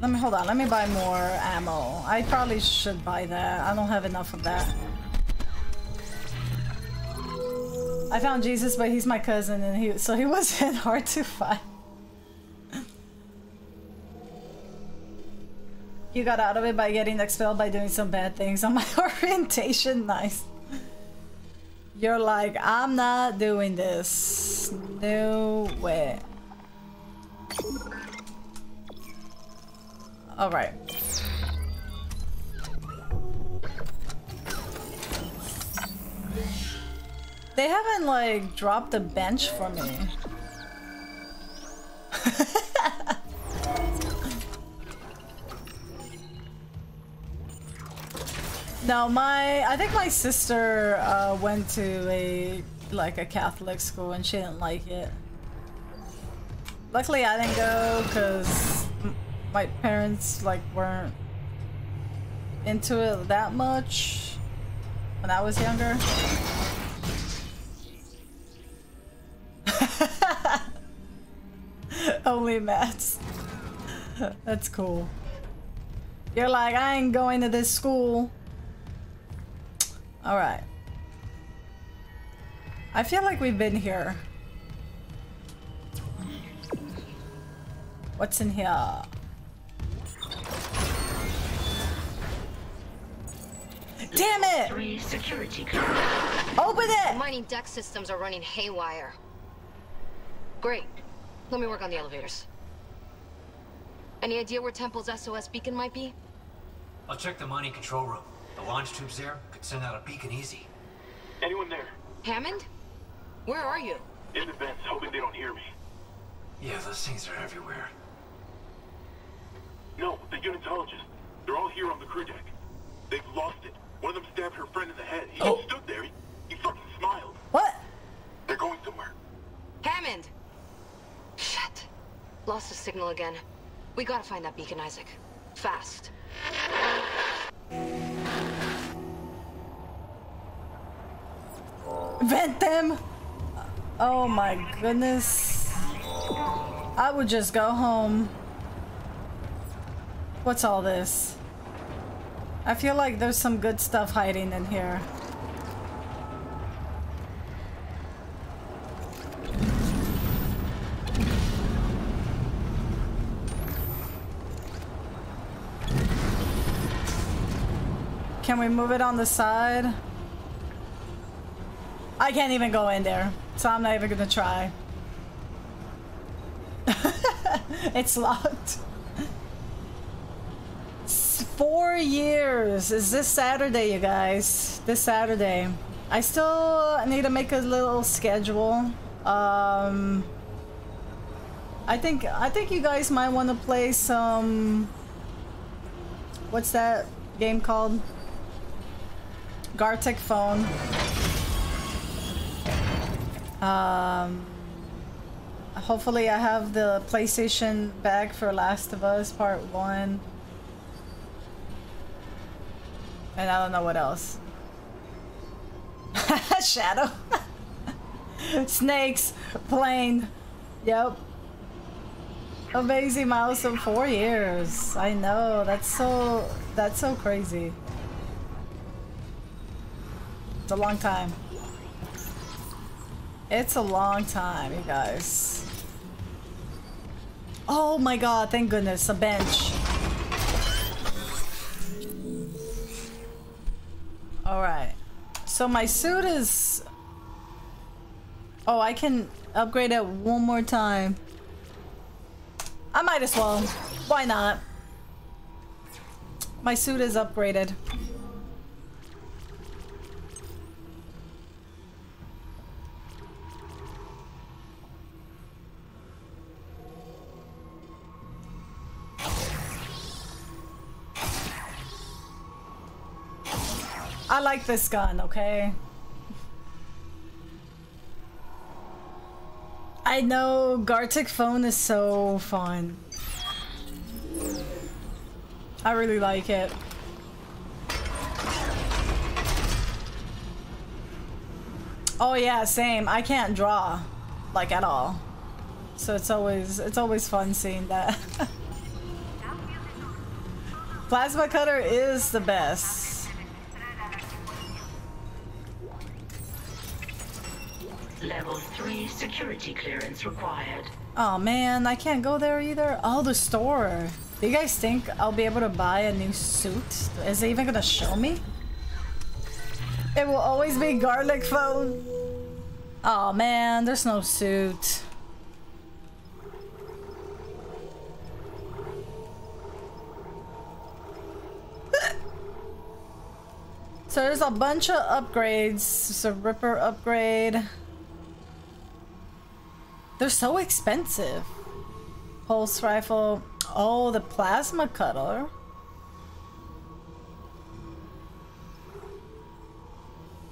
Let me, hold on, let me buy more ammo. I probably should buy that. I don't have enough of that. I found Jesus, but he's my cousin, and he so he [LAUGHS] wasn't hard to find. You got out of it by getting expelled by doing some bad things on my [LAUGHS] orientation. Nice. You're like, I'm not doing this. No way. Alright. They haven't like dropped a bench for me. [LAUGHS] No, my I think my sister uh, went to a like a Catholic school and she didn't like it. Luckily, I didn't go because my parents like weren't into it that much when I was younger. [LAUGHS] Only Matt's. That's cool. You're like, I ain't going to this school. Alright. I feel like we've been here. What's in here? Damn it! Three security code. Open it! The mining deck systems are running haywire. Great. Let me work on the elevators. Any idea where Temple's SOS beacon might be? I'll check the mining control room. The launch tubes there could send out a beacon easy. Anyone there? Hammond? Where are you? In the vents, hoping they don't hear me. Yeah, those things are everywhere. No, the unitologists. They're all here on the crew deck. They've lost it. One of them stabbed her friend in the head. He just stood there. He, he fucking smiled. What? They're going somewhere. Hammond! Shit. Lost the signal again. We gotta find that beacon, Isaac. Fast. Vent them! Oh my goodness. I would just go home. What's all this? I feel like there's some good stuff hiding in here. Can we move it on the side? I can't even go in there, so I'm not even gonna try. [LAUGHS] it's locked. Four years. Is this Saturday, you guys? This Saturday. I still need to make a little schedule. Um, I think I think you guys might want to play some. What's that game called? Gartic phone. Um, hopefully I have the PlayStation back for Last of Us Part 1. And I don't know what else. [LAUGHS] Shadow. [LAUGHS] Snakes. Plane. Yep. Amazing milestone four years. I know. That's so that's so crazy. It's a long time. It's a long time, you guys. Oh my god, thank goodness, a bench. Alright. So my suit is... Oh, I can upgrade it one more time. I might as well. Why not? My suit is upgraded. I like this gun, okay? I know Gartic phone is so fun. I really like it. Oh yeah, same. I can't draw like at all. So it's always it's always fun seeing that. [LAUGHS] Plasma cutter is the best. Level 3 security clearance required. Oh man, I can't go there either. Oh, the store. Do you guys think I'll be able to buy a new suit? Is it even gonna show me? It will always be garlic phone. Oh man, there's no suit. [LAUGHS] So there's a bunch of upgrades. So Ripper upgrade. They're so expensive. Pulse rifle. Oh, the plasma cutter.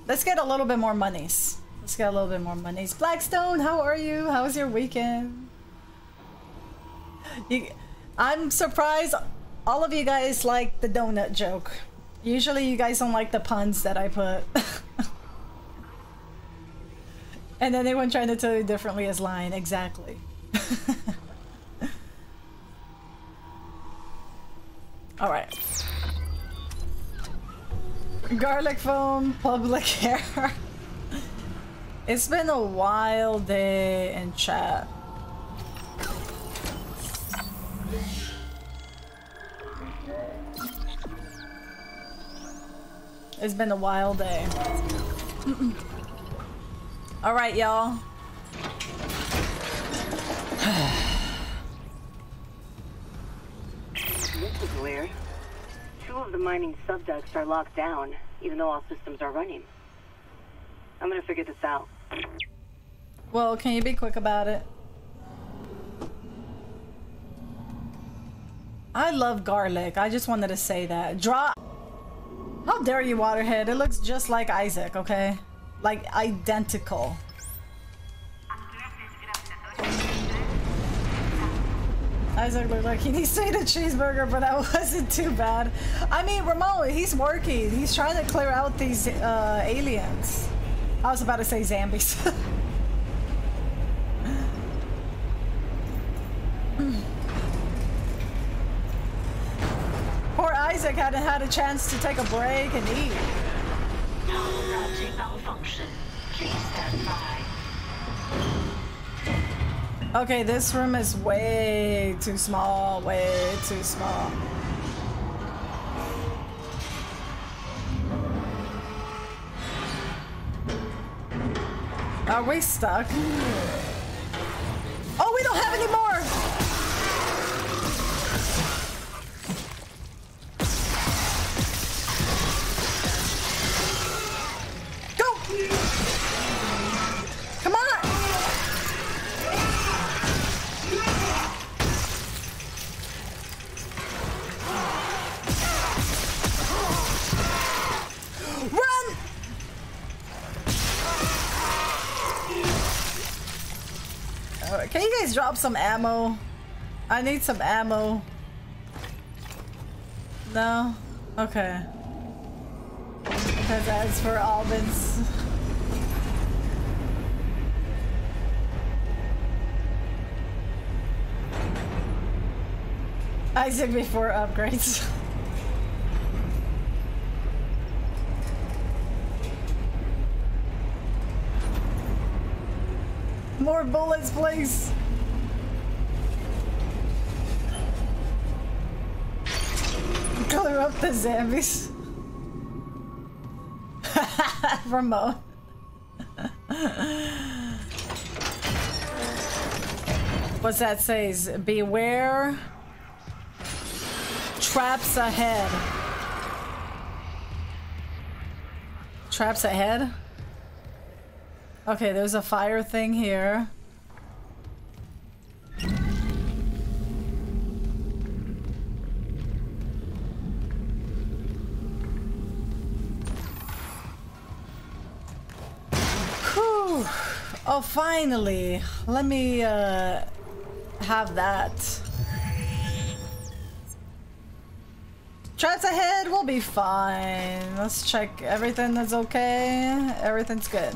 Let's get a little bit more monies. Let's get a little bit more monies. Blackstone, how are you? How was your weekend? You, I'm surprised all of you guys like the donut joke. Usually you guys don't like the puns that I put. [LAUGHS] and then anyone trying to tell you differently is lying. Exactly. [LAUGHS] Alright. Garlic foam, public [LAUGHS] hair. it's been a wild day in chat. It's been a wild day. Alright, y'all. This is weird. Two of the mining subducts are locked down, even though all systems are running. I'm gonna figure this out. Well, can you be quick about it? I love garlic. I just wanted to say that. Draw. How dare you, Waterhead? It looks just like Isaac, okay? Like, identical. Isaac looked like he needs to eat a cheeseburger, but that [LAUGHS] wasn't too bad. I mean, Ramon, he's working. He's trying to clear out these uh, aliens. I was about to say zombies. [LAUGHS] Poor Isaac hadn't had a chance to take a break and eat. Okay, this room is way too small, way too small. Are we stuck? Some ammo? I need some ammo. No? Okay. Because as for almonds. Isaac before upgrades. [LAUGHS] More bullets, please. The zombies. [LAUGHS] Remote. What's that says? Beware. Traps ahead. Traps ahead? Okay, there's a fire thing here. Finally. Let me uh, have that. Traps ahead, we'll be fine. Let's check everything that's okay. Everything's good.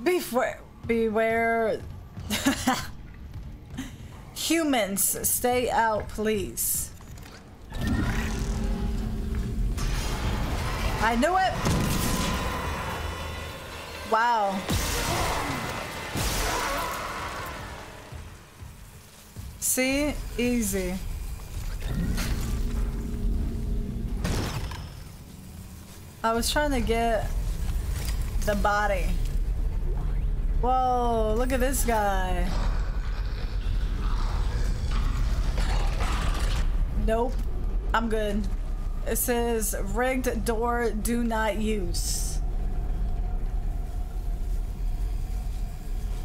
Beware, beware. [LAUGHS] Humans, stay out, please. I knew it. Wow. See? Easy. I was trying to get the body. Whoa, look at this guy. Nope. I'm good. It says rigged door do not use.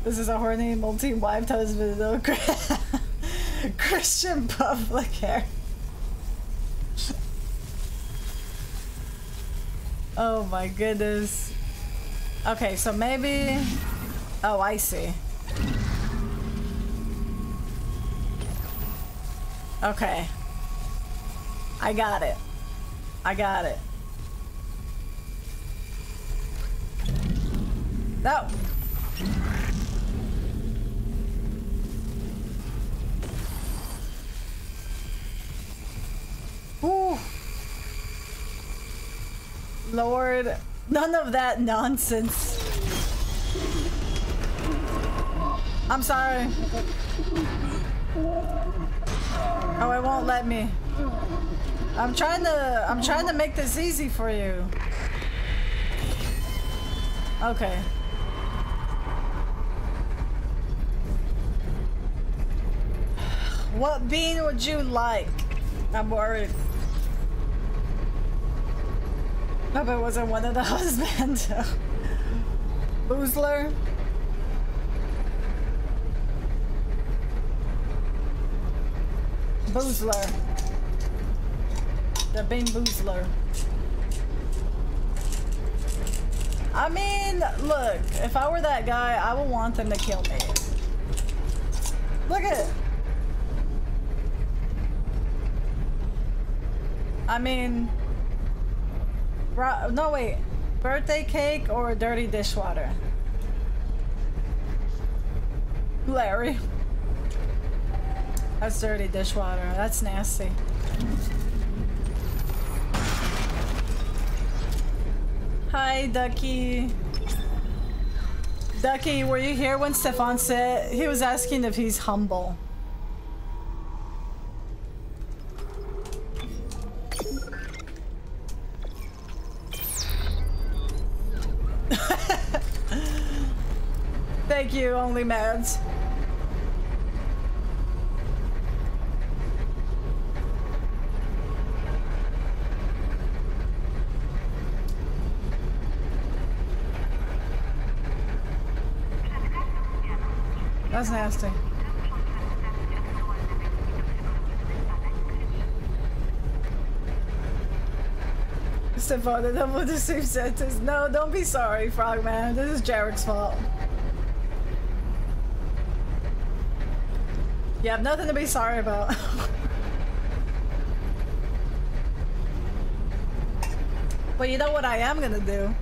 This is a horny multi-wifed husband [LAUGHS] Christian public hair. Oh my goodness. Okay, so maybe... Oh, I see. Okay. I got it. I got it. No. Ooh. Lord, none of that nonsense. I'm sorry. Oh, it won't let me. I'm trying to I'm trying to make this easy for you. Okay. What bean would you like? I'm worried. It wasn't one of the [LAUGHS] husbands. Boozler? Boozler. The Bean Boozler. I mean, look, if I were that guy, I would want them to kill me. Look at it. I mean, no wait, birthday cake or dirty dishwater? Larry. That's dirty dishwater. That's nasty. Hi, Ducky. Ducky, were you here when Stefan said he was asking if he's humble? Thank you, only Mads. That's nasty. Stefan, the double the same sentence. No, don't be sorry, Frogman. This is Jarek's fault. You have nothing to be sorry about. [LAUGHS] but you know what I am gonna do?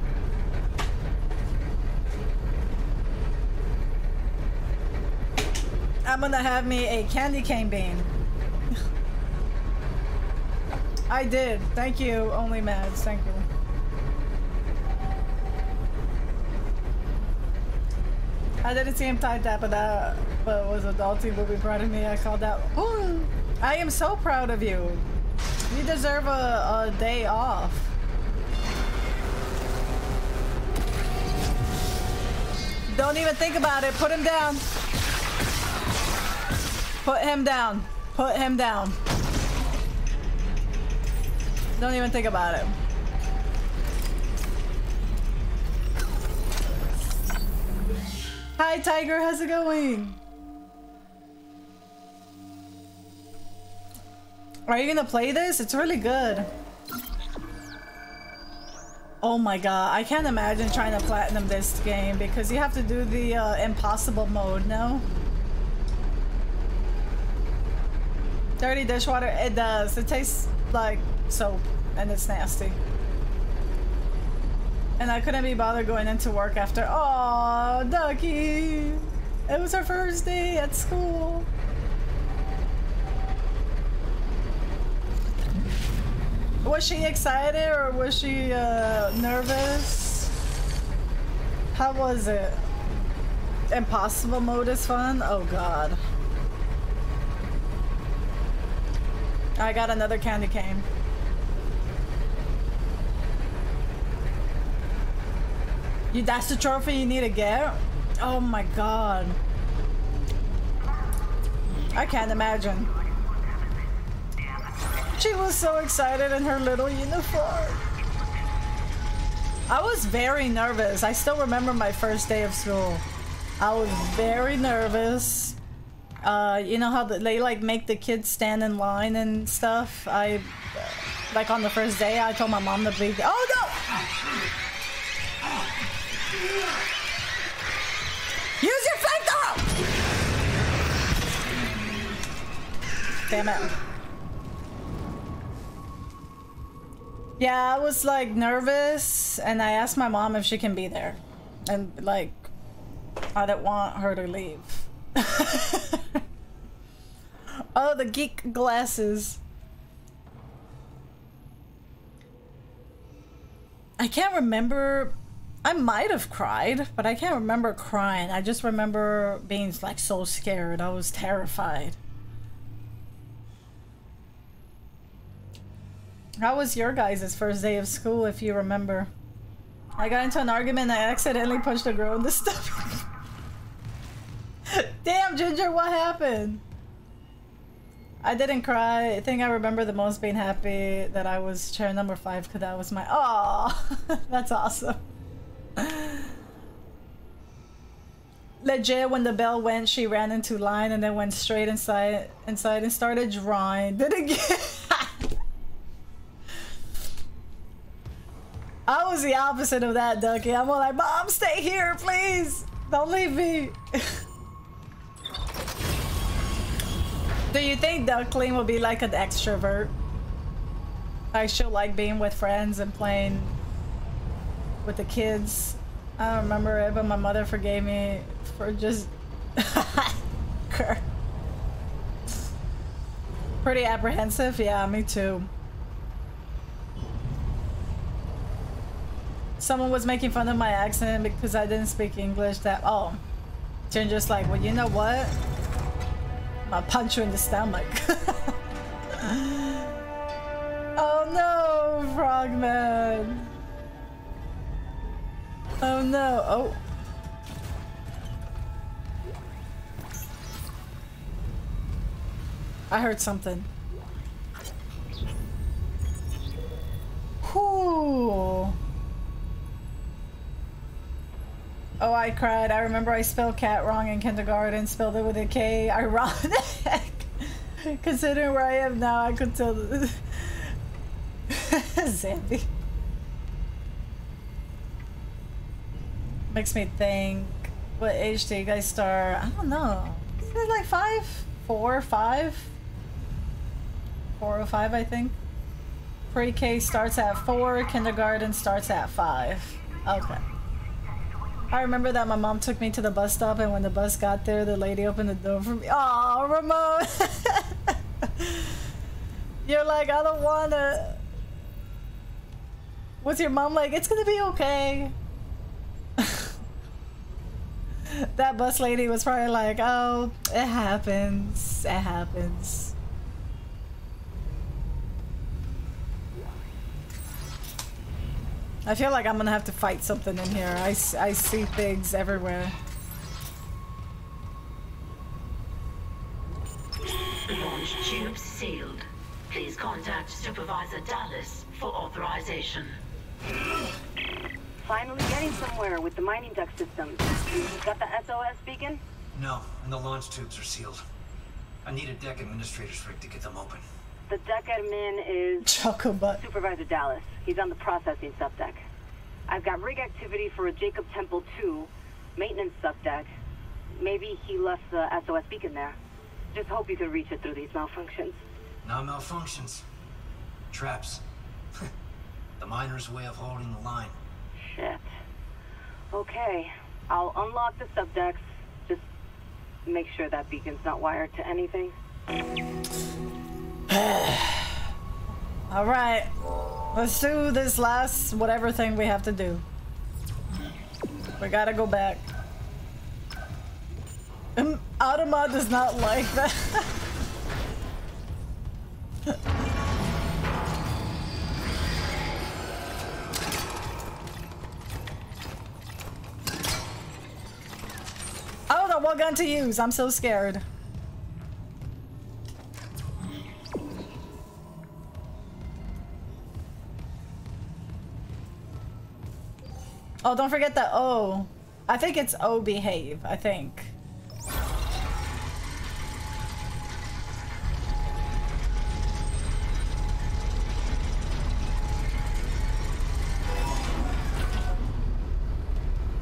I'm gonna have me a candy cane bean. [LAUGHS] I did. Thank you, only Mads. Thank you. I didn't see him type that, but uh, that but was adulting will be proud of me. I called out. I am so proud of you. You deserve a, a day off. Don't even think about it. Put him down. Put him down. Put him down. Don't even think about it. Hi Tiger, how's it going? Are you gonna play this? It's really good. Oh my god, I can't imagine trying to platinum this game because you have to do the uh, impossible mode, no? Dirty dishwater, it does. It tastes like soap and it's nasty. And I couldn't be bothered going into work after. Oh, Ducky! It was her first day at school. Was she excited or was she uh, nervous? How was it? Impossible mode is fun? Oh god. I got another candy cane. You that's the trophy you need to get? Oh my god. I can't imagine. She was so excited in her little uniform. I was very nervous. I still remember my first day of school. I was very nervous. Uh, you know how they like make the kids stand in line and stuff? I, like on the first day, I told my mom to be. Oh no! Use your flamethrower! Damn it. Yeah, I was like nervous and I asked my mom if she can be there. And like, I didn't want her to leave. [LAUGHS] oh, the geek glasses. I can't remember. I might have cried, but I can't remember crying. I just remember being like so scared. I was terrified. How was your guys' first day of school, if you remember? I got into an argument and I accidentally punched a girl in the [LAUGHS] stomach. Damn, Ginger, what happened? I didn't cry. I think I remember the most being happy that I was chair number five because that was my. Oh, [LAUGHS] that's awesome. Legit, when the bell went, she ran into line and then went straight inside inside and started drawing. Did it get? I was the opposite of that, Ducky. I'm all like, Mom, stay here, please. Don't leave me. [LAUGHS] Do you think Duckling will be like an extrovert? I she'll like being with friends and playing with the kids. I don't remember it, but my mother forgave me for just [LAUGHS] pretty apprehensive. Yeah, me too. Someone was making fun of my accent because I didn't speak English. That oh, Ginger's like, well, you know what? Gonna punch you in the stomach. [LAUGHS] oh no, Frogman. Oh no, oh. I heard something. Whoo! Oh, I cried. I remember I spelled cat wrong in kindergarten, spelled it with a K. Ironic. [LAUGHS] Considering where I am now, I could tell. [LAUGHS] Zambi. Makes me think. What age do you guys start? I don't know. Is it like five? Four? Five? Four or five, I think. Pre-K starts at four. Kindergarten starts at five. Okay. I remember that my mom took me to the bus stop, and when the bus got there, the lady opened the door for me. Oh, Ramon! [LAUGHS] You're like, I don't wanna. What's your mom like? It's gonna be okay. [LAUGHS] that bus lady was probably like, oh, it happens. It happens. I feel like I'm gonna have to fight something in here. I, I see things everywhere. Launch tube sealed. Please contact Supervisor Dallas for authorization. Finally getting somewhere with the mining duct systems. Got the SOS beacon? No, and the launch tubes are sealed. I need a deck administrator's rig to get them open. The deck admin is Chocobutt. Supervisor Dallas. He's on the processing subdeck. I've got rig activity for a Jacob Temple 2 maintenance subdeck. Maybe he left the SOS beacon there. Just hope you can reach it through these malfunctions. Not malfunctions. Traps. [LAUGHS] the miner's way of holding the line. Shit. Okay, I'll unlock the subdecks. Just make sure that beacon's not wired to anything. [SIGHS] All right, let's do this last whatever thing we have to do. We gotta go back. Um, Automa does not like that. [LAUGHS] What gun to use. I'm so scared. Oh, don't forget the O. Oh, I think it's O behave, I think.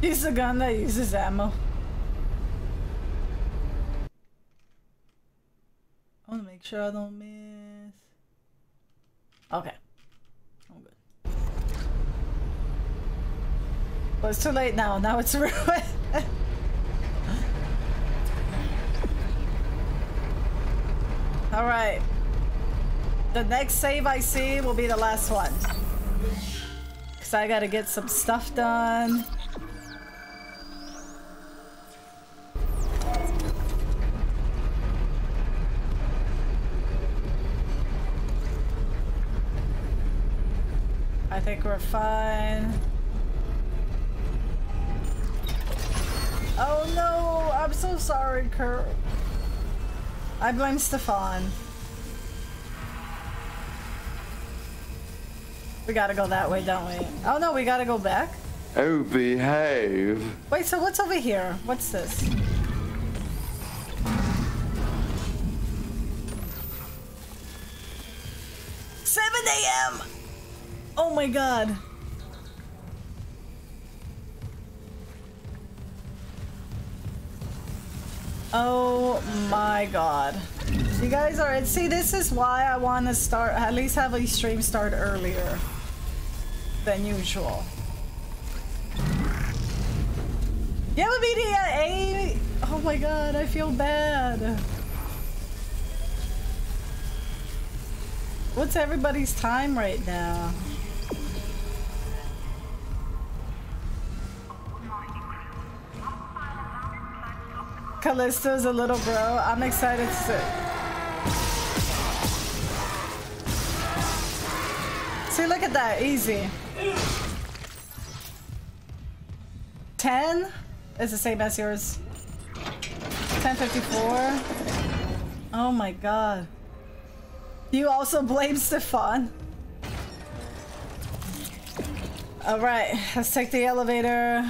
Use a gun that uses ammo. I want to make sure I don't miss. Okay. I'm good. Well, it's too late now. Now it's [LAUGHS] ruined. All right. The next save I see will be the last one. Because I got to get some stuff done. I think we're fine. Oh no, I'm so sorry, Kurt. I blame Stefan. We gotta go that way, don't we? Oh no, we gotta go back? Oh, behave. Wait, so what's over here? What's this? Seven AM! Oh my god. Oh my god. You guys are see this is why I want to start at least have a stream start earlier than usual. You have a meeting at 8? Oh my god, I feel bad. What's everybody's time right now? Callisto's a little bro. I'm excited to see. See, look at that. Easy. 10 is the same as yours. 1054. Oh my god. You also blame Stefan. Alright, let's take the elevator.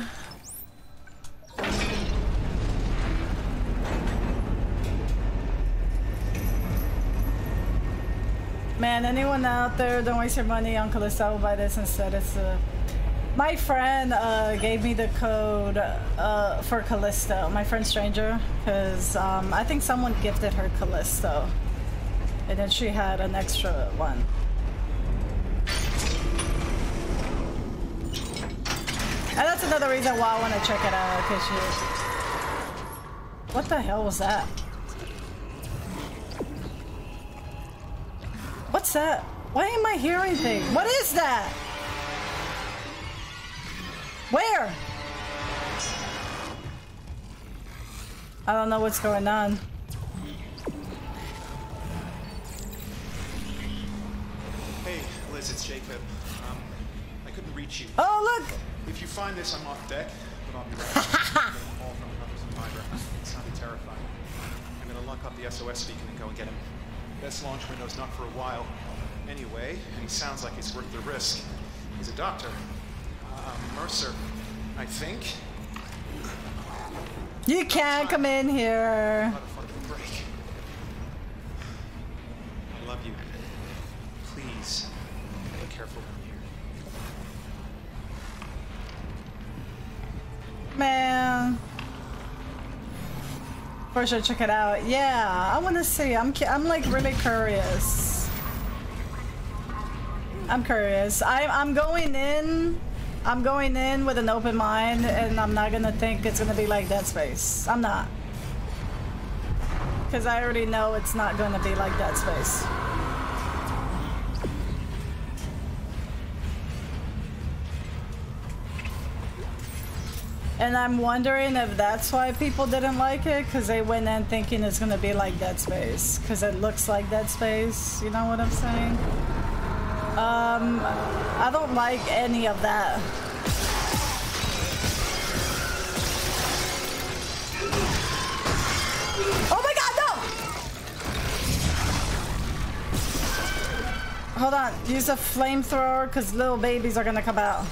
Man, anyone out there, don't waste your money on Callisto. Buy this instead. It's uh, my friend uh, gave me the code uh, for Callisto. My friend Stranger, because um, I think someone gifted her Callisto, and then she had an extra one. And that's another reason why I want to check it out, because she... What the hell was that? What's that? Why am I hearing things? What is that? Where? I don't know what's going on. Hey, Liz, it's Jacob. Um, I couldn't reach you. Oh, look! If you find this, I'm off deck, but I'll be [LAUGHS] ready. I'm getting a call from in Hydra. It sounded terrifying. I'm gonna lock up the SOS beacon and go and get him. Best launch window's not for a while. Anyway, and he sounds like he's worth the risk. He's a doctor. Uh, Mercer, I think. You can't come in here. I love you. For sure, check it out. Yeah, I want to see. I'm, I'm like really curious. I'm curious. I, I'm going in. I'm going in with an open mind, and I'm not gonna think it's gonna be like Dead Space. I'm not. Because I already know it's not gonna be like Dead Space. And I'm wondering if that's why people didn't like it, because they went in thinking it's gonna be like Dead Space, because it looks like Dead Space. You know what I'm saying? Um, I don't like any of that. Oh my god, no! Hold on, use a flamethrower because little babies are gonna come out.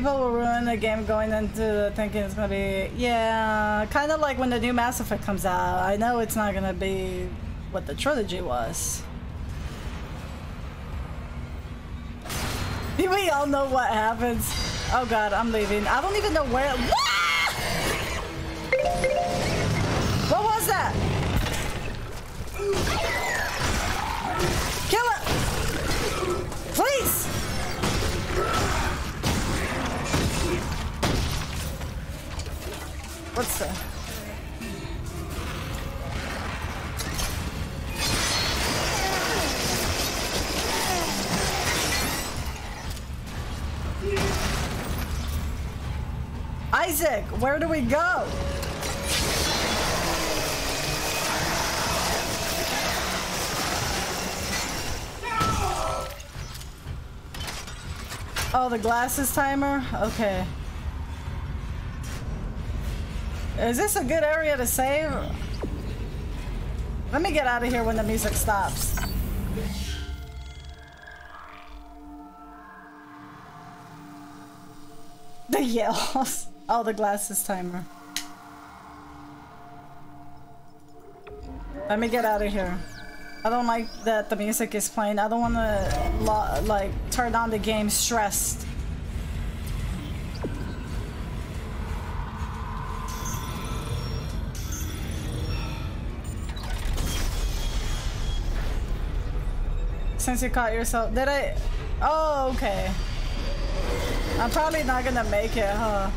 People will ruin the game going into thinking it's gonna be, yeah, kind of like when the new Mass Effect comes out. I know it's not gonna be what the trilogy was. [LAUGHS] We all know what happens. Oh god, I'm leaving. I don't even know where. What? Where do we go? Oh, the glasses timer? Okay. Is this a good area to save? Let me get out of here when the music stops. The yells. Oh, the glasses timer. Let me get out of here. I don't like that the music is playing. I don't want to like turn on the game stressed. Since you caught yourself, did I? Oh, okay. I'm probably not gonna make it, huh?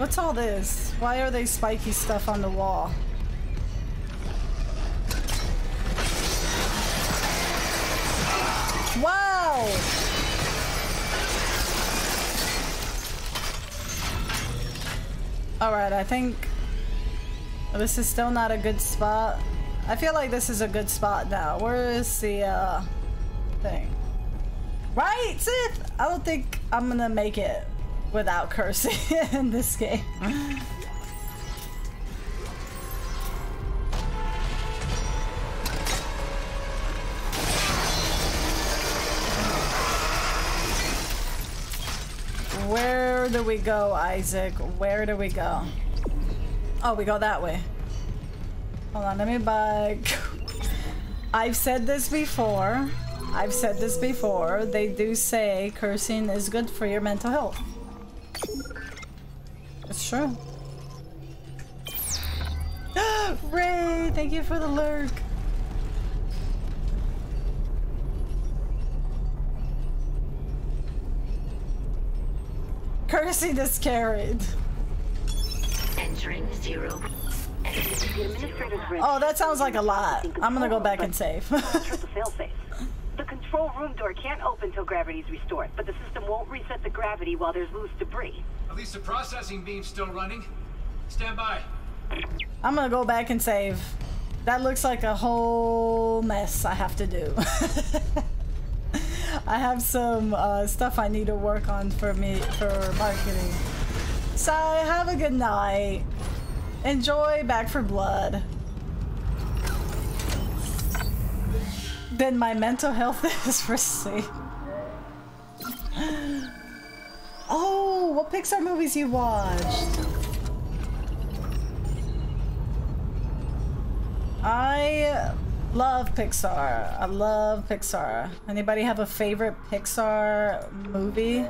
What's all this? Why are they spiky stuff on the wall? Wow! Alright, I think this is still not a good spot. I feel like this is a good spot now. Where is the uh, thing? Right, Sith? I don't think I'm gonna make it without cursing [LAUGHS] in this game. Where do we go, Isaac? Where do we go? Oh, we go that way. Hold on, let me buy... [LAUGHS] I've said this before. I've said this before. They do say cursing is good for your mental health. It's [GASPS] true. Ray, thank you for the lurk. Cursing is carried. Entering zero. The. Oh, that sounds like a lot. I'm gonna go back and save. [LAUGHS] The control room door can't open till gravity's restored, but the system won't reset the gravity while there's loose debris. At least the processing beam's still running. Stand by. I'm gonna go back and save. That looks like a whole mess I have to do. [LAUGHS] I have some uh, stuff I need to work on for me for marketing. So have a good night. Enjoy Back 4 Blood. Then my mental health [LAUGHS] is for safe. Oh, what Pixar movies you watched? I love Pixar. I love Pixar. Anybody have a favorite Pixar movie?